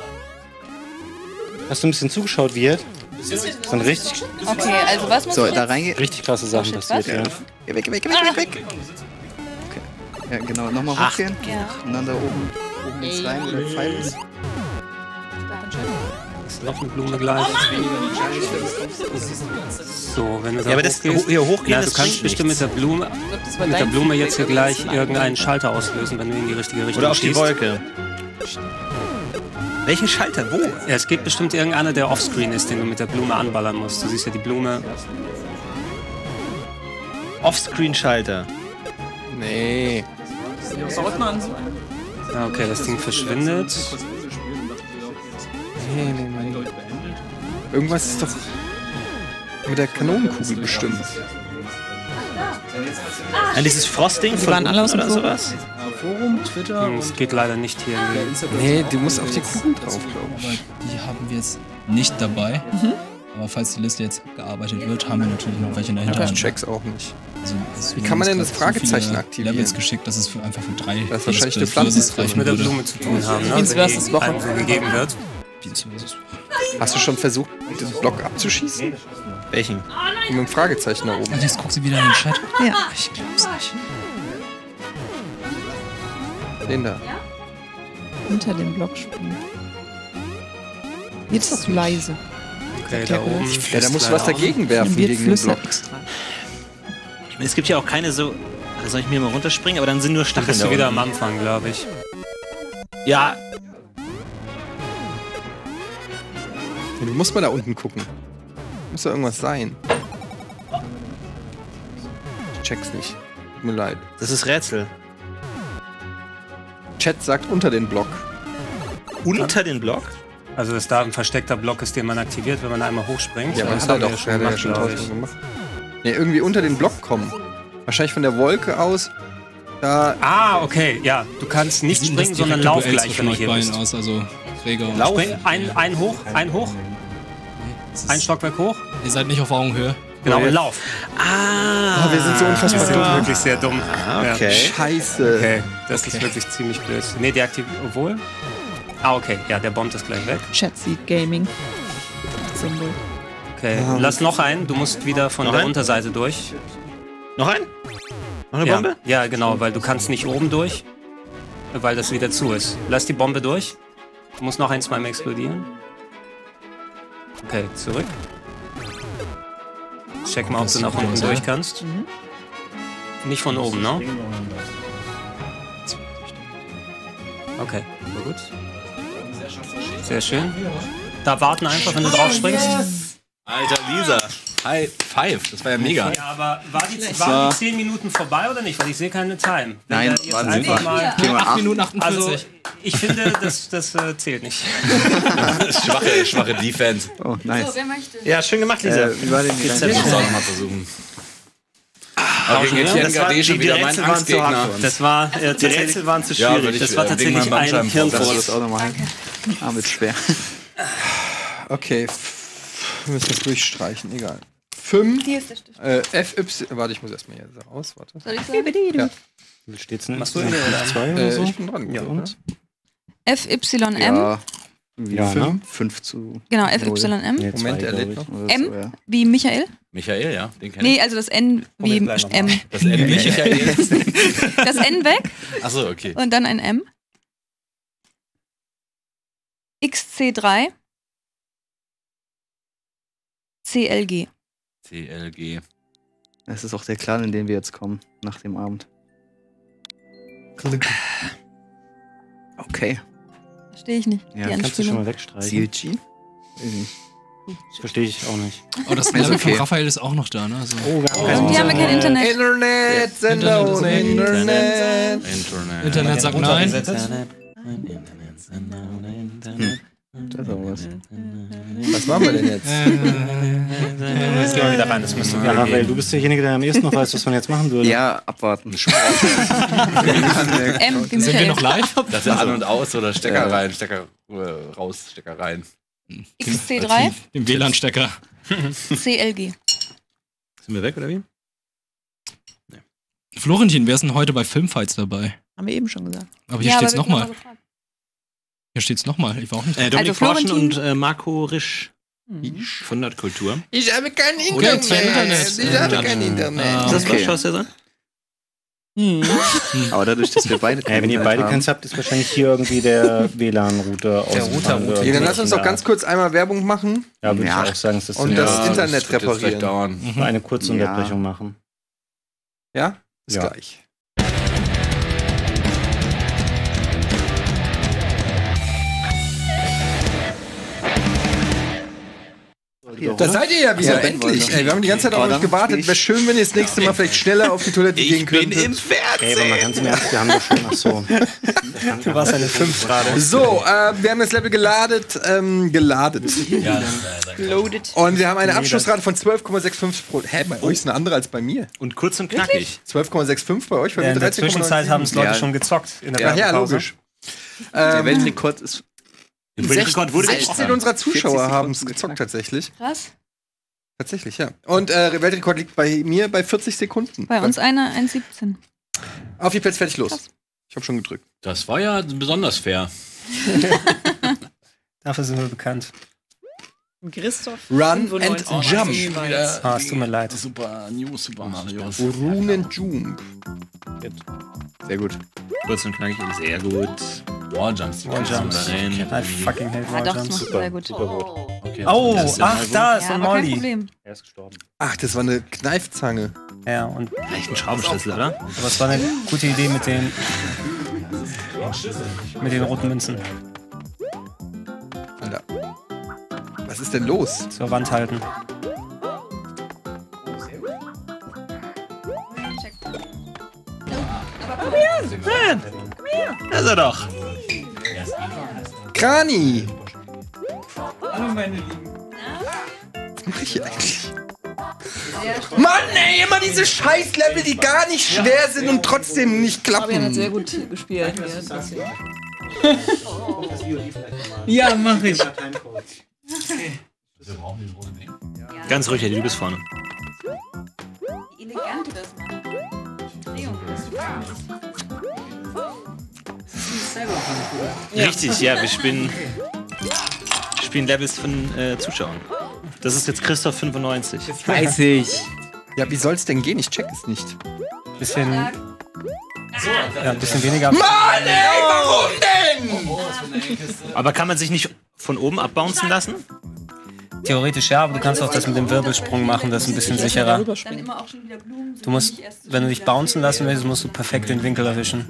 Hast du ein bisschen zugeschaut, wie jetzt? Das sind richtig, Okay, also was muss So, ich da jetzt? reingehen. richtig krasse Sachen shit, passiert, was? ja. Geh weg, geh weg, geh weg, geh weg. Okay. Ja, genau, nochmal Ach. hochgehen. Ja. Und dann da oben, oben ins rein, wo der Pfeil ist. Ist noch eine Blume gleich. So, wenn du da Ja, aber das- hochgehst, hier hochgehen, ja, das du kannst bringt bestimmt mit der Blume, das war mit der dein Blume jetzt hier das gleich war irgendeinen Schalter auslösen, wenn du in die richtige Richtung Oder auf die schießt. Wolke. Welchen Schalter? Wo? Ja, es gibt bestimmt irgendeiner, der offscreen ist, den du mit der Blume anballern musst. Du siehst ja die Blume. Offscreen-Schalter. Nee. Ah, okay, das Ding verschwindet. Nee, nee, nee. Irgendwas ist doch mit der Kanonenkugel bestimmt. An dieses Frosting Die waren alle aus dem oder Forum. sowas? Forum, Twitter. Hm, Es geht leider nicht hier. Nee, du musst auf die Kugel drauf, glaube Aber die haben wir jetzt nicht dabei. Aber falls die Liste jetzt abgearbeitet wird, haben wir natürlich noch welche in der Ich Hinterhand. check's auch nicht. Also, Wie kann man denn das gerade so Fragezeichen aktivieren? Levels geschickt, dass es für einfach für drei Das ist wahrscheinlich eine Pflanze, die mit der. Blume zu tun haben, ne? Beans Wenn die versus Woche. gegeben wird. Hast du schon versucht, den Block abzuschießen? Welchen? Mit dem Fragezeichen da oben. Und jetzt guckt sie wieder in den Chat. Ja. Ich glaub's nicht. Den da. Unter dem Block springen. Jetzt ist es zu leise. Okay, da oben. Ja, da musst du was dagegen werfen, gegen den Block. extra. Es gibt ja auch keine so. Da soll ich mir mal runterspringen, aber dann sind nur Stacheln bist du wieder am Anfang, glaube ich. Ja, Ja, Du musst mal da unten gucken. Muss da irgendwas sein. Ich check's nicht. Tut mir leid. das ist Rätsel. Chat sagt unter den Block. Unter den Block? Also, dass da ein versteckter Block ist, den man aktiviert, wenn man einmal hochspringt. Ja, aber das hat er doch hat er ja gemacht, schon tausendmal gemacht. Nee, irgendwie unter den Block kommen. Wahrscheinlich von der Wolke aus. Da. Ah, okay, ja. Du kannst nicht springen, sondern lauf gleich, wenn du euch hier bist. aus? Also Gregor und Spring, ein, ein hoch, ein hoch, ein Stockwerk hoch. Ihr seid nicht auf Augenhöhe. Genau, und lauf. Ah, Ah, wir sind so unfassbar Das ist dumm. wirklich sehr dumm. Ah, okay. Scheiße. Okay, das ist wirklich ziemlich blöd. Nee, deaktiviert. Obwohl. Ah, okay, ja, der bombt ist gleich weg. Chat sieht Gaming. Symbol. Okay, Ah. lass noch einen. Du musst wieder von Noch der ein? Unterseite durch. Noch ein? Noch eine ja. Bombe? Ja, genau, weil du kannst nicht oben durch, weil das wieder zu ist. Lass die Bombe durch. Du musst noch ein, zweimal explodieren. Okay, zurück. Check mal, ob du nach unten durch kannst. Nicht von oben, ne? Okay, sehr gut. Sehr schön. Da warten einfach, wenn du drauf springst. Alter Lisa. High Five. Das war ja mega. Ja, aber war die, waren die 10 Minuten vorbei oder nicht? Weil ich sehe keine Time. Wenn Nein, jetzt waren einfach sie. mal. Geh mal 8 ab. Minuten 48. Also, ich finde, das, das äh, zählt nicht. schwache, schwache Defense. Oh, nice. So, wer möchte? Ja, schön gemacht, Lisa. Äh, wie war denn die jetzt Ich muss auch noch? nochmal versuchen. Aber gegen ne? Etienne Das war- Gade schon die wieder mein Rätsel waren zu Angstgegner. Das war äh, Die Rätsel waren zu Ja, schwierig. ich, das war äh, tatsächlich ein. Das Hirnfurz. ist auch nochmal. Ah, wird schwer. Okay. Wir müssen das durchstreichen, egal. 5. Hier ist der Stift. Äh, FY. Warte, ich muss erstmal hier raus. Warte. Soll ich sagen? Ja. Wie steht's denn? Machst du den oder? Zwei oder Äh, so? ich bin dran. Ja, und? FYM. Ja. Ja, ne? 5 zu. Genau. FYM. Nee, Moment, er lädt noch. M so, ja. wie Michael. Michael, ja, den kenn ich. Nee, also das N wie. M. Das N Michael. Das N weg Achso, okay. und dann ein M. XC3. CLG. CLG. Das ist auch der Clan, in den wir jetzt kommen, nach dem Abend. Okay. Verstehe ich nicht. Ja, die kannst du schon mal wegstreichen. CLG? Das verstehe ich auch nicht. Oh, das Level von Raphael ist auch noch da, ne? Also, oh, Und die haben wir kein Internet. Internet, Sender ohne Internet. Internet. Internet sagt nein. Das ist auch was. Was machen wir denn jetzt? Jetzt gehen wir wieder rein, das müsste Ja, Raphael, du bist derjenige, der am ehesten noch weiß, was man jetzt machen würde. Ja, abwarten. M, wie Sind wir noch live? Das ist an und aus oder Stecker Ja. rein, Stecker äh, raus, Stecker rein. XC3, Dem WLAN-Stecker. CLG. Sind wir weg, oder wie? Florentin, wer ist denn heute bei Filmfights dabei? Haben wir eben schon gesagt. Aber hier Ja, steht's aber wir nochmal. Hier steht's nochmal. Ich war auch nicht. Äh, Dominik Also Forschen Florentin- und äh, Marco Risch von Nerdkultur. Ich habe kein Internet. Internet. Ich habe kein Internet. Ah, Ist das okay. was, schaust du dir an? Aber dadurch, dass wir beide Ey, wenn ihr beide keins habt, ist wahrscheinlich hier irgendwie der WLAN-Router aus. Der Router-Router. Ja, dann lass uns doch ganz kurz einmal Werbung machen. Ja, würde Ja. ich auch sagen, es ist Und das ja, Internet jetzt reparieren. dauern. Mhm. eine kurze Ja. Unterbrechung machen. Ja? Bis Ja. gleich. Da seid ihr ja wieder, Ja, endlich. Ey, wir haben die ganze Zeit auf euch gewartet. ich- Wäre schön, wenn ihr das nächste Mal vielleicht schneller auf die Toilette gehen könntet. Ey, aber mal ganz im Ernst, wir haben doch schon. Ach so. Du warst eine 5 gerade. So, äh, wir haben das Level geladet, ähm, geladet. Loaded. Und wir haben eine Abschlussrate von 12,65 Pro. Hä, bei euch ist eine andere als bei mir. Und kurz und knackig. 12,65 bei euch, bei Ja, mir in der 13,97. Zwischenzeit haben es Leute Ja. schon gezockt. In der Ja, ja, logisch. Der Ähm, Weltrekord ist. Der Weltrekord wurde 16 unserer 40 Zuschauer haben es gezockt tatsächlich. Krass. Tatsächlich, ja. Und äh, Weltrekord liegt bei mir bei 40 Sekunden. Bei uns einer 1,17. Auf die Plätze fertig los. Ich habe schon gedrückt. Das war ja besonders fair. Dafür sind wir bekannt. Christoph. Run 95 and Jump. Ah, es tut mir leid. Super News, Super Mario. Run and Jump. Sehr gut. Kurz und knackig, sehr gut. Warjumps. souverän. I fucking hate Ah, doch, das du sehr gut. Okay, Oh, ist ja ach, da ist Ja, ein Molly. Er ist gestorben. Ach, das war eine Kneifzange. Ja, und Vielleicht ein Schraubenschlüssel, oder? aber es war eine gute Idee mit den mit den roten Münzen Alter. Was ist denn los? zur Wand halten. Da ist er doch. Krani! Hallo, meine Lieben. Was mach ich hier eigentlich? Mann, ey, immer diese Scheiß-Level, die gar nicht schwer sind und trotzdem nicht Fabian hat sehr klappen. gut gespielt. ja, mach ich. Ganz ruhig, Eddie, du bist vorne. Wie elegant du das machst. Richtig, ja, wir spielen, spielen Levels von äh, Zuschauern. Das ist jetzt Christoph 95. Weiß ich. Ja, wie soll's denn gehen? Ich check es nicht. Bisschen ja, ein bisschen weniger. Mann, ey, warum denn? Aber kann man sich nicht von oben abbouncen lassen? Theoretisch ja, aber du kannst auch das mit dem Wirbelsprung machen, das ist ein bisschen sicherer. Dann immer auch schon wieder Blumen. so Du musst, wenn du dich bouncen lassen willst, musst du perfekt den Winkel erwischen.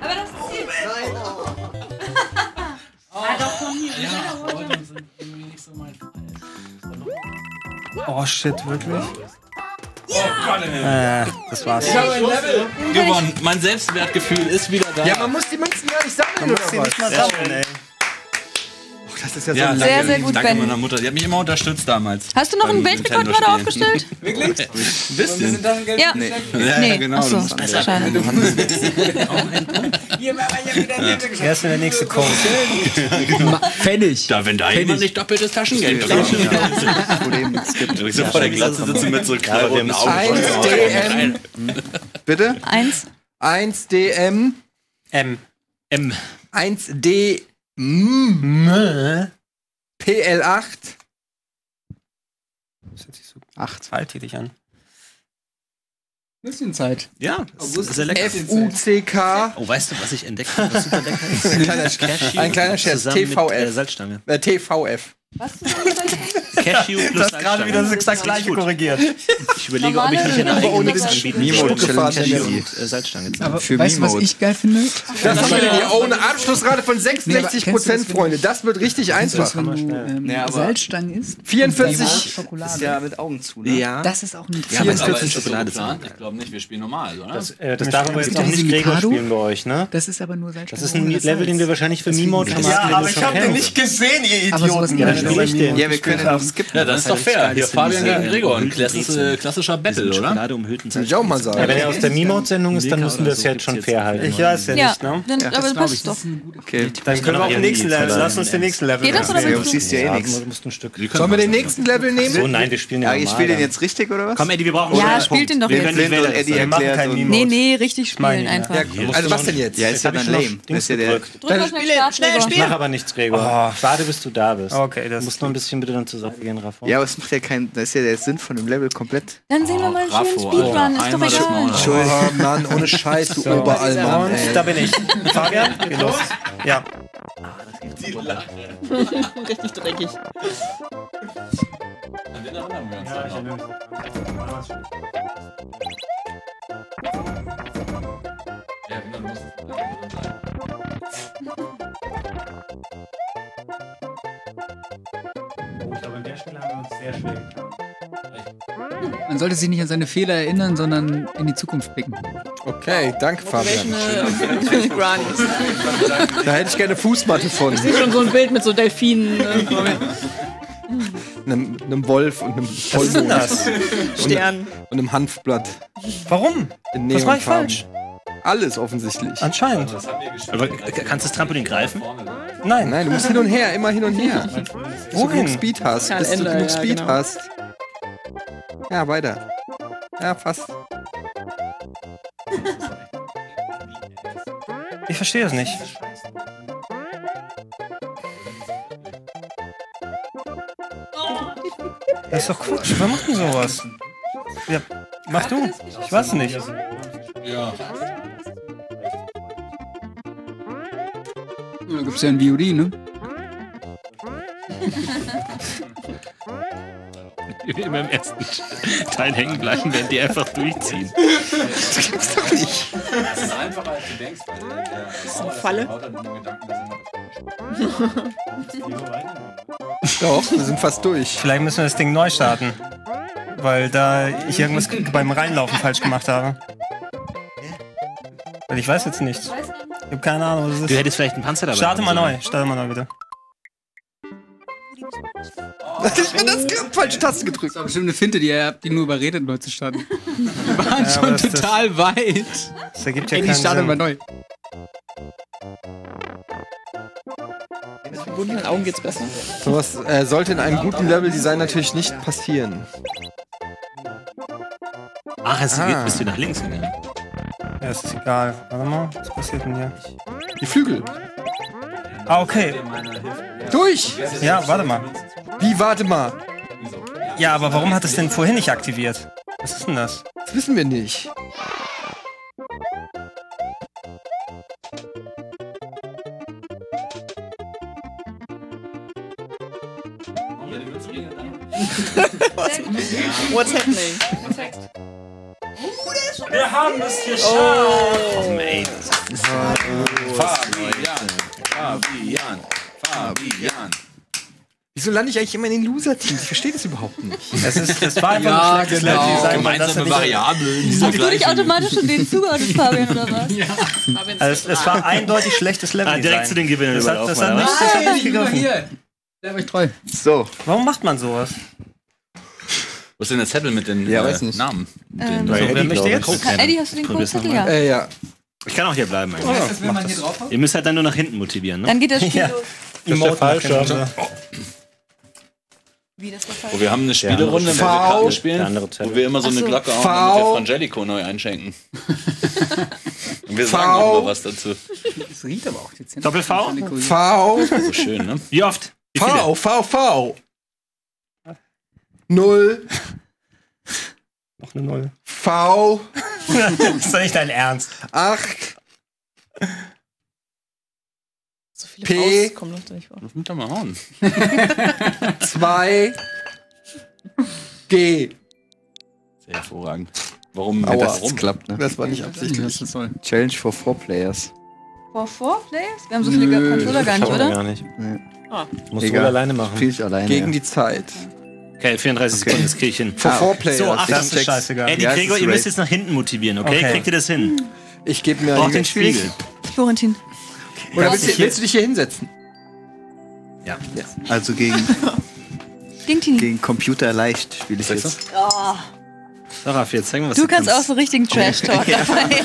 Aber das ist. Ah, doch, komm hier. Oh shit, wirklich? Äh, das war's. Gewonnen. Mein Selbstwertgefühl ist wieder da. Ja, man muss die Münzen gar nicht sammeln, Man muss sie oder nicht mal was? sammeln, ey. Das ist ja so Ja, lange. Sehr, sehr gut, Danke Ben. meiner Mutter. Die hat mich immer unterstützt damals. Hast du noch einen Weltrekord gerade aufgestellt? Wirklich? Ein bisschen. Ja. Nee. Ja, Nee, ja, genau. ach so. das ist- Schade. Wer ist denn der nächste Code? Pfennig. Da, wenn da jemand nicht doppeltes Taschengeld kriegt. Ich so vor der Glatze sitze mit so knallroten Augen. 1 DM. Bitte? Eins. 1 DM. M. M. 1 D. M. PL8. Das hört sich so Acht. gewalttätig an. Bisschen Zeit. Ja, sehr lecker. FUCK. Oh, weißt du, was ich entdeckt habe, was super lecker ist? Ein kleiner, Cashew ein kleiner Scherz. TVF. äh, Salzstange. Äh, TVF. Was? Cashew plus Du hast gerade wieder das exakt gleiche korrigiert. Ich überlege, ob ich nicht eine Aber eigene ohne Mix das anbieten Cashew und äh, Salzstange. Aber Für weißt du, was ich geil finde? Das haben wir denn hier. Oh, eine Abschlussrate von Nee, aber 66 kennst du Prozent, das, Freunde. Das wird richtig das, einfach. wenn du ähm, Ja, aber- Salzstangen isst? 44 Und die Schokolade. Ist ja mit Augen zu, ne? Ja. Das ist auch ein Ja, aber ist 44 das so Schokolade. Ich glaube nicht, wir spielen normal, oder? Das, äh, das darf aber jetzt auch ja nicht Gregor spielen bei euch, ne? Das ist aber nur Salzstangen. Das ist ein Level, den wir wahrscheinlich für Mimo schon Ja, machen, aber den du ich schon hab den nicht gesehen, ihr Aber sowas Ja. Ja, wir können ja skippen. Ja, das ist doch fair. Hier Fabian gegen Gregor. Ein klassischer Battle, oder? Schokolade umhüllten Würde ich auch mal Ja, sagen. wenn er aus der Mimo-Sendung ist, dann müssen wir so jetzt schon fair halten. Ich weiß ja Ja, nicht, ne? dann, Ja, aber das passt doch. Okay. Dann können wir auch den nächsten Level. Lass uns den nächsten Level Geht das oder Ja, du siehst ja eh Ja, nichts. du musst ein Stück. Sollen wir den nächsten Level nehmen? So, nein, wir spielen Ja, ja ich spiele den jetzt richtig, oder was? Komm, Eddie, wir brauchen Ja, einen spielt den doch Wir jetzt. Wir machen keinen. Mimo. Nee, nee, richtig spielen einfach. Ja, also was denn jetzt? Ja, ist ja dann lame. Ist ja der... Drück mal schnell Start, Gregor. Ich mach aber nichts, Gregor. Warte, bis du da bist. Okay, das Du musst nur ein bisschen bitte dann zur Rafa. Ja, aber es macht ja keinen... Das ist ja der Sinn von dem Level komplett. Dann sehen wir mal einen schönen Raffo, Speedrun, ist doch das egal. Entschuldigung, Oh, Mann, ohne Scheiß, du Oberallmann. Und ey. da bin ich. Fabian, geh los. Ja. Richtig dreckig. An den erinnern wir uns dann noch. Ja, es drin sein. Ich glaube, an der Stelle haben wir uns sehr schwer Man sollte sich nicht an seine Fehler erinnern, sondern in die Zukunft blicken. Okay, danke, Fabian. Grannies. Da hätte ich gerne Fußmatte von. Ich sehe schon so ein Bild mit so Delfinen. äh. Einem, einem Wolf und einem Was ist denn das? Stern. Und einem Hanfblatt. Warum? In Was war ich falsch? Alles offensichtlich. Anscheinend. Aber kannst du das Trampolin greifen? Nein. Nein, du musst hin und her, immer hin und her. Bis du Wohin? genug Speed hast. Bis du genug ja, Speed genau. hast. Ja, weiter. Ja, fast. Ich verstehe das nicht. Das ist doch Quatsch. Wer macht denn sowas? Ja, mach du. Ich weiß nicht. Ja. Da gibt's ja ein VOD, ne? Immer im ersten Teil hängen bleiben, während die einfach durchziehen. Das gibt's doch nicht. Das ist einfacher, als du denkst, weil der, der das eine Falle? Nur Gedanken, dass immer Doch, wir sind fast durch. Vielleicht müssen wir das Ding neu starten. Weil da ich irgendwas beim Reinlaufen falsch gemacht habe. Weil ich weiß jetzt nicht. Ich habe keine Ahnung, was es ist. Du hättest vielleicht einen Panzer dabei. Starte mal neu. Starte mal neu, bitte. Ich bin das falsche Taste gedrückt. Das war bestimmt eine Finte, die ihr habt, die nur überredet, neu zu starten. Wir waren Ja, schon das- das- total weit. Das ergibt ja Ey, keinen starten wir Sinn. neu. Mit den Augen geht's besser. Sowas äh, sollte in einem guten Level-Design natürlich nicht passieren. Ach, es Ah. bist du nach links gegangen. Ist egal. Warte mal, was passiert denn hier? Die Flügel. Ah, okay. Durch! Ja, warte mal. Wie, warte mal. Ja, aber warum hat es denn vorhin nicht aktiviert? Was ist denn das? Das wissen wir nicht. What's happening? Wir haben es geschafft! Oh, ey. Fabian, Fabian, Fabian. Wieso lande ich eigentlich immer in den Loser-Teams? Ich verstehe das überhaupt nicht. Das, ist, das war einfach Ja, ein schlechtes genau. Das Gemeinsame Variablen. Hast du nicht automatisch schon den zugeordnet, Fabian, oder was? Also es, es war eindeutig schlechtes Ah, Leveldesign. direkt zu den Gewinnern das hat, das hat nicht, das hat nicht gegriffen. hier. Bleib euch treu. So, Warum macht man sowas? Wo ist denn der Zettel mit den Ja, äh, weiß nicht. Namen? Ähm, den wer möchte jetzt? Eddie, hast du den Probier's Codezettel? noch Ja. Äh, ja. Ich kann auch hier bleiben. drauf hat? Ihr müsst halt dann nur nach hinten motivieren, ne? Dann geht das Spiel Ja. los. Das ist der falsche. Wie, das war Wo falsch? wir haben eine Spielerunde, der wir. Karten spielen, wo Zettel. wir immer so eine. Glocke haben, damit wir Frangelico neu einschenken. Und wir sagen V. auch mal was dazu. Das riecht aber auch dezent. Doppel V? V, So schön, ne? Wie oft? Wie? V, V, V. Null, Noch eine Null. V, das ist doch nicht dein Ernst. acht, So viele P. Vs kommen noch nicht vor. Das muss doch mal hauen. zwei, Geh. Sehr hervorragend. Warum? Aua, das, das klappt, ne? Das war nicht absichtlich. Challenge for four players. For four Players? Wir haben so viele Nö, Controller gar nicht, oder? gar nicht. Nee. Ah. Musst du Egal. wohl alleine machen. Spiel ich alleine. Gegen ja. die Zeit. Okay, 34 Sekunden, das krieg ich hin. For Ah, okay. Players. So, Achtung, Das ist scheißegal. Eddie Ja, Gregor, ist ihr müsst jetzt nach hinten motivieren, okay? Okay. Kriegt ihr das hin? Ich gebe mir Braucht den Spiegel. Spiegel. Florentin. Oder willst, du- willst du dich hier hinsetzen? Ja. Also gegen, Gegen Tini. gegen Computer leicht spiele ich jetzt. Oh, So, Raff, jetzt zeigen wir, was du kannst auch so richtigen Trash-Talk dabei.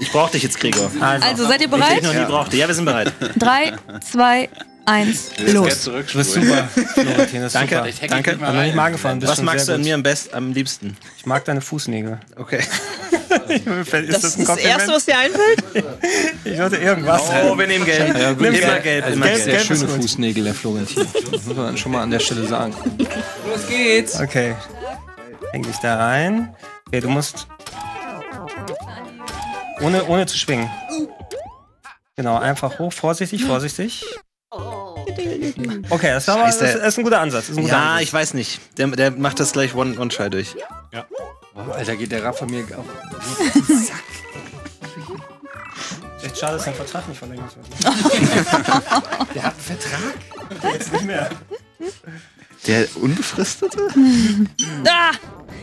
Ich brauch dich jetzt, Gregor. Also, seid ihr Ich bereit? noch nie brauchte. Ja, wir sind bereit. Drei, zwei, eins, los. Du bist super, Florentin, das ist Danke, super. danke. Wenn du nicht Magen gefahren bist, Was schon magst du sehr an gut. mir am besten, am liebsten? Ich mag deine Fußnägel. Okay. ist Das ist das Erste, was dir einfällt? Ich wollte irgendwas. Oh, wir nehmen gelb. Ja, Nimm sehr- immer gelb, also immer sehr gelb. gelb ist schöne gut. Fußnägel, der Florentin. Das muss man schon mal an der Stelle sagen. Los geht's. Okay. Häng dich da rein. Okay, du musst. Ohne, ohne zu schwingen. Genau, einfach hoch. Vorsichtig, vorsichtig. Okay, das, war aber, das Scheiße. ist ein guter Ansatz. Ein guter Ja, Ansatz. ich weiß nicht. Der, der macht das gleich One- One-Try durch. Oh, Alter, geht der Raffer mir auf. Echt schade, dass dein Vertrag nicht verlängert wird. Der hat einen Vertrag? Jetzt nicht mehr. Der Unbefristete? Ah,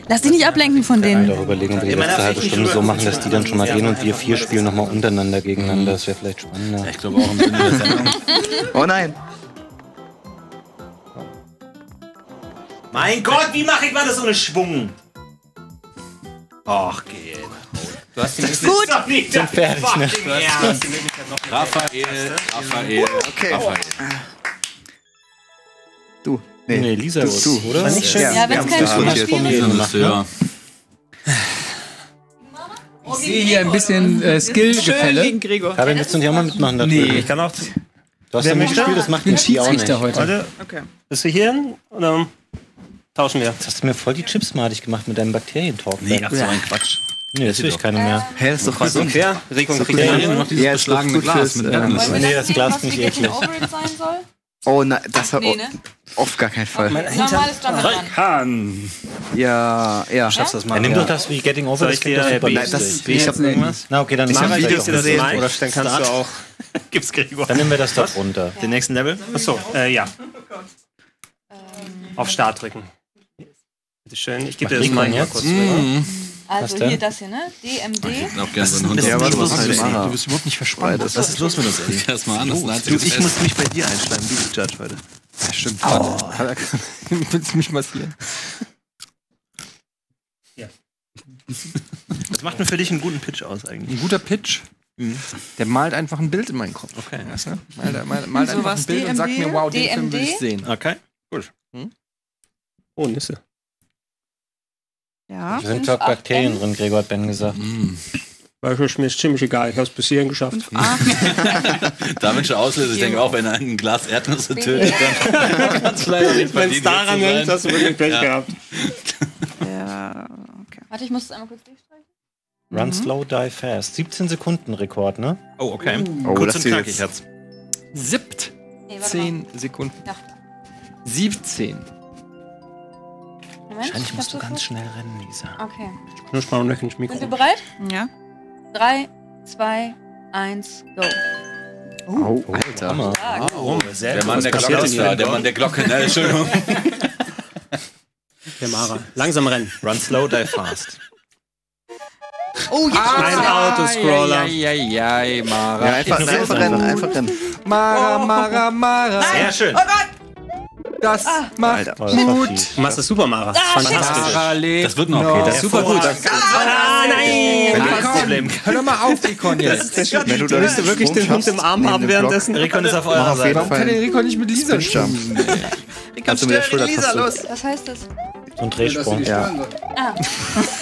lass dich nicht ablenken von denen. Darüber überlegen, ob wir die letzte halbe Stunde so machen, dass die dann schon mal gehen und wir vier spielen nochmal untereinander gegeneinander. Das wäre vielleicht spannender. Ich glaube auch im Sinne der Sendung. Oh nein. Mein Gott, wie mache ich mal das ohne Schwung? Och, geht. Du hast die Das ist doch nicht fertig, ne? Ernst. Raphael, Raphael, Okay. Raphael. Du. Nee, Nee, Lisa du, du. oder? War nicht schön. Ja, wenn es kein Ja, Spiel ja, ist. Ja. Ich sehe hier ein bisschen äh, Skill-Gefälle. Gregor. Fabian, willst du nicht auch mal mitmachen? da Nee, ich kann auch. Du hast ja nicht möchte? gespielt, das macht den Ski auch nicht. Schiedsrichter heute. Warte, Okay. bist du hier hin? Oder tauschen wir? Jetzt hast du mir voll die Chips madig gemacht mit deinem Bakterientalk. Nee, ach so ein Quatsch. Nee, das will ich keine mehr. Hä, ist doch und gesund. quer. Rico Ja, einen. noch dieses Ja, ist doch beschlagene gut Glas mit wir Nee, das Glas finde ich eklig. Oh nein, das hat Nee, ne? auf gar keinen Fall. Mein Hintern. Normales. Kann. Ja, ja. Schaffst du das mal? Ja, nimm doch das wie Getting Over. Ich dir doch super äh, Nein, das- Wie ich hab- irgendwas? Na, okay, dann machen wir Videos das. gesehen. Mike, dann kannst du auch. Gibt's Gregor. Dann nehmen wir das doch runter. Den nächsten Level? Achso, äh, ja. Auf Start drücken. Bitte schön. Ich gebe dir das mal kurz Mm. Also Was hier das hier, ne? DMD. Ich auch gerne so einen Hund. Ja, was halt Schoß machen? Du bist überhaupt nicht verspannt. Das Was ist los mit uns, Eddie? Erst mal an, das ist Du, ich muss mich bei dir einschleimen, du bist Judge heute. Ja, stimmt. Oh. Willst du mich massieren? Was macht denn für dich einen guten Pitch aus eigentlich? Ein guter Pitch. Der malt einfach ein Bild in meinen Kopf. Okay. Weißt du? Malt, malt, malt So einfach was, ein Bild und sagt DMD? mir, wow, den Film will ich DMD? sehen. Okay. Oh, Nüsse. Ja. Da sind doch Bakterien drin, Gregor hat Ben gesagt. Weil mir ist ziemlich egal. Ich habe es bis hierhin geschafft. Damit schon auslösen. Ich denke auch, wenn er ein Glas Erdnüsse tötet, dann kannst du leider nicht Wenn es daran nimmt, nimmt, hast du wirklich Pech Ja. gehabt. Ja, okay. Warte, ich muss es einmal kurz durchstreichen. Run slow, die fast. 17 Sekunden Rekord, ne? Oh, okay. Oh, Kurz das und knackig jetzt- jetzt. Siebt. Nee, warte Zehn Sekunden. Ja. 17. Moment, Wahrscheinlich ich musst du ganz schnell rennen, Lisa. Okay. Nur mal noch ins Sind Mikro. wir bereit? Ja. Drei, zwei, eins, go. Oh, Alter. Hammer. Oh, sehr Der Mann der Glocke ist da. Der Mann der Glocke. Ne, Entschuldigung. Der Mara. Langsam rennen. Run slow, die fast. Oh, jetzt schon. Ein Autoscroller. Ja, ja, ja, Mara. Ja, einfach, einfach rennen, einfach rennen. Mara, Mara, Mara. Sehr schön. Das macht Alter. Das gut. Du machst das super, Mara. Fantastisch. Mara lebt Das wird noch okay. Das ist super gut. Ah, nein! Recon, Kein Problem. Hör doch mal auf, Recon jetzt. Wenn du da du wirklich den Hund im Arm haben währenddessen? Recon ist auf eurer Seite. Warum kann der Recon nicht mit Lisa spielen? Du mit der Schultertaste. Was heißt das? So ein Drehsprung. Ja, Ah,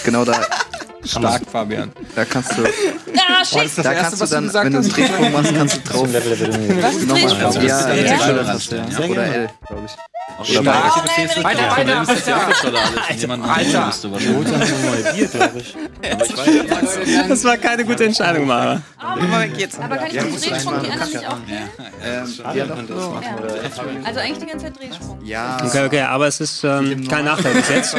genau da. Stark, Fabian. Da kannst du, ah shit. ist das da Erste, kannst du dann, wenn du einen. Drehsprung machst, kannst du drauf. ein Level, Level. Was ist Nochmal. Drehsprung? Ja, Ja, ja. Oder. L, glaube ich. Oder Stark. Weiter, Ja, weiter, weiter. Alter. Das war keine gute Entscheidung, Mara. Aber jetzt. Aber kann ich den Drehsprung die anderen nicht auch so. Also eigentlich die ganze Zeit Drehsprung. Ja. Okay, okay, aber es ist ähm, kein Nachteil bis jetzt.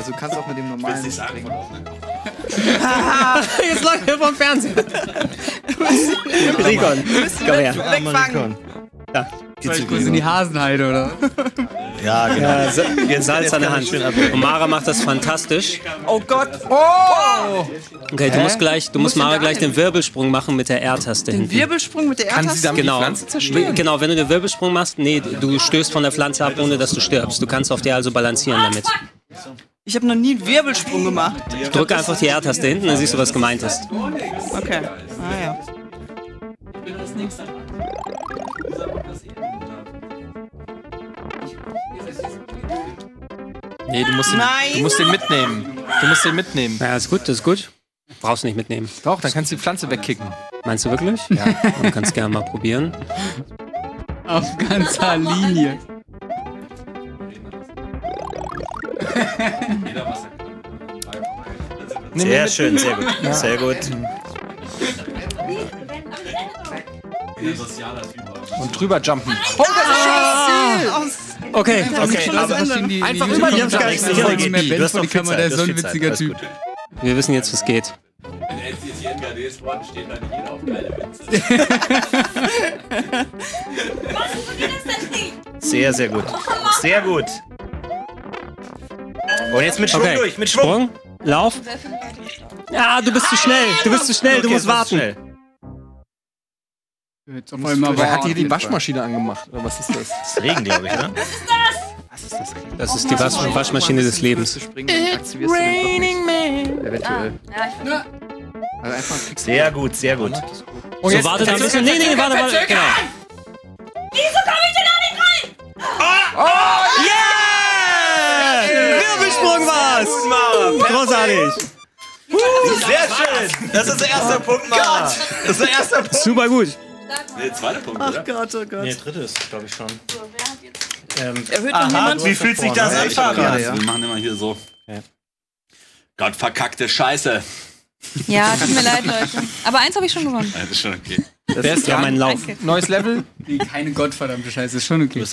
Also du kannst auch mit dem normalen. nicht sagen, von Jetzt läuft er vom Fernseher. Rigon, komm her. Wegfangen. Da. Geht's kurz in die Hasenheide, oder? Ja, genau. Ja, Sa- Salz an der Hand. Und Mara macht das fantastisch. Oh Gott. Oh! Okay, du Hä? musst gleich, du musst Mara du gleich den Wirbelsprung machen mit der R-Taste hinten. Wirbelsprung mit der Kann sie R-Taste. damit Genau. die Pflanze zerstören? Genau, wenn du den Wirbelsprung machst, nee, du stößt von der Pflanze ab, ohne dass du stirbst. Du kannst auf der also balancieren damit. Ich habe noch nie einen Wirbelsprung gemacht. Drücke einfach die R-Taste hinten, dann siehst du, was gemeint ist. Okay. Ah ja. Nee, du musst, den, Nein. du musst den mitnehmen. Du musst den mitnehmen. Ja, ist gut, das ist gut. Brauchst nicht mitnehmen. Doch, dann kannst du die Pflanze wegkicken. Meinst du wirklich? Ja. Du kannst gerne mal probieren. Auf ganzer Linie. Sehr schön, sehr gut. Ja. Sehr gut. Und drüber jumpen. Oh, das ist scheiße! Okay, Okay, aber die, Einfach die über die die die noch viel Kamera, der ist so ein witziger Typ. Wir wissen jetzt, was geht. Wenn NCT NGD Sport steht, dann jeder auf geile Witze. Sehr, sehr gut. Sehr gut. Und jetzt mit Schwung Okay, durch, mit Schwung. Sprung, Lauf. Ja, du bist zu schnell. Du bist zu schnell, du musst das ist warten. schnell. Jetzt auf einmal hat hier die. Waschmaschine angemacht? Oder was ist das? Das ist Regen, glaube ich, oder? Das ist die Wasch Waschmaschine des Lebens. Den Raining Man. Eventuell. Ja, ich bin Also. Sehr gut, sehr gut. Und So, warte da ein bisschen. Nee, nee, warte, warte. Genau. Wieso komme ich denn da nicht rein? Oh, Yeah! War's! Großartig. Sehr schön. Das ist der erste Punkt, Mara. Das ist der erste Punkt. Super gut. Nee, zweiter Punkt, Ach oder? Gott, oh Gott. Nee, dritte ist, glaube ich, schon. So, wer hat jetzt. Ähm, Erhöht aha, niemand? wie fühlt sich das Ja, an, hab Fabian? gerade, Wir machen immer hier so. Gott, verkackte Scheiße. Ja, tut mir leid, Leute. Aber eins habe ich schon gewonnen. Ja, Das ist schon okay. Wer ist Ja, dran? mein Lauf. Danke. Neues Level? Nee, keine gottverdammte Scheiße, ist schon okay.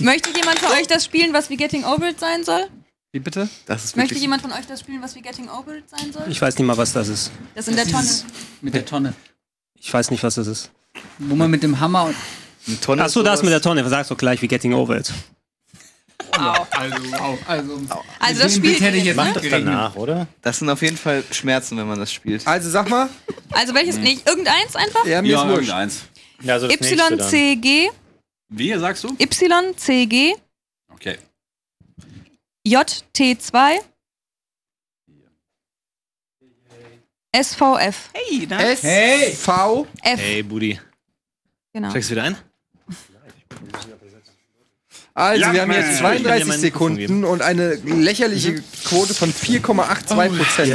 Möchte jemand von euch das spielen, was wie Getting Over It sein soll? Wie bitte? Das ist Möchte jemand von euch das spielen, was wie Getting Over It sein soll? Ich weiß nicht mal, was das ist. Das in der Tonne. Mit der Tonne. Ich weiß nicht, was das ist. Wo man mit dem Hammer und. Eine Tonne Achso, das mit der Tonne. Sagst doch gleich wie Getting Over It. Also, au, also. Also das spielt hätte ich jetzt Mach nicht das danach, oder? Das sind auf jeden Fall Schmerzen, wenn man das spielt. Also sag mal. Also welches nicht? Irgendeins einfach? Ja, mir Ja, ist irgendeins. Ja, also. YCG, Wie sagst du? YCG, Okay. JT2, SVF. Hey, da. S, V. F. Hey, Budi. Genau. Steigst du wieder ein? Also, wir haben jetzt Ich will dir 32 mein Sekunden und eine lächerliche Quote von 4,82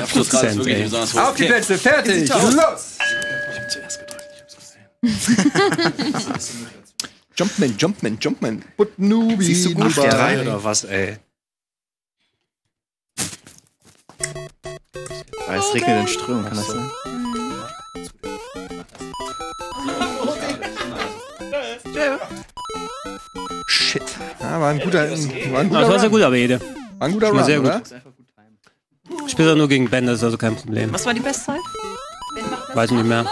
Prozent. Besonders hoch. Auf die Plätze, fertig, los! Ich hab zuerst gedrückt, ich hab's gesehen. Jumpman, Jumpman, Jumpman. But Nubi, Siehst du gut, Nubi. ja. Drei oder was, ey? Ah, es regnet in Strömen, kann das sein? Shit. Ja, war ein guter, war ein Das guter war sehr gut, aber jede. War ein guter War Run, sehr gut. oder? Ich spiele nur gegen Ben, das ist also kein Problem. Was war die Bestzeit? Weiß nicht mehr.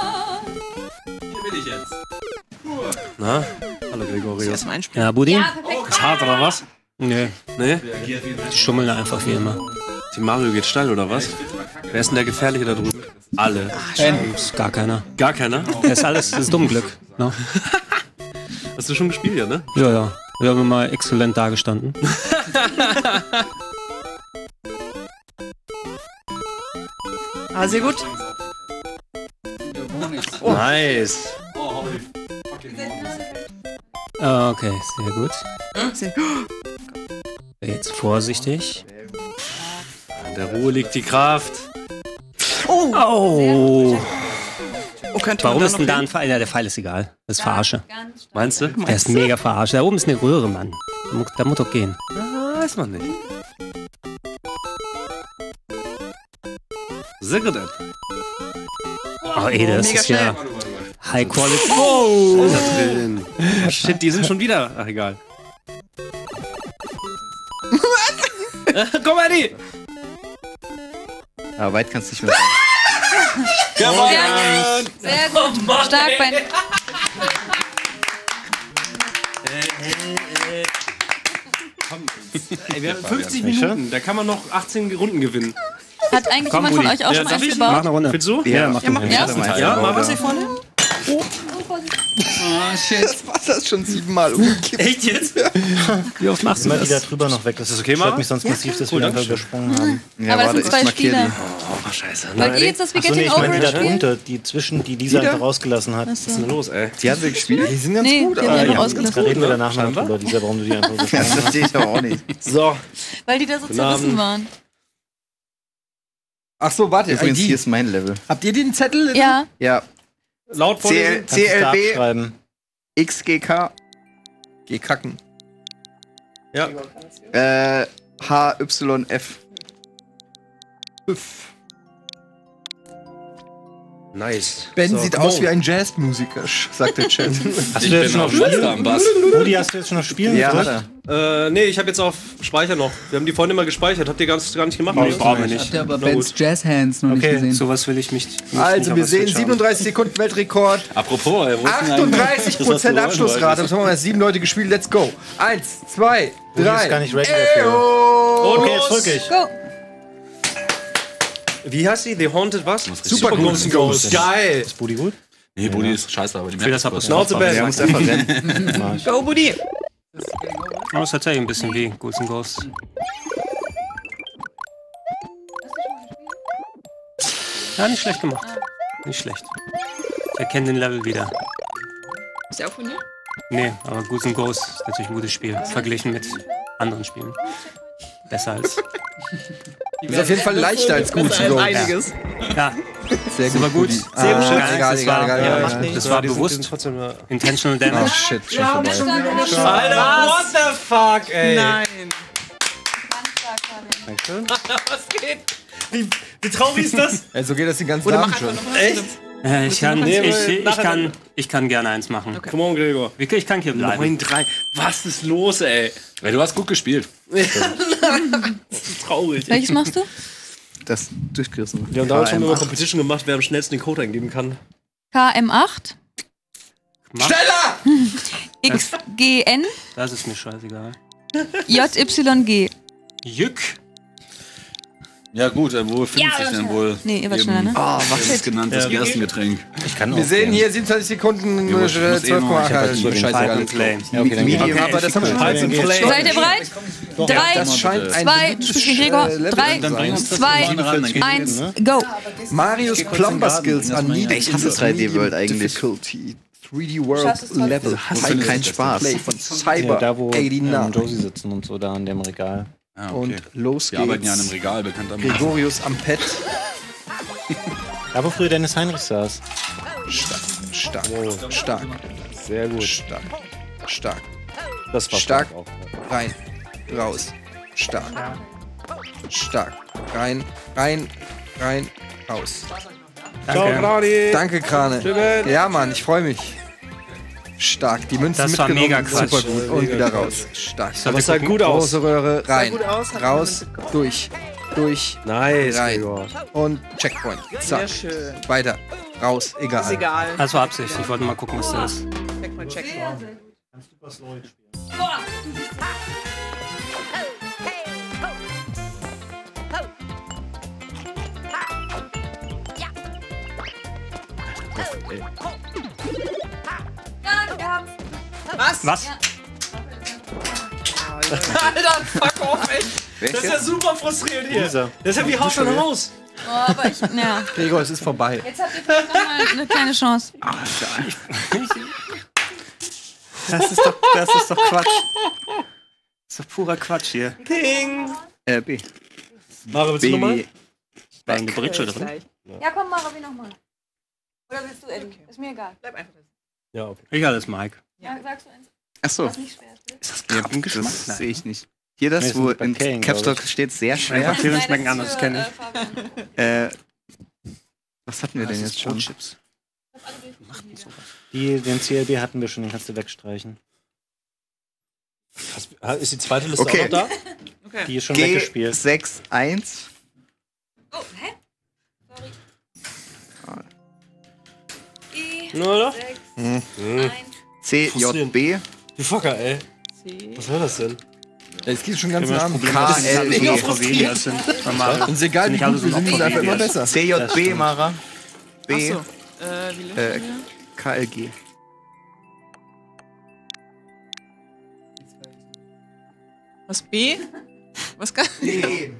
Hier bin ich jetzt. Na? Hallo Gregorius. Erstmal einspielen. Ja, Budi? Ist hart oder was? Nee, Nee? die schummeln einfach wie immer. Die Mario geht steil oder was? Wer ist denn der Gefährliche da drüben? Alle. Ist gar keiner. Gar keiner? Das ist alles, das ist Dummglück. No? Hast du schon gespielt, ja, ne? Ja, ja. Wir haben immer exzellent dagestanden. Ah, sehr gut. Nice. Ah, Okay, sehr gut. Sehr- Jetzt vorsichtig. In der Ruhe liegt die Kraft. Oh! Oh! Oh, könnte Warum ist denn da ein Pfeil? Ja, der Pfeil ist egal. Das ist Verarsche. Meinst du? Der ist mega verarscht. Da oben ist eine Röhre, Mann. Da muss doch gehen. Ah, weiß man nicht. Sehr gut. Oh, ey, das Mega ist ja. High Quality. Da drin. Oh, shit, die sind schon wieder. Ach, egal. Komm, Eddie! Aber weit kannst du nicht mehr. Jawohl! Sehr gut. Stark, Ben. Ey, wir haben 50 Minuten, da kann man noch 18 Runden gewinnen. Hat eigentlich jemand von euch auch schon eins gebaut? Runde. Willst du? Ja, mach ja, mach ja, mal. ja, Ja, mal was ja. hier vorne? Oh, shit. Das Wasser ist schon siebenmal umgekippt. Echt jetzt? Wie oft machst du Immer das? die da drüber noch weg. Das Ist das okay, Mara? mich sonst massiv, dass Cool, wir einfach übersprungen haben. Ja, Aber das warte, sind zwei ich Spieler. Oh, scheiße. Wollt ihr jetzt das We Achso, nee, Getting ich meine Over die da spielen? drunter, die zwischen, die Lisa einfach rausgelassen hat. Was ist denn los, ey? Die haben wir gespielt? Die sind ganz Nee, gut, die haben aber die ja. einfach Da reden wir danach noch drüber, Lisa, warum du die einfach Das übersprungen hast. verstehe ich aber auch nicht. So, Weil die da so zerrissen waren. Ach so, warte, Übrigens, hier ID. ist mein Level. Habt ihr den Zettel? Ja. Ja, laut vorlesen. CLB. XGK, Geh kacken. Ja. äh, HYF. Nice. Ben So, sieht come aus on. wie ein Jazzmusiker, sagt der Chat. Hast Ich du jetzt schon auf Spielen? am Bass. Rudi, hast du jetzt schon auf Spielen Ja, gedrückt? Äh, nee, ich habe jetzt auf Speicher noch. Wir haben die vorhin immer gespeichert. Habt ihr ganz, gar nicht gemacht? Oh, Nee, brauchen wir nicht. nicht. Habt ihr aber Bens. Jazz Hands noch nicht Okay, gesehen? Sowas will ich mich nicht. Also, wir nicht sehen auf der Switch haben. 37 Sekunden Weltrekord. Apropos, ey, wo ist denn eigentlich 38 das, was Prozent Abschlussrate. Das haben wir mal sieben Leute gespielt. Let's go. Eins, zwei, drei. ist gar nicht ready dafür. Und Okay, jetzt drück ich. Go. Wie heißt sie? The Haunted was? Super Ghost and Ghost. Geil. Ist Budi gut? Nee, Budi ist scheiße, aber die Für das ich Schnauze. Der muss einfach rennen. Go, Buddy. Oh, ist tatsächlich ein bisschen wie Ghouls and Ghosts. Ja, nicht schlecht gemacht. Nicht schlecht. Ich erkenne den Level wieder. Ist der auch von dir? Nee, aber Ghouls and Ghosts ist natürlich ein gutes Spiel. Verglichen mit anderen Spielen. Besser als. Ist auf jeden Fall leichter als gut zu go. Einiges. Ja, Sehr super gut. Sehr Sehr gut. gut. Egal, egal, das war, egal, ja, egal, egal. das war die die bewusst. sind Intentional Oh Damage. shit, schon vorbei. Alter, what the fuck, ey. Nein. Was geht? Wie, wie traurig ist das? Ja, so geht das den ganzen Abend mach schon. Echt? Äh, ich, kann, ich, ich, nachher kann, ich kann gerne eins machen. Come on, Gregor. Ich, ich kann hier bleiben. 9-3. Was ist los, ey? Ey, du hast gut gespielt. Traurig. Welches machst du? Das durchgerissen. Wir haben damals schon KM8. Competition gemacht, wer am schnellsten den Code eingeben kann. KM8. Schneller! XGN. Das ist mir scheißegal. JYG. Jück. Ja gut, äh, wo findet Ja, sich denn wohl? Nee, ihr wart schneller, ne? Ah, was Shit. ist genannt? Das Ja. Gerstengetränk. Ich kann Wir auch sehen gerne. hier 27 Sekunden, Ja, äh, muss eh noch. Ich hab 12,8. halt Also, so den Scheißegal. Ja, okay, dann Medium, aber das haben wir schon. Seid ihr bereit? Drei, zwei, Gregor. äh, Drei, zwei, eins, go. Marius Plumber Skills an Needed Ich hasse 3D World eigentlich. Difficulty. 3D World. Level. Das hat keinen Spaß. Von Ja, Cyber da, wo ähm, 89. Josie sitzen und so, da an dem Regal. Und okay. los Wir arbeiten ja an einem geht's. Regal, bekanntermaßen. Gregorius am Pad. Da, wo früher Dennis Heinrich saß. Stark, stark, stark, Sehr gut. stark, stark. Das war Stark. auch. Rein, raus, stark, stark, rein, rein, rein, raus. Ciao, Danke. Brady. Danke, Krane. Ja, Mann, ich freue mich. Stark, die Münzen Das war mitgenommen, mega Quatsch. super gut. Und Mega wieder raus. Stark. Aber es sah gut aus. Große Röhre, rein, gut aus, raus, durch, durch, Nice, rein. Gregor. Und Checkpoint. Sehr Zack, schön. weiter, raus, Ist egal. egal. Das war Absicht. Ich wollte mal gucken, was das ist. Check mal, check mal. Was? Was? Alter, fuck off, ey. Das ist ja super frustrierend hier. Dieser. Das ist ja wie Haus an Haus. Oh, aber ich, ja. Gregor, es ist vorbei. Jetzt habt ihr vielleicht nochmal eine kleine Chance. Das ist doch, das ist doch Quatsch. Das ist doch purer Quatsch hier. Ding. Äh, B. Mara, willst du nochmal? War eine Britsche drin. Ja, komm, Mara, wie nochmal. Oder willst du, Eddie? Ist mir egal. Bleib einfach. Ja, okay. Ich alles Mike. Ja, sagst du eins? Achso. Ist das Ja, Krabbengeschmack? das Nein. sehe ich nicht. Hier das, Nee, das wo in Bakterien, Caps glaub Lock ich. steht, sehr Ja, schwer. Bakterien schmecken anders, das kenne ich. Äh, was hatten wir denn Das jetzt schon? Brotchips. Die, den CLB hatten wir schon, den kannst du wegstreichen. Ist die zweite Liste Okay. auch noch da? Okay. Die ist schon G weggespielt. 6 1 Oh, hä? Sorry. E, Na, oder? 6, Hm. 1, C J B Die Fucker, ey. Was war das denn? Ja, Jetzt geht schon ganz nah. K L E Uns egal, wie gut wir sind, sind einfach immer besser. C J B Mara B Achso. Äh, wie läuft äh, der? K L G Was B? Was kann. B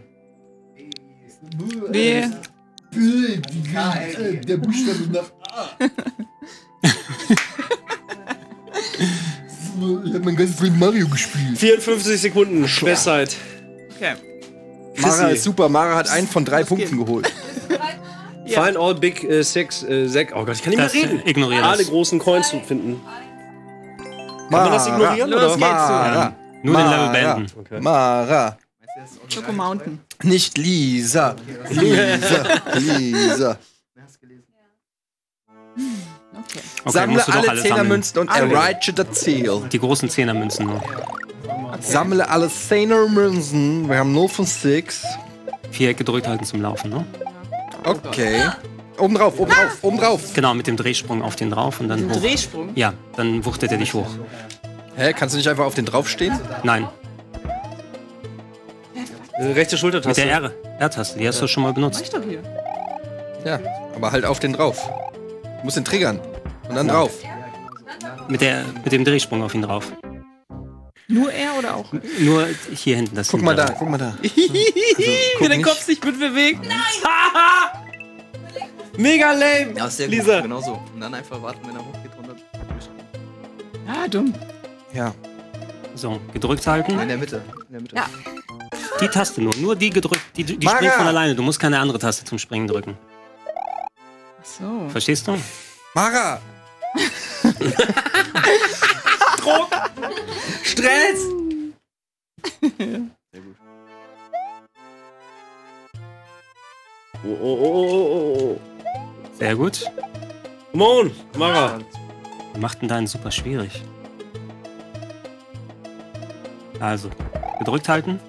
B. Der Buchstabe nach A. Ich hab mein ganzes Leben Mario gespielt. 54 Sekunden, Bestzeit. Okay. Mara ist super. Mara hat einen von drei Punkten geholt. Find all big äh, six, äh, sec. Oh Gott, ich kann nicht mehr Das, reden. äh, ignoriere Alle großen Coins zu finden. Kann man das ignorieren? Los oder? geht's. Mara. Nur den Level Mara. beenden. Okay. Mara. Choco Mountain. Nicht Lisa. Lisa. Lisa. Okay. Okay, Sammle musst du doch alle alle. Zehnermünzen und erreiche das Ziel. Die großen Zehnermünzen nur. Sammle alle Zehnermünzen. Wir haben 0 von 6. Viereck gedrückt halten zum Laufen, ne? Okay. Oben drauf, oben drauf, oben drauf. Genau, mit dem Drehsprung auf den drauf und dann Ein hoch. Drehsprung. Ja, dann wuchtet er dich hoch. Hä, kannst du nicht einfach auf den draufstehen? Nein, Äh, Rechte mit Schultertaste. der R. R-Taste, die hast du schon mal Mach benutzt. ich doch hier. Ja, aber halt auf den drauf. Du musst den triggern. Und dann drauf. Mit, der, mit dem Drehsprung auf ihn drauf. Nur er oder auch? Nur hier hinten. Das Guck mal da, guck mal da. Wie der Kopf sich mit bewegt. Mega lame! Ja, sehr Lisa. gut, genau so. Und dann einfach warten, wenn er hochgeht und dann Ah, dumm. Ja. So, gedrückt halten. in der Mitte. In der Mitte. Ja. Die Taste nur. Nur die gedrückt. Die, die Mara! springt von alleine. Du musst keine andere Taste zum Springen drücken. Ach so. Verstehst du? Mara! Druck! Stress! Oh, oh, oh, oh, oh. Sehr gut. Come on, Mara. Wir machten deinen super schwierig. Also, gedrückt halten.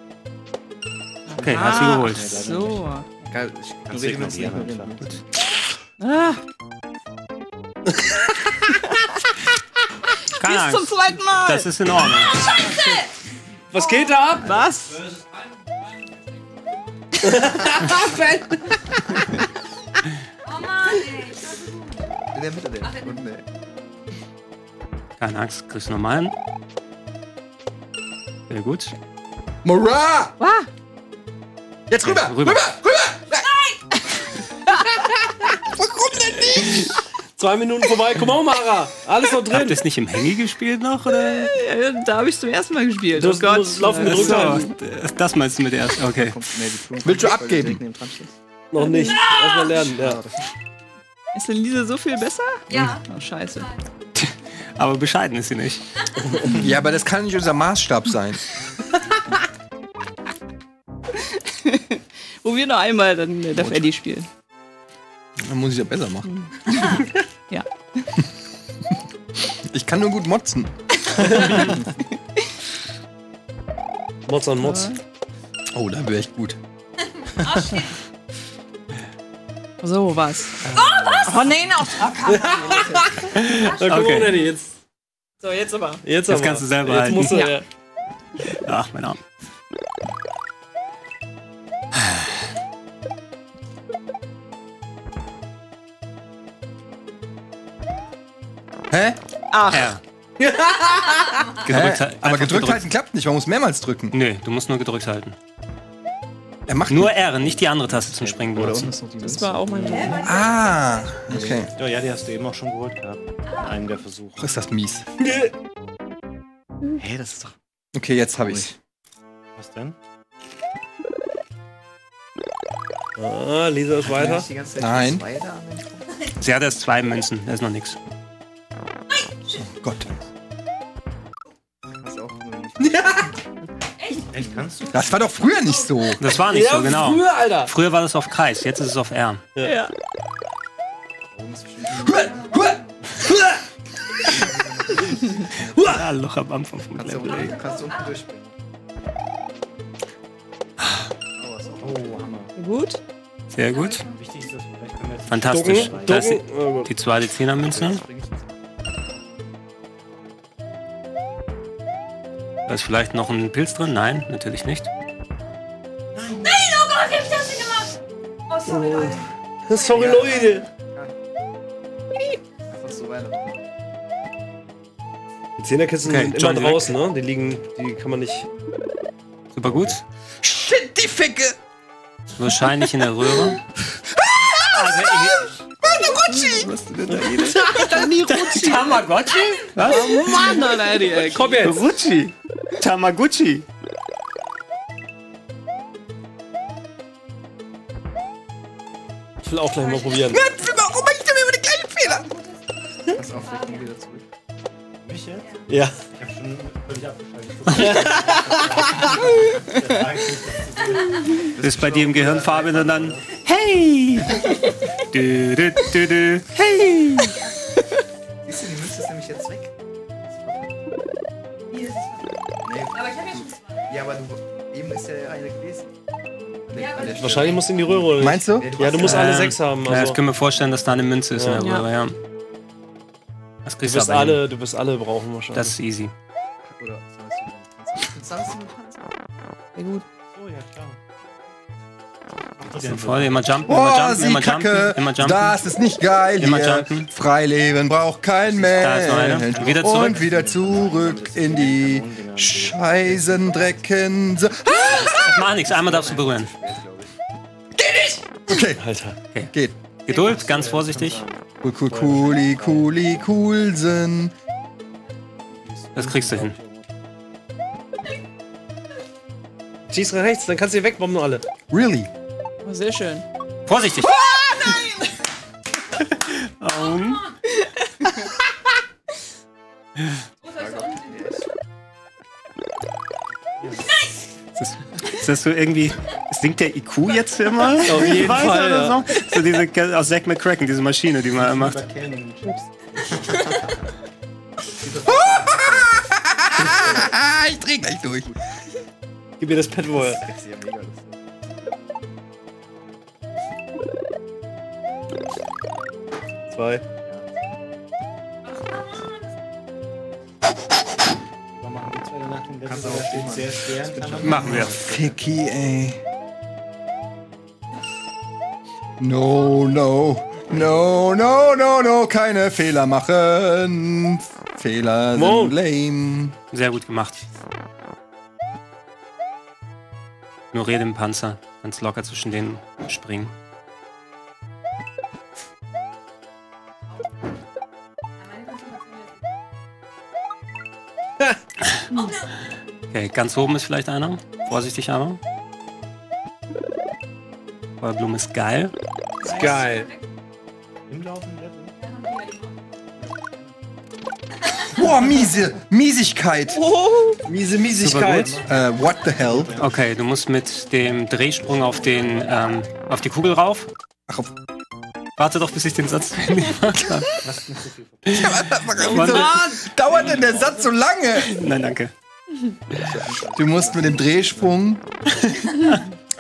Okay, hast sie Ah, geholt. So. Geil, ich du ignoriere die Münzen nicht ignorieren mehr. Ah, Keine bis zum Angst. zweiten Mal. Das ist in Ordnung. Was geht da ab? Was? Oh Mann, ey. In der Mitte der. Und, nee. Keine Angst, kriegst du nochmal hin. Sehr gut. Mara! Ah, Jetzt rüber! Ja, rüber. Rüber! Rüber! Zwei Minuten vorbei. Come on, Mara. Alles noch Habt ihr drin. es nicht im Handy gespielt noch? Oder? ja, da habe ich zum ersten Mal gespielt. Du Oh musst- Gott. musst laufen Äh, gedrückt So, halten. das meinst du mit der ersten? Okay. Nee, Willst du abgeben? Noch nicht. Erstmal lernen, ja. Ist denn Lisa so viel besser? Ja. Oh, scheiße. Aber bescheiden ist sie nicht. Ja, aber das kann nicht unser Maßstab sein. Probier noch einmal, dann äh, darf Eddie spielen. Dann muss ich ja besser machen. Ja. Ich kann nur gut motzen. Mods an Mods. Oh, da wäre ich gut. So, was? Oh, was? Oh, nein, auf. Na, come Okay. Eddie. Jetzt, So, jetzt aber. jetzt, Das aber. kannst du selber Jetzt halten. musst du, Ja. ja. Ach, mein Arm. Hä? Ach. R. Gedrückt, ha- Aber einfach gedrückt halten klappt nicht, man muss mehrmals drücken. Nö, du musst nur gedrückt halten. Er macht Nur R, nicht die andere Taste zum Springen benutzen. Das war auch mein Problem. Ah, okay. Ja, die hast du eben auch schon geholt gehabt. In einem der Versuche. Ach, ist das mies. Hä, das ist doch. Okay, jetzt habe ich's. Was denn? Ah, Lisa ist weiter. Nein. Sie hat erst zwei Münzen, da ist noch nichts. Gott. Echt, kannst du? Das war doch früher nicht so. Das war nicht Ja, so, genau. früher, Alter. Früher war das auf Kreis, jetzt ist es auf R. Ja. Ja, Loch am Anfang vom Kannst du Level. ey. unten, kannst du unten durchspringen. Oh, Hammer. Gut. Sehr gut. Fantastisch. Ducken, Da ist. Oh die zweite Zehnermünze. Da ist vielleicht noch ein Pilz drin? Nein, natürlich nicht. Nein, oh Gott, wie hab ich das denn gemacht? Oh, sorry, Leute. Sorry, Leute. Einfach so weiter. Die Zehnerkisten Okay, sind immer Johnny draußen, ne? Die liegen, die kann man nicht. Super gut. Shit, die Ficke! Wahrscheinlich in der Röhre. Tamagotchi! Tamagotchi? Was? Oh Mann, Alter, ey. Komm jetzt! Rutschi. Tamaguchi. Ich will auch gleich mal probieren. Warum mach ich denn immer den gleichen Fehler? Pass auf, wir kommen wieder zurück. mich jetzt? Ja. Ich hab schon völlig abgeschaltet. Ist bei dir im Gehirn Fabian und dann Hey! Du, du, du, du. Hey! Siehst du, die Münze ist nämlich jetzt weg. Hier ist es. Nee. Aber ich hab ja schon zwei. Ja, aber du, eben ist ja eine gewesen. Ja, Wahrscheinlich musst du in die Röhre, oder? Meinst du? Ja, du musst alle Ähm, sechs haben. Ja, ich Also. kann mir vorstellen, dass da eine Münze ist Ja. in der Röhre, ja. Das Du kriegst du wirst alle, du wirst alle brauchen wahrscheinlich. Das ist easy. Sinnvoll. Immer jumpen, Oh, immer jumpen, immer Kacke. jumpen, immer jumpen. Das ist nicht geil Immer hier. jumpen. Freileben braucht kein Mensch. Wieder zurück. Und wieder zurück in die Scheißendrecken. So. Das macht nichts, einmal darfst du berühren. Okay, Alter. Okay. geht. Geduld, ganz vorsichtig. Cool, cool, cooli, cooli, coolsen. Das kriegst du hin. Schieß rechts, dann kannst du hier wegbomben nur alle. Really? Oh, sehr schön. Vorsichtig! Oh. Das, ist das so irgendwie. Singt der IQ jetzt immer? Auf jeden Weiter Fall, oder ja. so? so diese aus Zack McCracken, diese Maschine, die man macht. ich dreh gleich durch. Gib mir das Pad wohl. Zwei. Wir machen die man- Machen wir. Ficky, ey. No, no, no, no, no, no, keine Fehler machen. Fehler Mo. sind lame. Sehr gut gemacht. Ignoriere den Panzer. Ganz locker zwischen denen springen. Okay, ganz oben ist vielleicht einer. Vorsichtig aber. Feuerblume ist geil. Ist geil. Im. Boah, miese, Miesigkeit. Miese Miesigkeit. Äh, what the hell? Okay, du musst mit dem Drehsprung auf den ähm, auf die Kugel rauf. Ach, auf Warte doch, bis ich den Satz gemacht habe. Wieso dauert denn der Satz so lange? Nein, danke. Du musst mit dem Drehsprung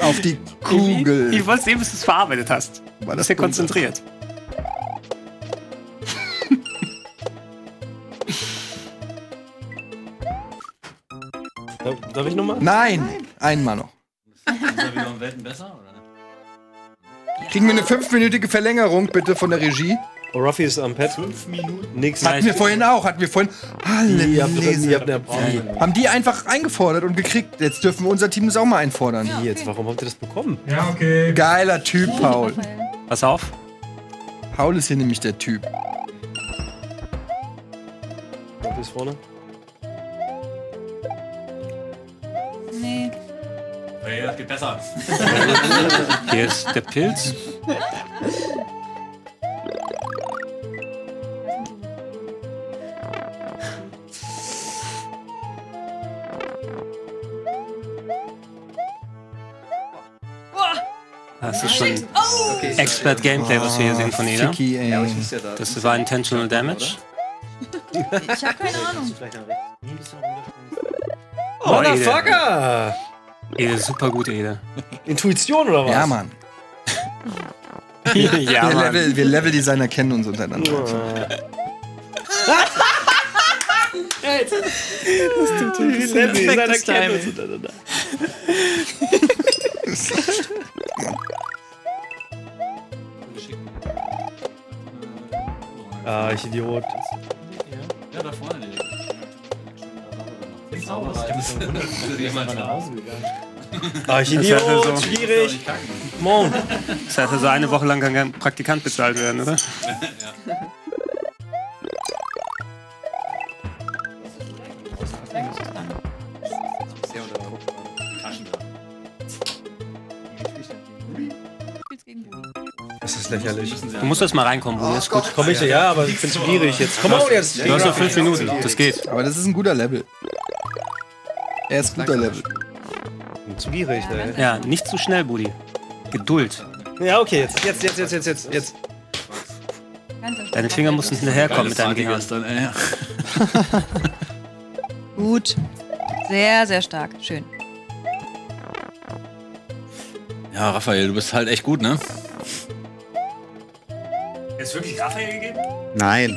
auf die Kugel. Ich wollte sehen, bis du es verarbeitet hast. War Du das bist ja konzentriert. Darf, ich nochmal? Nein, einmal noch. Ist er wieder um Welten besser, oder? Kriegen wir eine fünfminütige Verlängerung bitte von der Regie? Oh, Ruffy ist am Pad. Fünf Minuten. Nix. Hatten wir vorhin auch, hatten wir vorhin. Alle Ihr habt, lesen. ihr habt eine Haben die einfach eingefordert und gekriegt. Jetzt dürfen wir unser Team das auch mal einfordern. Wie jetzt? Warum habt ihr das bekommen? Ja, okay. Geiler Typ, Paul. Pass auf. Paul ist hier nämlich der Typ. Ruffy ist vorne. Ey, das geht besser. Hier ist der Pilz. Das ist schon okay, Expert Gameplay, was wir hier oh, sehen von Eda. Das war Intentional Damage. Ich hab keine Ahnung. Motherfucker! Ede, super gut, Ede. Intuition oder was? Ja, Mann. ja, wir, Mann. Level, wir Level-Designer kennen uns untereinander. Perfektes Timing. Ah, ich Idiot. Ja, da vorne. Ah, ich Das Idiot, wäre so- schwierig. Mon. Das heißt also eine Woche lang kann kein Praktikant bezahlt werden, oder? Druck. Das ist lächerlich. Du musst erst mal reinkommen, Bruder. Ist gut. Komm ich, ja, aber ich bin schwierig jetzt. Komm on jetzt. Du hast noch fünf Minuten. Das geht. Aber das ist ein guter Level. Er ist guter Level. Schwierig, ne? Ja, nicht zu schnell, Budi. Geduld. Ja, okay, jetzt, jetzt, jetzt, jetzt, jetzt, jetzt, jetzt. Deine Finger mussten hinterherkommen mit deinem Gehirn. gestern, ey. Gut. Sehr, sehr stark. Schön. Ja, Raphael, du bist halt echt gut, ne? Ist wirklich Raphael gegeben? Nein.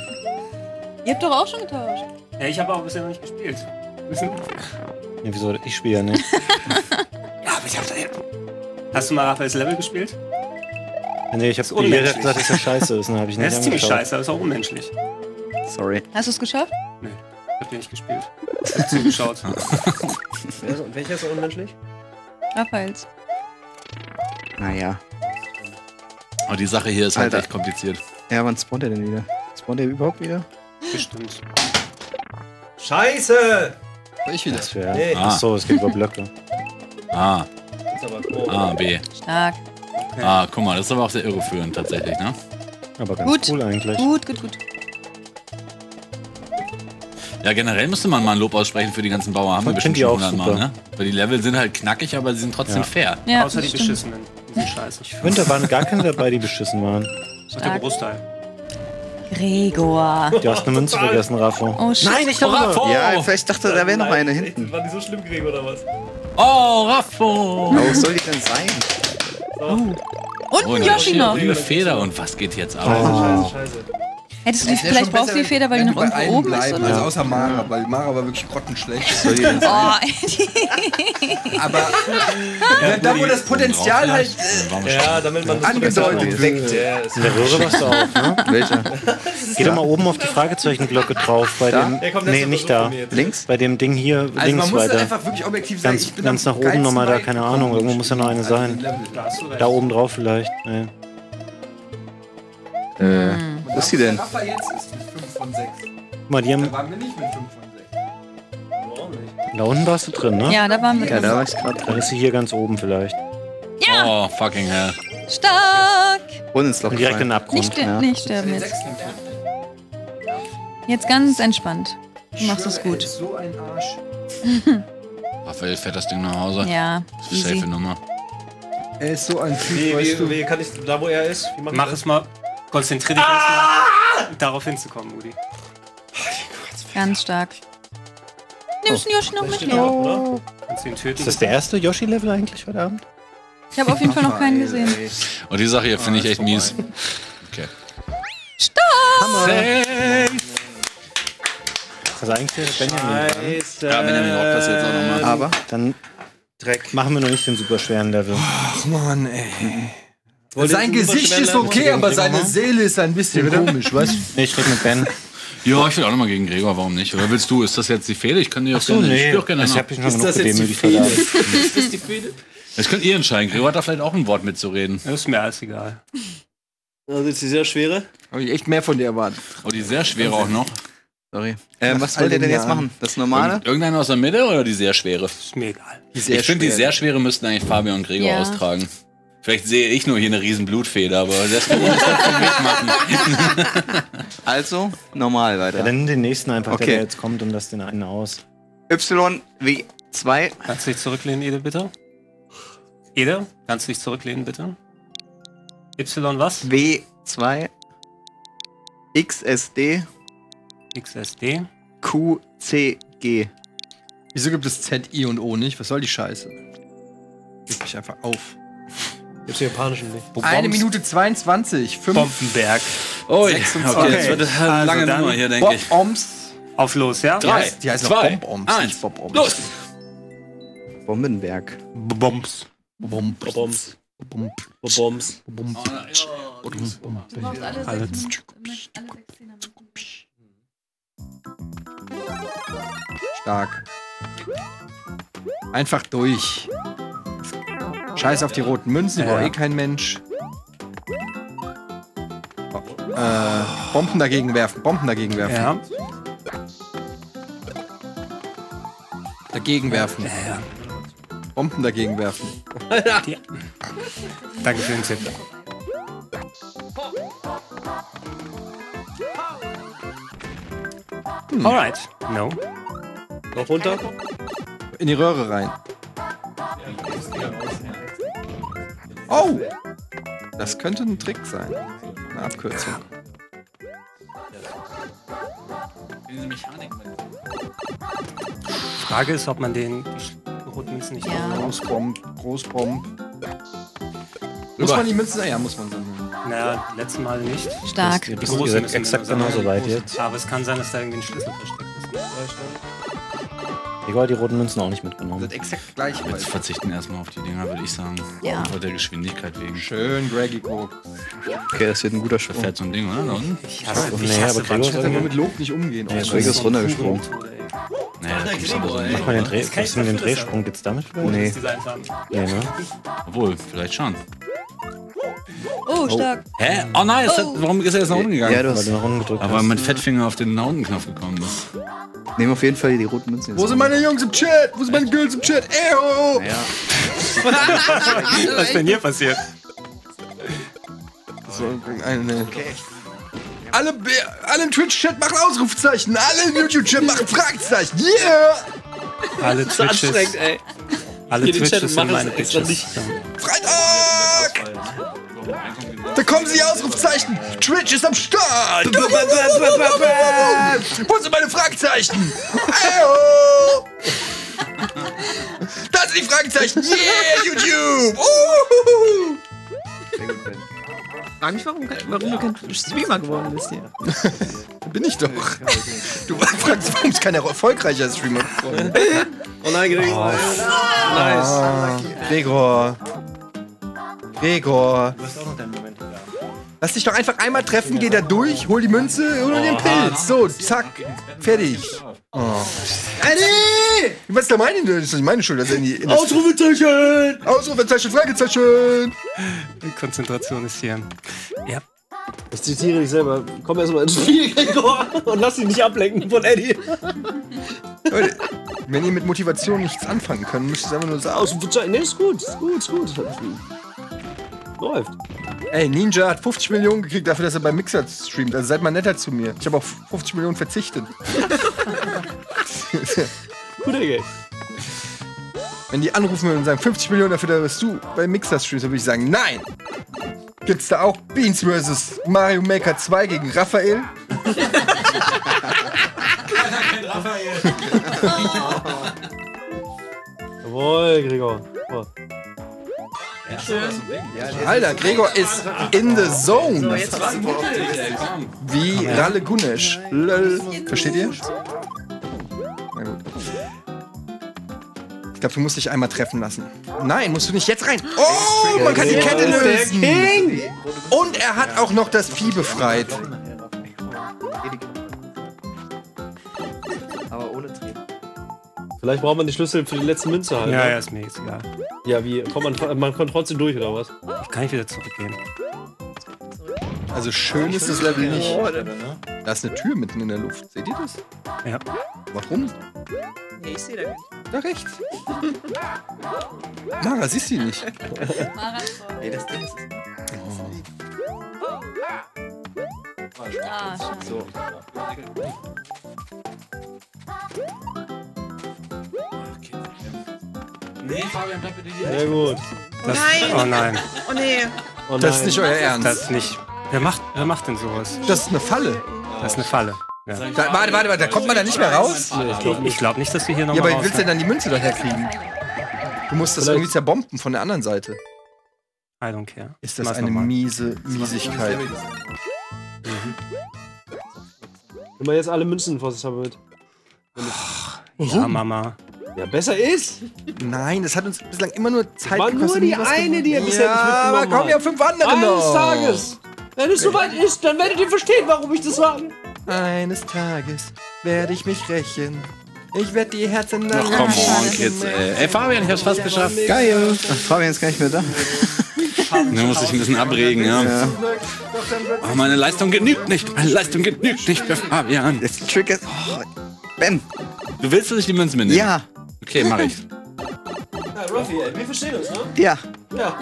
Ihr habt doch auch schon getauscht. Ja, ich habe auch bisher noch nicht gespielt. Ja, wieso? Ich spiele ja nicht. Ja, aber ich hab da. Hast du mal Raphaels Level gespielt? Nee, ich habe ist unmenschlich. gesagt, dass das scheiße ist. Dann habe ich nicht Das ist ziemlich scheiße, das ist auch unmenschlich. Sorry. Hast du es geschafft? Nee, ich hab den nicht gespielt. Ich hab zugeschaut. Welcher ist so unmenschlich? Raphaels. Naja. Aber die Sache hier ist halt Alter. echt kompliziert. Ja, wann spawnt er denn wieder? Spawnt er überhaupt wieder? Bestimmt. Scheiße! Ich wieder. Das wär, Nee. Ach so, es geht über Blöcke. A, Das ist aber grob. A, B. Stark. Ah, guck mal, das ist aber auch sehr irreführend tatsächlich, ne? Aber ganz Gut. cool eigentlich. Gut, gut, gut. Ja, generell müsste man mal ein Lob aussprechen für die ganzen Bauern. Haben wir Ich bestimmt die schon auch 100 Mal, super. ne? Weil die Level sind halt knackig, aber sie sind trotzdem Ja. fair. Ja, Außer die stimmt. beschissenen. Die sind scheiße. Ich Ich finde, da waren gar keine dabei, die beschissen waren. Ach, der Großteil. Gregor. Du hast eine Münze vergessen, Raffo. Oh, shit. Nein, ich darüber! Ja, vielleicht dachte er, da wäre noch eine hinten. War die so schlimm, Gregor, oder was? Oh, Raffo! Aber wo soll die denn sein? Und Oh, ein eine Yoshi noch. Eine Feder und was geht jetzt ab? Scheiße, scheiße. Hättest du die, vielleicht brauchst du die Feder, weil die noch bei irgendwo oben ist, bleiben, oder? also außer Mara, weil Mara war wirklich grottenschlecht. Oh, Aber ja, da, wo das Potenzial halt äh, Ja, damit man das angedeutet weckt. wird. Ist In der Röhre warst du auch, ne? Welcher? Geh doch mal oben auf die Fragezeichenglocke drauf. Bei Da? dem, Ja, komm, nee, nicht da. Links? Bei dem Ding hier Also links man muss weiter. einfach wirklich objektiv sein. Ganz, ganz nach oben nochmal da, keine Ahnung. Irgendwo muss ja noch eine diesem sein. Da oben drauf vielleicht. Nee. Äh, wo ist die denn? Rafa jetzt ist mit 5 von 6. Guck mal, die Da haben, waren wir nicht mit 5 von 6. da unten warst du drin, ne? Ja, da waren wir Ja, da drin. war ich gerade Dann drin. ist sie hier ganz oben vielleicht. Oh, fucking hell. Stark. Und ins Loch Und direkt in den. Abgrund. Nicht, Ja. nicht sterben jetzt. Jetzt ganz entspannt. Du machst es gut. so ein Arsch. Raphael fährt das Ding nach Hause. Ja, Das ist safe easy. Nummer. Er ist so ein Typ, Wie, weißt du. wie, wie kann ich da, wo er ist? Wie mach es mal. Konzentrier dich erstmal, darauf hinzukommen, Udi. Ganz stark. Nimmst du Yoshi noch mit? ihn töten? Ist das der erste Yoshi-Level eigentlich heute Abend? Ich habe auf jeden Fall noch keinen gesehen. Und die Sache hier finde ich echt mies. Okay. Also eigentlich wäre Benjamin. Scheiße. Ja, Benjamin rockt das jetzt auch nochmal. Aber Dann Dreck. machen wir noch nicht den super schweren Level. Ach man, ey. Sein Gesicht ist okay, aber seine Seele ist ein bisschen komisch, weißt du? Nee, ich rede mit Ben. Ja, ich will auch nochmal gegen Gregor, warum nicht? Oder willst du, ist das jetzt die Fehde? Ich kann dir auch Achso, gerne, nee. ich auch gerne Ich hab mich schon Ist das jetzt die Fehde? Ist das die Fehde? Das könnt ihr entscheiden. Gregor hat da vielleicht auch ein Wort mitzureden. Das ist mir alles egal. Also ist die sehr schwere. Habe ich echt mehr von dir erwartet. Oh, die sehr schwere auch noch. Sorry. Ähm, Nach was wollt ihr den denn jetzt machen? Das normale? Irgend- Irgendeiner aus der Mitte oder die sehr schwere? Ist mir egal. ich finde, die sehr schwere müssten eigentlich Fabian und Gregor Ja. austragen. Vielleicht sehe ich nur hier eine riesen Blutfeder, aber das kann ich mich machen. Also, normal Ja, weiter. dann nimm den nächsten einfach, Okay. der jetzt kommt und lass den einen aus. YW2. Kannst du dich zurücklehnen, Ede, bitte? Ede, kannst du dich zurücklehnen, bitte? Y was? W2 XSD XSD QCG. Wieso gibt es Z, I und O nicht? Was soll die Scheiße? Leg mich einfach auf. Gibt's den japanischen nicht. Eine Minute 22. Fünf, Bombenberg. Oh, 26. okay, jetzt wird es eine lange dann Nummer hier, denke ich. Bob-Oms. Auf los, ja? Die Drei, heißt, die heißt zwei, noch Bomb-Oms, eins, nicht Bob-Oms. los! Bombenberg. Bombs. Bomb. Bombs. Bomb. Bombs. Bomb. Du brauchst alle. Stark. Einfach durch. Scheiß auf die roten Münzen, die Ja. braucht eh kein Mensch. Äh, Bomben dagegen werfen, Bomben dagegen werfen. Ja. Dagegen werfen. ja. Bomben dagegen werfen. Die. Danke für den Tipp. Alright. No. Noch runter. In die Röhre rein. Oh! Das könnte ein Trick sein. Eine Abkürzung. Frage ist, ob man den die roten Münzen nicht Ja. Großbomb, Großbomb. Muss man die Münzen? Ja, muss man sammeln. Naja, letztes Mal nicht. Stark. Die bist- großen exakt genauso weit jetzt. Aber es kann sein, dass da irgendwie ein Schlüssel versteckt ist. Hat die roten Münzen auch nicht mitgenommen. Das exakt gleich Wir weit. verzichten erstmal auf die Dinger, würde ich sagen. Ja. Einfach der Geschwindigkeit wegen. Schön, Greggy Cook. Okay, das wird ein guter Sprung. fährt so ein Ding, oder? Da unten? Ich hasse, ich hasse Gregor Bungee- ist Kann man mit Lob nicht umgehen. Ja, Oh, Gregor ist runtergesprungen. Naja, da gibt's aber ein Mach mal den Dreh. Was denn den Drehsprung? Geht's damit wieder? Nee. Nee, ne? Obwohl, vielleicht schon. Oh, stark. Hä? Oh nein, hat, warum ist er jetzt nach unten gegangen? Ja, du Weil hast. du nach unten gedrückt Aber hast. mit Fettfinger auf den nach unten Knopf gekommen ist. Nehmen auf jeden Fall die roten Münzen. Wo sind meine Jungs im Chat? Wo sind meine Girls im Chat? Eyo! Ja. Was ist denn hier passiert? So, eine. Alle, Be- alle im Twitch-Chat machen Ausrufzeichen. Alle im YouTube-Chat machen Fragezeichen. Yeah! Alle Das ist anstrengend, Twitches. ey. Alle Twitches sind machen meine Bitches. Freitag! Da kommen sie, die Ausrufzeichen. Twitch ist am Start. Wo sind meine Fragezeichen? Da sind die Fragezeichen. Yeah, YouTube! Uhuhu. Frag mich, warum, warum du kein Streamer geworden bist hier. Bin ich doch. Du fragst, warum ist kein erfolgreicher Streamer geworden? Oh nein, Gregor. Nice. Ah, Gregor. Gregor. Du hast auch noch deinen Moment gehabt. Lass dich doch einfach einmal treffen, geh da durch, hol die Münze und den Pilz. So, zack, fertig. Oh. Eddie! Was ist da meine? Das ist nicht meine Schuld. Das ist in die, in das Ausrufezeichen! Ausrufezeichen, Fragezeichen! Die Konzentration ist hier. Ja. Ich zitiere dich selber. Komm erstmal ins Spiel, Gregor, und lass dich nicht ablenken von Eddie. Leute, wenn ihr mit Motivation nichts anfangen könnt, müsst ihr es einfach nur sagen. Ausrufezeichen. Nee, ist gut, ist gut, ist gut. Läuft. Ey, Ninja hat 50 Millionen gekriegt dafür, dass er bei Mixer streamt. Also seid mal netter zu mir. Ich habe auf 50 Millionen verzichtet. Guter Geld. Wenn die anrufen würden und sagen 50 Millionen dafür, dass du bei Mixer streamst, dann würde ich sagen, nein! Gibt's da auch Beans vs. Mario Maker 2 gegen Raphael? Jawohl, Gregor. Oh. Alter, Gregor ist in the zone. Wie Ralle Gunesch. Lol. Versteht ihr? Na gut. Ich glaube, du musst dich einmal treffen lassen. Nein, musst du nicht jetzt rein. Oh, man kann die Kette lösen. Und er hat auch noch das Vieh befreit. Vielleicht braucht man die Schlüssel für die letzte Münze halt. Ja, ne? ja, ist mir jetzt egal. Ja, wie? Kommt man, man kommt trotzdem durch, oder was? Ich kann nicht wieder zurückgehen. Also schön ist das Level nicht. Da ist eine Tür mitten in der Luft. Seht ihr das? Ja. Warum? Nee, ich sehe da nicht. Da rechts. Mara, siehst du die nicht? Ey, das Ding ist. Ah, schade. So. Nee, Fabian, bleib bitte hier. Sehr gut. Das, Nein! Oh nein. Oh nee. Oh Das ist nein. nicht euer Ernst. Das ist nicht. Wer macht, wer macht denn sowas? Das ist eine Falle. Das ist eine Falle. Ja. Da, warte, warte, warte, da kommt man da nicht mehr raus? Ich glaube glaub nicht, dass wir hier Ja, nochmal aber wie willst du denn dann die Münze daher kriegen? Du musst das Vielleicht- irgendwie zerbomben von der anderen Seite. I don't care. Ist das Mach's eine miese Miesigkeit? Wenn man jetzt alle Münzen vor sich haben wird. Ja, Mama. Ja, besser ist. Nein, das hat uns bislang immer nur Zeit War nur die nie was eine, die ihr bisher ja, nicht aber mitgenommen kommen ja fünf andere Eines noch. Tages. Wenn es soweit ist, dann werdet ihr verstehen, warum ich das sage. Eines Tages werde ich mich rächen. Ich werde die Herzen Ach, come on, Kids, ey. Ey, Fabian, ich hab's fast geschafft. Geil. Ach, Fabian ist gar nicht mehr da. Da muss ich ein bisschen abregen, ja. Oh, meine Leistung genügt nicht. Meine Leistung genügt nicht für Fabian. Das Trick ist. Oh, ben. Du willst, dass ich die Münzen mitnehme? Ja. Okay, mach ich. Ja, Ruffy, ey, wir verstehen uns, ne? Ja. Ja.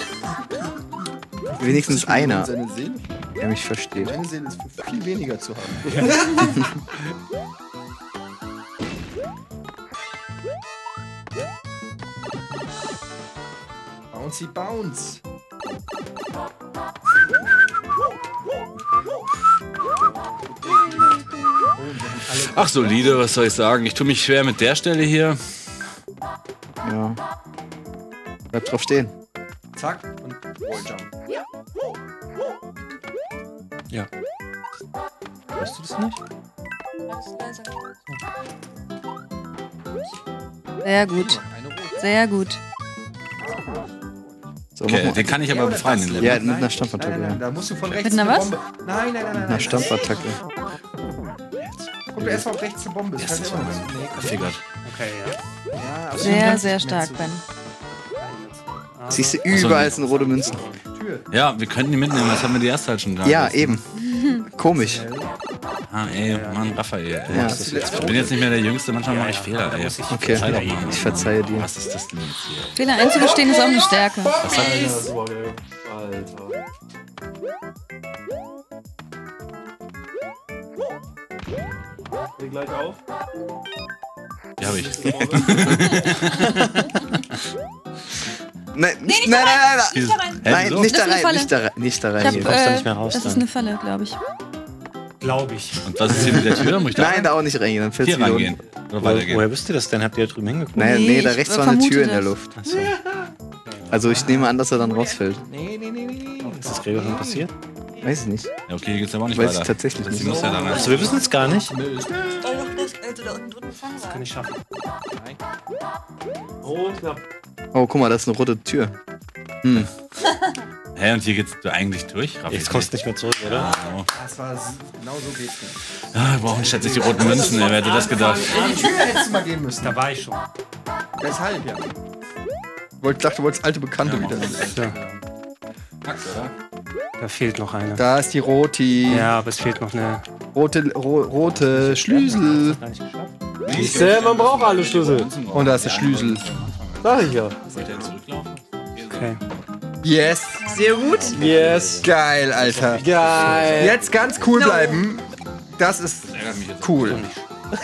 Wenigstens einer, Seine Seele, der mich versteht. seine Seele ist für viel weniger zu haben. Bouncy Bounce. Ach, solide, was soll ich sagen? Ich tue mich schwer mit der Stelle hier. Bleib drauf stehen. Zack und Walljump. Ja. Weißt du das nicht? Sehr gut. Sehr gut. So, Okay, mach mal. den kann ich aber befreien, den Level. Ja, mit einer Stampfattacke. Nein, nein, Ja. da musst du von rechts Mit einer eine was? Bombe. Nein, nein, nein, nein. Mit einer nein. Stampfattacke. Guck dir erst mal auf rechts eine Bombe. Das kann immer was. Okay, ja. Ja, Sehr, sehr stark, Ben. Siehst du, überall sind rote Münzen. Ja, wir könnten die mitnehmen, das haben wir die erste halt schon da. Ja, eben. Komisch. Ah, ey, Mann, Raphael. Ey. Ja. Ich bin jetzt nicht mehr der Jüngste, manchmal mache ich Fehler, ey. Okay, Verzeih doch mal. ich verzeihe dir. Was ist das denn jetzt hier? Fehler einzugestehen ist auch eine Stärke. Was hat Alter, das war geil. Alter. Steh gleich auf. Ja, hab ich. Nein, Nee, nicht nein, da nein, rein. nein, Nicht da rein. nein. Nein, nicht Das da ist eine rein, Falle. nicht da rein, nicht da rein. Ich du äh, nicht mehr raus das ist eine Falle, glaube ich. Glaube ich. Und was ist hier mit der Tür? Muss ich da Nein, da auch nicht reingehen, dann fällst hier unten. Oder Woher, weitergehen? woher wisst ihr das denn? Habt ihr da drüben hingeguckt? Nein, nee, Nee, da rechts war eine Tür in der. Luft. Achso. Also ich nehme an, dass er dann rausfällt. Nee, nee, nee, nee. Ist das Gregor schon passiert? Weiß ich nicht. Ja, okay, hier geht's aber auch nicht Weiß weiter. ich tatsächlich nicht. Also wir wissen es gar nicht. Das kann ich schaffen. Oh, knapp. Oh, guck mal, das ist eine rote Tür. Hm. Hä, und hier geht's du eigentlich durch? Raphael? Jetzt kommst du nicht mehr zurück, oder? Ah, oh. Das war genau so geht's nicht. Ja, wir brauchen schätze ich die roten Münzen, ey, wer hätte das gedacht? In die Tür hättest du mal gehen müssen. Da war ich schon. Weshalb, ja. Ich dachte, du wolltest alte Bekannte wieder sehen. Da fehlt noch eine. Da ist die Roti. Ja, aber es fehlt noch eine. Rote, ro, rote Schlüssel. Siehst du, man braucht alle Schlüssel. Und da ist der Schlüssel. Sag ich ja. Okay. Yes. Sehr gut. Yes. Geil, Alter. Geil. Jetzt ganz cool bleiben. Das ist cool. Ich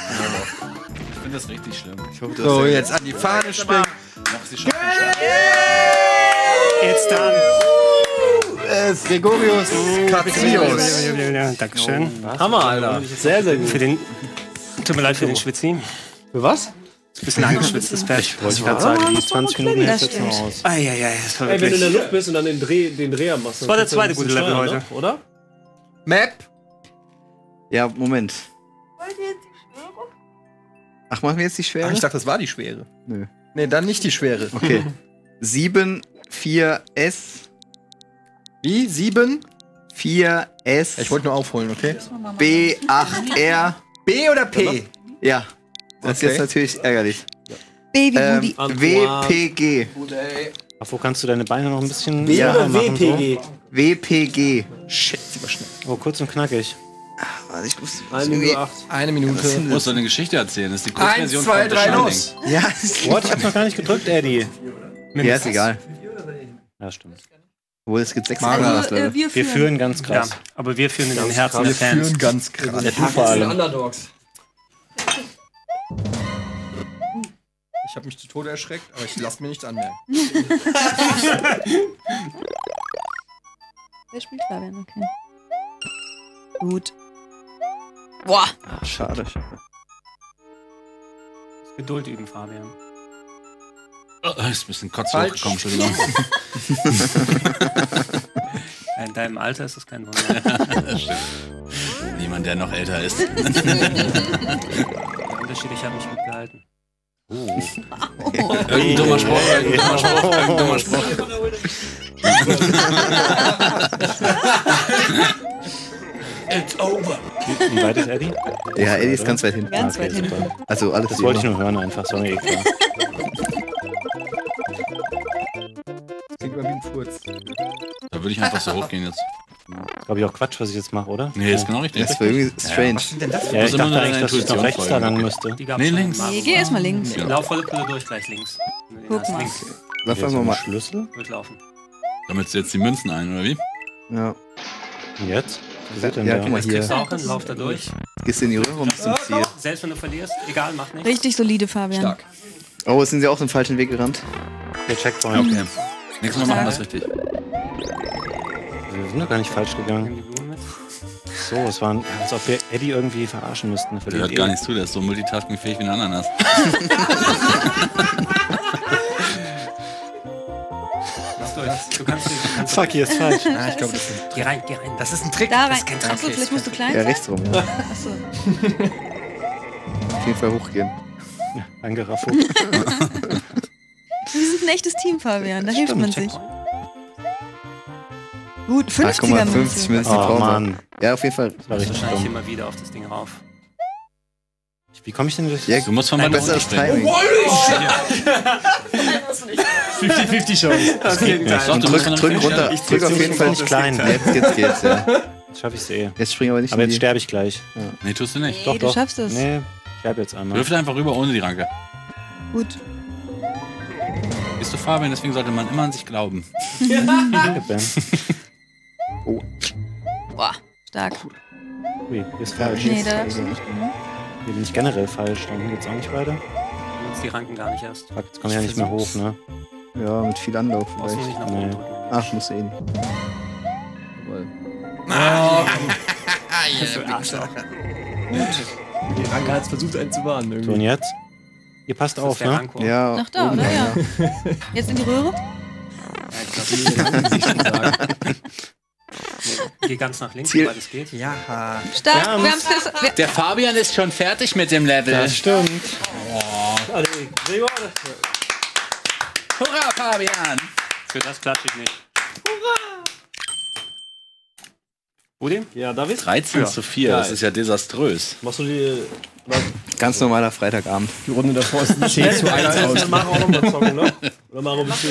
finde das richtig schlimm. Ich hoffe, So, jetzt an die Fahne springen. Jetzt dann. Es ist Gregorius Katsius. Dankeschön. Hammer, Alter. Sehr, sehr gut. Für den. Tut mir leid für den Schwitzi. Für was? Bisschen angeschwitztes Pech. Wollte ich gerade sagen, die 20 Minuten Das hält jetzt noch aus. Eieiei, das war Ey, wenn du in der wirklich. Luft bist und dann den, Dreh, den Dreher machst. Das war der zweite gute Level heute. Ne? Oder? Map. Ja, Moment. Ach, machen wir jetzt die Ach, schwere? ich dachte, das war die schwere. Nö. Nee, dann nicht die schwere. Okay. 7, 4, S, Wie? Sieben? 4, S, Ich wollte nur aufholen, okay? B, 8, R. B oder P? Ja. Das ist Okay. jetzt natürlich ärgerlich. Baby Ähm, Woody. W, P, G. Ach, wo kannst du deine Beine noch ein bisschen W Ja, oder machen, WPG? W, P, G. Shit, war schnell. So? Oh, kurz und knackig. Warte, ich muss. Eine Minute acht. Eine Minute. Du musst doch eine Geschichte erzählen. Das ist die Eins, Kurzversion zwei, von The drei, los. Ja, What? Ich hab noch gar nicht gedrückt, Eddie. ja, ist egal. Ja, stimmt. Obwohl, es gibt sechs Mara. Also, äh, Leute. wir Wir führen. ganz Ja, krass. aber wir führen in den Herzen Wir der Fans. führen ganz krass. Ja, du vor allem. Underdogs. Ich habe mich zu Tode erschreckt, aber ich lasse mir nichts anmerken. Der spielt Fabian, okay. Gut. Boah. Ach, schade, schade. Geduld üben, Fabian. Oh, ist ein bisschen Kotz Falsch. hochgekommen, Entschuldigung. In deinem Alter ist das kein Wunder. Niemand, der noch älter ist. Der Unterschied, ich habe mich gut gehalten. Irgendein dummer Spruch, irgendein dummer Spruch, irgendein dummer Spruch. It's over. Wie weit ist Eddie? Ja, Eddie ist ganz weit hinten. Ganz Okay, weit hinten. Also alles Das wollte ich nur hören einfach, so wie ein Furz. Da würde ich einfach so hochgehen jetzt. Glaube ich auch Quatsch, was ich jetzt mache, oder? Nee, ist genau richtig. Das war irgendwie strange. Was sind denn das für Ja, ich immer dachte nur eigentlich, dass ich noch rechts da lang müsste. Nee, links. mal. Nee, geh erstmal links. Ja. Lauf volle Pulle durch, gleich links. Guck mal. Lass Hier ist einfach ein mal. Schlüssel. durchlaufen. Damit jetzt die Münzen ein, oder wie? Ja. Und jetzt? Was ist denn Ja, da? guck mal Das kriegst du hier. auch hin, lauf da durch. Gehst in die Röhre und zum Ziel. Selbst wenn du verlierst, egal, mach nichts. Richtig solide, Fabian. Stark. Oh, jetzt sind sie auch den falschen Weg gerannt. Der Checkpoint. Okay. Nächstes Mal machen wir das richtig. Wir sind doch gar nicht falsch gegangen. So, es waren, als ob wir Eddie irgendwie verarschen müssten. Für Der hört gar nichts zu, der ist so multitaskingfähig wie ein Ananas. Lass durch. Du kannst, du kannst Fuck, hier ist falsch. Ah, ich glaube, das ist, Geh rein, geh rein. das ist ein Trick. Da Das rein. ist kein Trick. Achso, vielleicht musst du klein Ja, sein. rechts rum. Ja. Achso. Auf jeden Fall hochgehen. Ja, danke, Raffo. Wir sind ein echtes Team, Fabian. Da hilft man sich. Gut, 50er Ah, guck mal, 50 Münze. Münzen, die Oh, brauchen wir. Mann. Ja, auf jeden Fall. Das war richtig Wahrscheinlich dumm. immer wieder auf das Ding rauf. Wie komme ich denn durch? Ja, Du musst von. Timing. 50-50 Chance. Das geht Ich dachte, Und du drück, drück runter. Ich Drück auf jeden Fall nicht klein. Jetzt, jetzt geht's, ja. Jetzt schaffe ich es eh. Jetzt spring aber nicht Aber jetzt sterbe ich gleich. Nee, tust du nicht. Nee, Doch, du doch. schaffst es. Nee, ich sterbe jetzt einmal. Wirf einfach rüber ohne die Ranke. Gut. Bist du Fabian, deswegen sollte man immer an sich glauben. Danke, Ben. Oh, Boah, stark. Ui, hier ist falsch. Nee, da. Mhm. Hier bin ich generell falsch. Dann geht's auch nicht weiter. Du nutzt die Ranken gar nicht erst. Fuck, jetzt komme ich ja nicht mehr hoch, ne? ja, mit viel Anlauf vielleicht. nicht nach Nee. Ach, muss eh nicht. Das ist Arschloch. Die Ranke hat es versucht, einen zu warnen. Irgendwie. und jetzt? Ihr passt Das auf, ne? Ja, Ach da, oder? Ja. Jetzt in die Röhre? Geh ganz nach links, Ziel. soweit es geht. Ja. Stark. Wir haben's. Wir Der Fabian ist schon fertig mit dem Level. Das stimmt. Gregor, Hurra, Fabian! Für das klatsche ich nicht. Rudi? Ja, David? 13 zu 4, das ist ja desaströs. Machst du die. Ganz normaler Freitagabend. Die Runde davor ist ein 10 zu 1 aus. Wir auch nochmal zocken, ne? Oder Maro, bist du.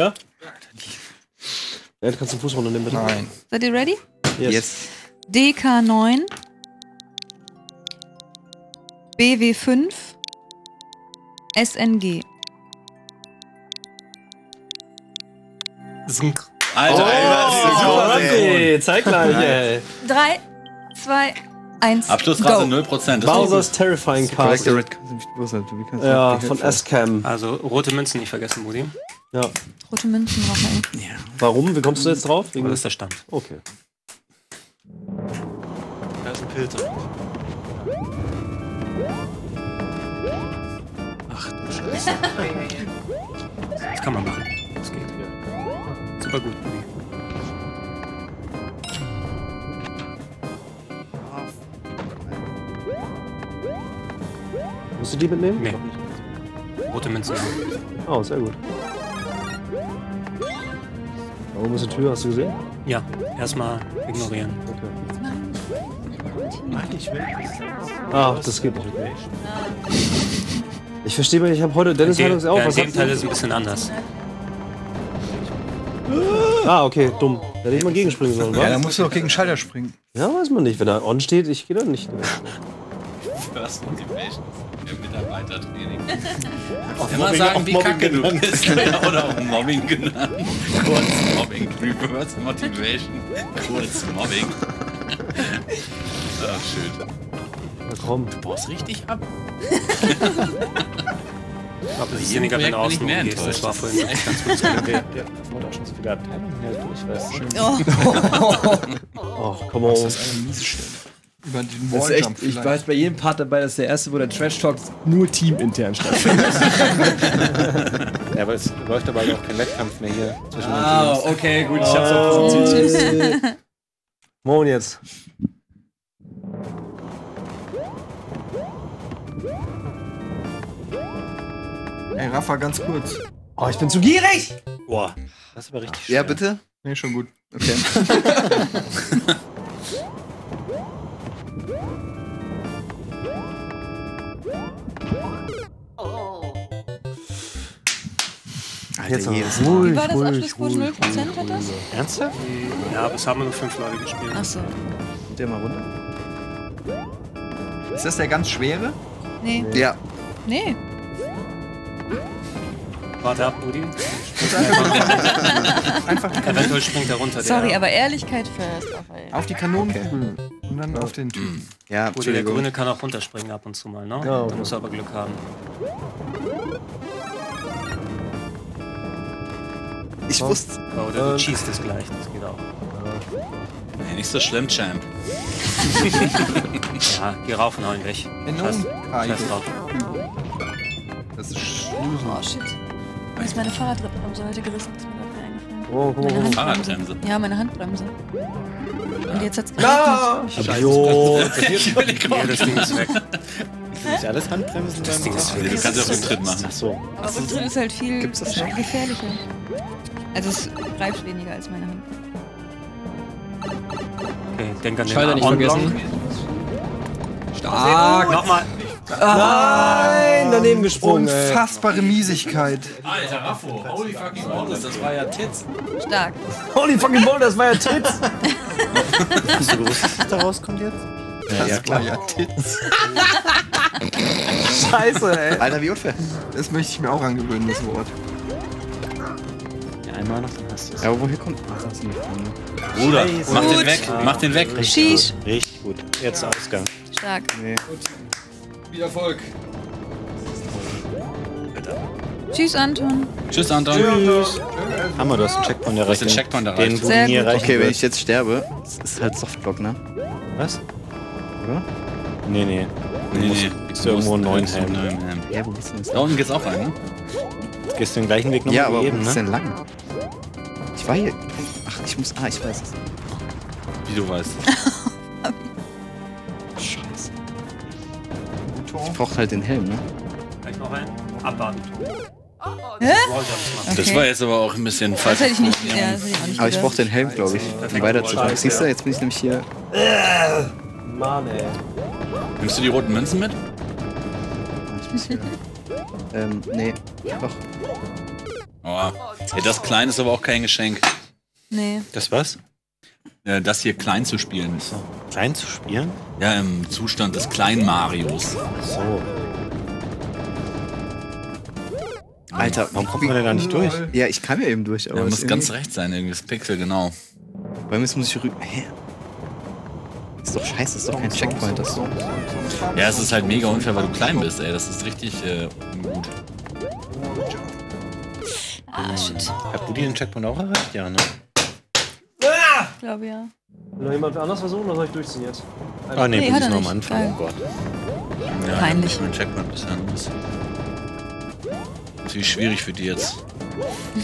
Ja? Ja, du kannst den Fuß runternehmen, bitte. Nein. Seid ihr ready? Yes. Yes. DK9. BW5. SNG. Alter, ey, was ist Oh, so? Raffi, zeig gleich, ey. 3, 2, 1. Abschlussrate go. 0%. Das Bowser's Terrifying du- Ja, von S-Cam. Also rote Münzen nicht vergessen, Rudi. Ja. Rote Münzen, Raphael. Warum? Wie kommst du jetzt drauf? Wegen Das ist der Stand. Okay. Da ist ein Pilz. Ach du Scheiße. Das kann man machen. Das geht. Super gut, Rudi. Musst du die mitnehmen? Nee. Rote Münzen. Oh, sehr gut. Da oben ist die Tür, hast du gesehen? Ja, erstmal ignorieren. Ah, das geht nicht. Okay. Ich verstehe mich, ich habe heute Dennis hat uns auch. ja, in Was dem hat Teil ist es ein bisschen anders. Ah, okay, dumm. Hätte ich mal gegenspringen sollen, Ja, dann musst du doch gegen den Schalter springen. Ja, weiß man nicht. Wenn er on steht, ich gehe dann nicht. First Motivation. Der Mitarbeitertraining. Auf Immer Mobbing- sagen, auf wie Mobbing kacke du genannt. bist. Ja, oder auch Mobbing genannt. Kurz Mobbing. Reverse Motivation. Kurz Mobbing. Ach, schön. Na komm. Du baust richtig ab. Aber das ist weniger, du ich mehr gehst. Das war Das vorhin ist echt ganz gut. Der, der, der wurde auch schon so viele Abteilungen hier durch, weißt du? Oh, come on. Das ist eine miese Stelle. Über den ist echt, Walljump ich vielleicht. jetzt bei jedem Part dabei, das ist der erste, wo der Trash Talk nur teamintern stattfindet. Ja, aber es läuft aber auch kein Wettkampf mehr hier zwischen Ah, den Teams. okay, gut, ich hab's auch positioniert. Morgen jetzt. Ey, Rafa, ganz kurz. Oh, ich bin zu gierig! Boah, das ist aber richtig Ja, schwer. bitte? Nee, schon gut. Okay. Alter, Jetzt jedes ruhig, Wie war das Abschlussquote? ruhig, 0% hat das? Ernsthaft? Ja, aber es haben nur fünf Leute gespielt. Achso. Der mal runter. Ist das der ganz schwere? Nee. Ja. Nee. Warte ab, Rudi. Einfach die Kanonen. Eventuell springt er runter. Sorry, der, aber Ehrlichkeit first. Auf die Kanonenkugel. Und dann auf den Typen. Ja, Rudi, der. Grüne kann auch runterspringen ab und zu mal, ne? Ja, okay. Da muss er aber Glück haben. Ich wusste. Oh, oder du Ähm. cheest es gleich, das geht auch. Nee, nicht so schlimm, Champ. Ja, geh rauf und hau ihn weg. Scheiß, scheiß drauf. Das ist Oh shit. Mir ist meine Fahrradbremse heute gerissen. Ist mir gerade eingefallen. Oh, mal. Handbremse. Fahrradbremse. Ja, meine Handbremse. Und jetzt hat's Ja! geregnet. Idiot. Ja, das Ding ist weg. Sind nicht alles Handbremsen Das beim Ding ist weg. Du kannst auch Rücktritt machen. Ach so. Aber Rücktritt ist halt viel das gefährlicher. Also es greift weniger als meine Hand. Okay, denk an den Schalter nicht vergessen. Stark. Nochmal. Nein, daneben gesprungen. Unfassbare Miesigkeit. Alter, Raffo, holy fucking Modus, das war ja Tits. Stark. Holy fucking Ball, das war ja Tits. Du gewusst, was da rauskommt jetzt? Ja, ja, klar. Ja, Tits. Scheiße, ey. Alter, wie unfair. Das möchte ich mir auch angewöhnen, das Wort. Ja, einmal noch, dann hast du es. Ja, aber woher kommt. Ach, das ist nicht von mir. Bruder, Gut. mach den weg, mach den weg. Sheesh. Richtig gut. Jetzt Ausgang. Stark. Nee. Viel Erfolg. Tschüss, Anton. Tschüss, Anton. Hammer, du hast einen Checkpoint hast erreicht. den Checkpoint erreicht. Den, Sehr nie gut. erreichen Okay, wenn wird. ich jetzt sterbe, das ist halt Softblock, ne? Was? Oder? Nee, nee. Nee, nee. Kriegst du irgendwo einen neuen musst- Helm. Ja, wo bist du denn Da unten geht's auch rein, ne? Gehst du den gleichen Weg nochmal Ja, aber wo eben, ist ne? denn lang? Hier. Ach, ich muss. Ah, ich weiß es. Wie du weißt. Scheiße. Ich brauch halt den Helm, ne? Gleich noch ein. Abwarten. Hä? Das Okay. war jetzt aber auch ein bisschen falsch. Das hätte ich nicht. Ja, das hätte ich auch nicht Aber ich gedacht. brauch den Helm, glaube ich, um weiterzukommen. Siehst du, jetzt bin ich nämlich hier. Mann, ey. Nimmst du die roten Münzen mit? Ich muss hier. ähm, nee. Doch. Oh. Ey, das klein ist aber auch kein Geschenk. Nee. Das was? Äh, Das hier klein zu spielen. Klein zu spielen? Ja, im Zustand des kleinen Marios. So. Alter, Warum kommt man denn da nicht durch? Ja, ich kann ja eben durch, aber. Ja, es muss ganz rechts sein, irgendwie das Pixel, genau. Weil jetzt muss ich rüber. Hä? Ist doch scheiße, ist doch kein Checkpoint, das so. Ja, es ist halt mega unfair, weil du klein bist, ey. Das ist richtig äh, ungut. Ah, shit. Hat Rudi den Checkpoint auch erreicht? Ja, ne? Ich glaube ja. Will noch jemand anders versuchen oder soll ich durchziehen jetzt? Ah, nee, Nee, ist er noch am. Anfang. Geil. Oh Gott. Ja, Peinlich. Ich mein Checkpoint bisher anders. Natürlich schwierig für die jetzt.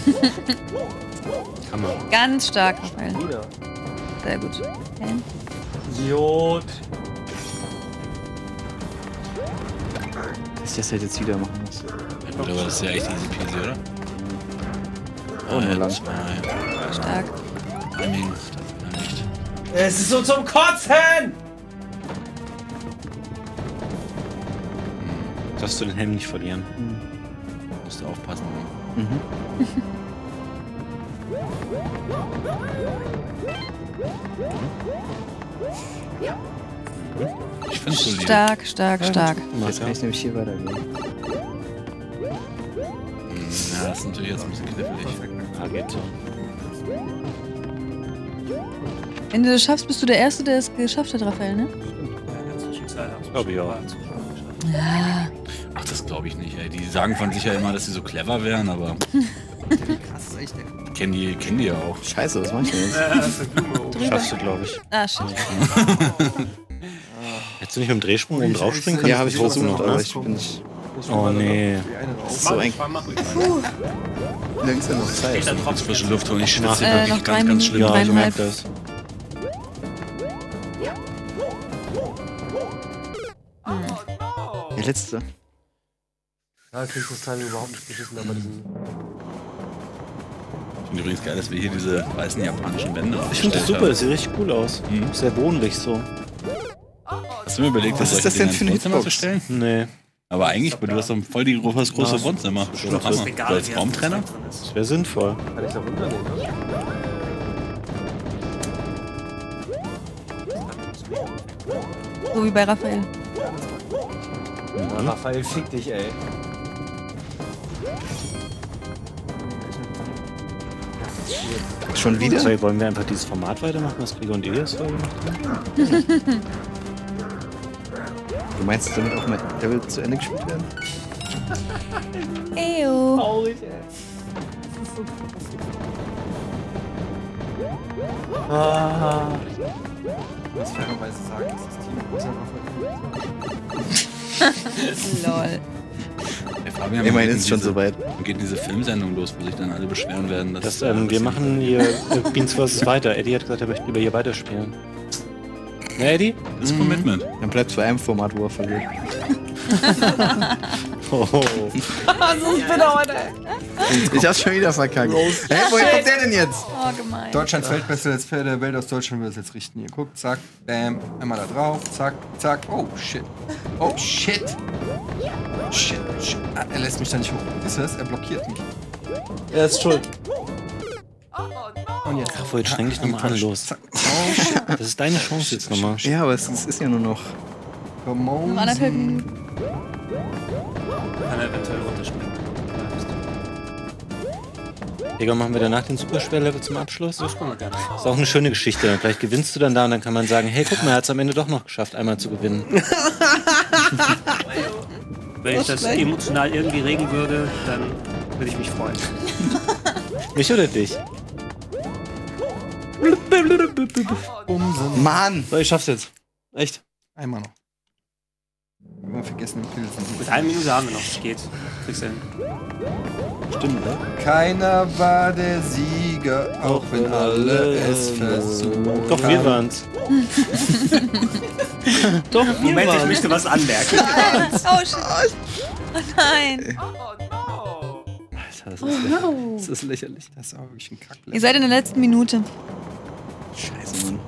Hammer. Ganz stark, Raphael. Sehr gut. Okay. Idiot. Dass ich das halt jetzt wieder machen muss. Ich glaube, das ist ja echt easy peasy, oder? Oh, nur lang. Zwei. Stark. Timing. Ja, nicht. Es ist so zum Kotzen! Darfst du den Helm nicht verlieren. Musst du aufpassen. Mhm. Ich finde es solide. Stark, stark, stark. Jetzt kann ich nämlich hier weitergehen. Ja, das ist natürlich jetzt ein bisschen knifflig. So. Wenn du das schaffst, bist du der Erste, der es geschafft hat, Raphael, ne? Glaube ich auch. Ja. Ach, das glaube ich nicht, ey. Die sagen von sich ja immer, dass sie so clever wären, aber. Krass, echt, ey. Kennen die, kennen die ja auch. Scheiße, was mach ich denn jetzt? Ist. Schaffst du, glaube ich. Ah, shit. Hättest du nicht mit dem Drehsprung oben drauf springen können? Ja, habe ich versucht, noch, aber ich bin nicht. Oh nee. Das ist so eng. Ist denn noch Zeit? Jetzt frische Luft holen. Ich Äh, schwitze wirklich noch drei ganz, ganz schlimm. Ja, ich merke das. Der letzte. Ja, kriegst du das Timing überhaupt nicht beschissen, aber diesen. Ich finde übrigens geil, dass wir hier diese weißen japanischen Wände Ich finde das super, haben. das sieht richtig cool aus. Mhm. Sehr wohnlich so. Hast du mir überlegt, Was dass ist das denn für eine Wohnzimmer zu Hitbox? stellen? Nee, Aber eigentlich, weil du hast doch voll die große, große ist doch Hammer. So als wie Raumtrenner? das wäre sinnvoll. Kann ich da runternehmen? So wie bei Raphael. Ja, Raphael, fick dich, ey. Schon wieder? So, wollen wir einfach dieses Format weitermachen, was Gregor und Elias vorher gemacht haben? Du meinst, damit auch mein Level zu Ende gespielt werden? Ew. Traurig, ey. Ah. Ich muss fairerweise sagen, dass das Team großer Lol. Der Fabian, Immerhin ist es schon soweit. wann geht diese Filmsendung los, wo sich dann alle beschweren werden, dass. Das, ähm, wir machen hier äh, Beans vs. weiter. Eddie hat gesagt, er möchte lieber hier weiterspielen. Eddie? Das ist Commitment. Dann bleibt es bei einem Format, wo er verliert. Oh. so ist bitter heute. Ich hab's schon wieder verkackt. Hä, woher kommt der denn jetzt? Oh, gemein. Deutschlands Weltbeste Let's Play der Welt aus Deutschland wird es jetzt richten. Hier, guckt, zack, bam, einmal da drauf, zack, zack, oh shit. Oh shit. Shit, shit. Ah, er lässt mich da nicht hoch. Ist das? Er blockiert mich. Er ist schuld. Und jetzt. Ach, jetzt streng dich nochmal an, los. Das ist deine Chance jetzt nochmal. Ja, aber es, es ist ja nur noch. Come Minuten. Kann er eventuell runterspringen. Digga, machen wir danach den Superschwer-Level zum Abschluss? Das können wir gerne. Ist auch eine schöne Geschichte. Vielleicht gewinnst du dann da und dann kann man sagen, hey, guck mal, er hat es am Ende doch noch geschafft, einmal zu gewinnen. Wenn ich das emotional irgendwie regen würde, dann würde ich mich freuen. Mich oder dich? Mann! So, ich schaff's jetzt. Echt? Einmal noch. Immer vergessen den Pilzen. Mit einer Minute haben wir noch. Geht. Kriegst du hin. Stimmt, ne? Keiner war der Sieger, auch wenn alle es versuchen. Doch, wir waren's. Doch, wir Moment, ich waren. möchte was anmerken. Oh, shit. Oh, nein. Alter, das ist, lächerlich. das ist lächerlich. Das ist aber wirklich ein Kack. Ihr seid in der letzten Minute. Scheiße, Mann.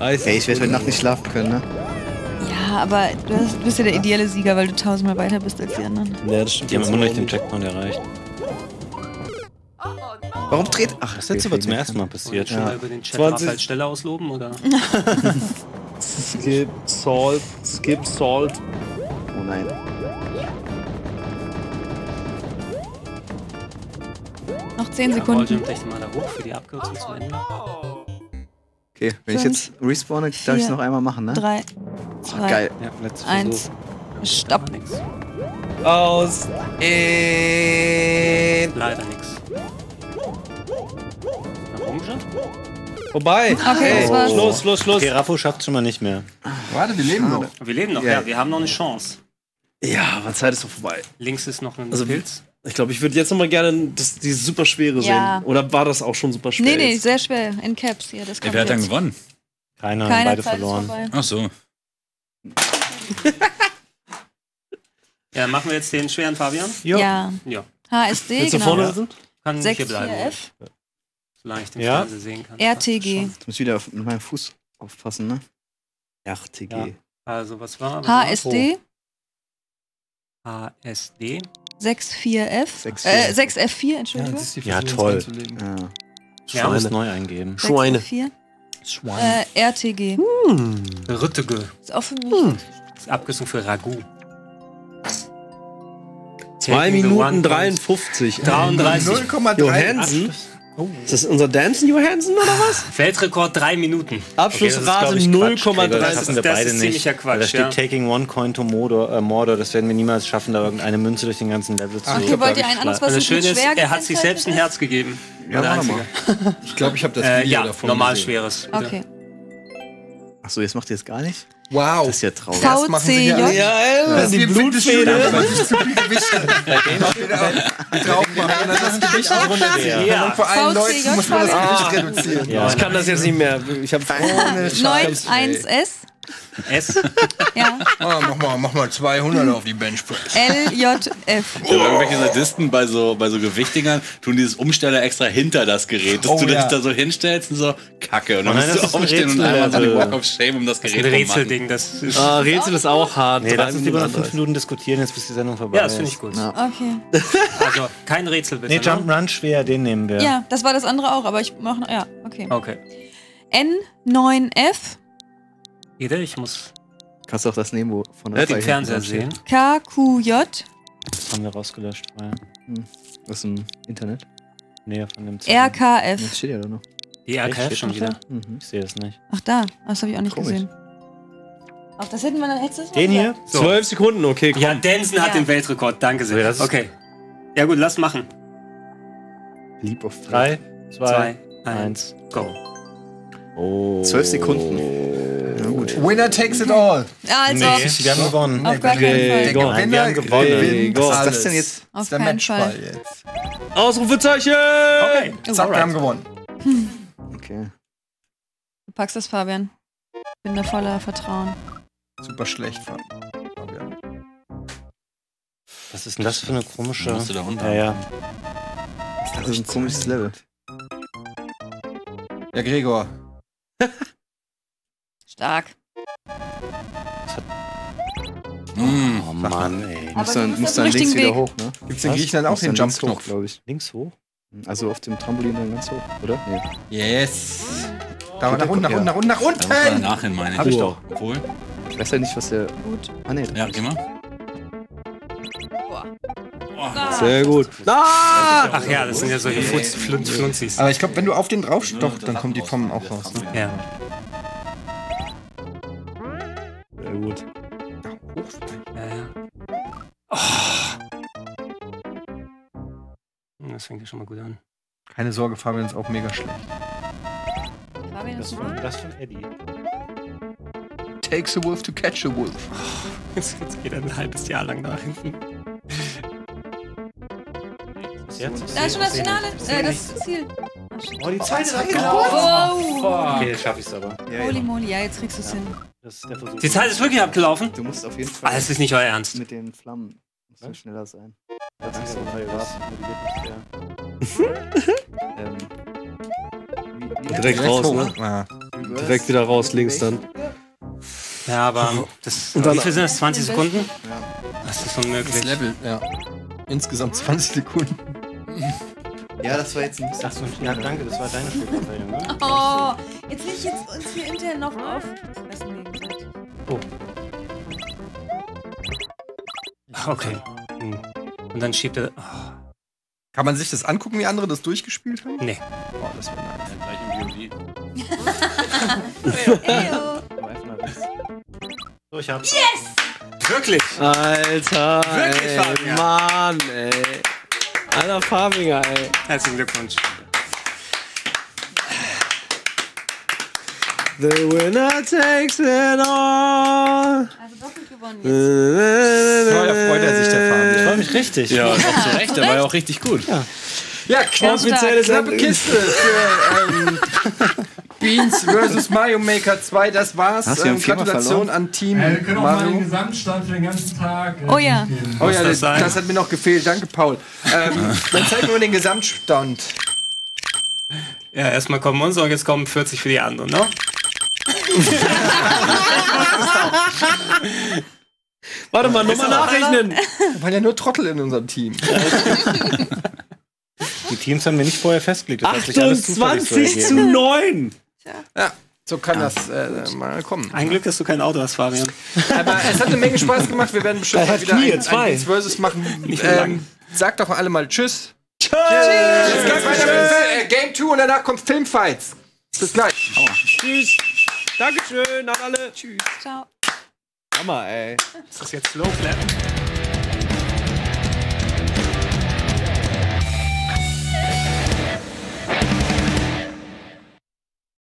Eis. Ey, ich werde heute Nacht nicht schlafen können, ne? Ja, aber du, hast, bist ja der ideale Sieger, weil du tausendmal weiter bist als die anderen. Ja, das stimmt. Die haben immer noch nicht den Checkpoint erreicht. Warum dreht. Ach, Das ist jetzt aber zum ersten Mal passiert. Schon mal über den Chat 20. Raphael Stelle ausloben, oder? Skip, Salt, Skip, Salt. Oh nein. Noch 10 Ja, Sekunden. Rolljump gleich mal da hoch für die Abkürzung zum Ende. Okay, wenn ich Fünf, jetzt respawne, darf ich es vier, noch einmal machen, ne? 3, Oh, 2, geil. Ja, 1. Stopp. Aus. In. Leider nix. Nach oben schon? Vorbei. Okay, war's. Schluss, Schluss, Schluss. Okay, Raffo schafft schon mal nicht mehr. Warte, wir leben noch. Wir leben noch, Ja. ja. Wir haben noch eine Chance. Ja, aber Zeit ist doch vorbei. Links ist noch ein Also, Pilz. Ich glaube, ich würde jetzt noch mal gerne das, die super schwere Ja. sehen. Oder war das auch schon super schwer? Nee, nee, jetzt? sehr schwer. In Caps hier. Das kommt wer hat dann gewonnen? Keiner, Keiner beide verloren. Ach so. Ja, machen wir jetzt den schweren Fabian? Ja. Ja. HSD, Willst du genau. vorne sitzen? Kann 6, hier bleiben. 4F, Solange ich den Ja. Sehen kann. RTG. Ich muss wieder auf mit meinem Fuß aufpassen, ne? RTG. Ja. Also, was war? HSD, HSD. 6, 4F. 6, Äh, 6F4, Entschuldigung. das ist die Ja, Versuchung, toll. Ja. Ja, Alles neu eingeben. 6, Schweine. F4. Schwein. Äh, RTG. Rüttige. Ist auch für mich. Das ist Abkürzung für Ragout. 2 Taking the Minuten one point. 53. 33. 0,3. Johansen. Ist das unser Dance Johansen oder was? Weltrekord drei Minuten. Abschlussrate Gregor. 0,3. Das schaffen wir Das beide ist nicht. ziemlicher Quatsch, da steht ja. Taking One Coin to Mordor, äh, Mordor. Das werden wir niemals schaffen, da irgendeine Münze durch den ganzen Level zu Okay, wollt ihr ein anderes, was Also das mit Schöne ist, schwer er hat sich selbst ein Herz gegeben. Ja, Der. Einzige. Ich glaube, ich habe das Äh, Video ja, davon normal gesehen. schweres. Okay. Achso, jetzt macht ihr es gar nicht? Wow. Das ist ja traurig. Das machen sie. Ja, ey, Das ist die wie im Blutfede. Fitnessstudio, weil nicht zu viel Gewicht hat. Die drauf machen und dann das Gewicht runterziehen. Ja. Und vor allen Leuten muss man das. Gewicht reduzieren. Ja. Ich kann das jetzt nicht mehr. Ich habe 91S. S. Ja. Ah, mach, mal, mach mal 200 auf die Benchpress. LJF. Ja, irgendwelche Sadisten bei so, bei so Gewichtigern tun dieses Umsteller extra hinter das Gerät, dass Oh, du ja. dich da so hinstellst und so Kacke. Und dann Nein, musst das du ist aufstehen und einmal so also- Walk of Shame um das Das ist Gerät ein rummachen. Rätselding. Das ist, Ah, Rätsel ist auch hart. Nee, lass uns lieber noch fünf Minuten diskutieren, jetzt bis die Sendung vorbei ja, das ist. finde ich gut. Okay. Also kein Rätsel bitte. Nee, ne? Jump'n'Run schwer, den nehmen wir. Ja, das war das andere auch, aber ich mache noch. Ja, okay. Okay. N9F. Jeder, ich muss Kannst du auch das nehmen, wo von der den Reihe Fernseher sehen. KQJ. Das haben wir rausgelöscht. Weil? Hm. Ist im Internet. nee, von dem RKF. Das steht ja da noch. Die RKF Steht schon wieder. Mhm. Ich sehe das nicht. Ach da, das habe ich auch nicht Komisch. gesehen. Ach, das hätten wir dann hättest Den hier? So. Zwölf Sekunden, okay. Komm. Ja, hat Ja. den Weltrekord. Danke sehr. Okay, okay. Ja gut, lass machen. Leap of Drei, zwei, Zwei, eins, go. Oh. Zwölf Sekunden. Gut. Winner takes it all. Ja, also Nee, wir haben gewonnen. auf gar keinen Fall. Der. Gewinner wir haben gewonnen. Was ist das denn jetzt? Auf ist der Matchball Fall. jetzt. Ausrufezeichen! Okay. Zack, wir haben gewonnen. Okay. Du packst das, Fabian. Bin da voller Vertrauen. Super schlecht, Fabian. Was ist denn das für eine komische. Musst du da runter. Ja, ja. Das ist ein komisches Level. Ja, Gregor. Stark. Mm. Oh Mann, ey. Du dann, auf dann links richtigen wieder Weg. hoch, ne? Gibt's in? Griechenland auch den Jump-Knopf? hoch, glaube ich. Links hoch? Also auf dem Trampolin dann ganz hoch, oder? Nee. Yes. Da nach unten, nach unten, nach unten, nach Da muss unten. nachhin, meine ich. Hab ich doch. Obwohl. Ich weiß ja nicht, was der. Gut. Ah, nee. Ja, geh mal. Sehr gut. Ah! Ach ja, das sind ja solche Flunz, Flunz, Flunzis. Aber ich glaube, wenn du auf den drauf doch, dann kommt die Pommen auch raus. Ne? Ja. Sehr gut. Ja, ja. Oh. Das fängt ja schon mal gut an. Keine Sorge, Fabian ist auch mega schlecht. Fabian ist Das von, das von Eddie. Takes a wolf to catch a wolf. Jetzt, jetzt geht er ein halbes Jahr lang nach hinten. Jetzt? Da ist schon das Finale. Äh, das Ziel. Oh, die Zeit ist Oh, abgelaufen. Okay, jetzt schaff ich's aber. Holy moly, ja, jetzt kriegst du es hin. Das ist der Versuch. Die Zeit ist wirklich abgelaufen? Du musst auf jeden Fall. Ah, das ist nicht euer Ernst. Mit den Flammen. Musst du schneller sein. Das ist so neu, was? Ähm, Direkt raus, ne? Ja. Direkt wieder raus, links dann. Ja, aber das, Und dann- wie viel sind das? 20 Sekunden? Ja. Das ist Das unmöglich. Level, ja. Insgesamt 20 Sekunden. Ja, das war jetzt ein bisschen. Achso, ja, danke, das war deine Schuld, ne? Oh, jetzt will ich jetzt uns hier intern noch auf. Fressen gegenseitig. Okay. Hm. Und dann schiebt er. Oh, Kann man sich das angucken, wie andere das durchgespielt haben? nee. Oh, das wäre nice. Eyo. So, ich hab's. Wirklich? Alter, Wirklich, ey? Mann, ey. Alter Farbinger, ey. Herzlichen Glückwunsch. The winner takes it all. Also doppelt gewonnen jetzt. Ja, da freut er sich, der Ich Fabian. freue mich richtig. Ja, auch zu Recht, der war ja auch richtig gut. Ja, knapp, Offizielles knappe. Kiste für ähm, Beans vs. Mario Maker 2. Das war's. Hast ja Ähm, Gratulation verloren? an Team Äh, wir können auch mal den. Gesamtstand für den ganzen Tag. äh, Oh ja. Oh ja, das das, hat mir noch gefehlt. Danke, Paul. Ähm, dann zeigen wir mal den Gesamtstand. Ja, erstmal kommen unsere und jetzt kommen 40 für die anderen, ne? Warte mal, nochmal nachrechnen. Da waren ja nur Trottel in unserem Team. Die Teams haben wir nicht vorher festgelegt. Das hat sich alles zufällig so 28 zu ergeben. 9. Ja, so kann das äh, mal kommen. Ein Glück, dass du kein Auto hast, Fabian. Aber es hat eine Menge Spaß gemacht. Wir werden bestimmt mal wieder Knie, ein, zwei. ein Versus machen. Nicht. Ähm, sagt doch alle mal Tschüss. Geht's weiter mit Film, äh, Game 2 und danach kommt Filmfights. Bis gleich. Tschüss. Dankeschön an alle. Tschüss. Ciao. Hammer, ey. Ist das jetzt Slow Clap?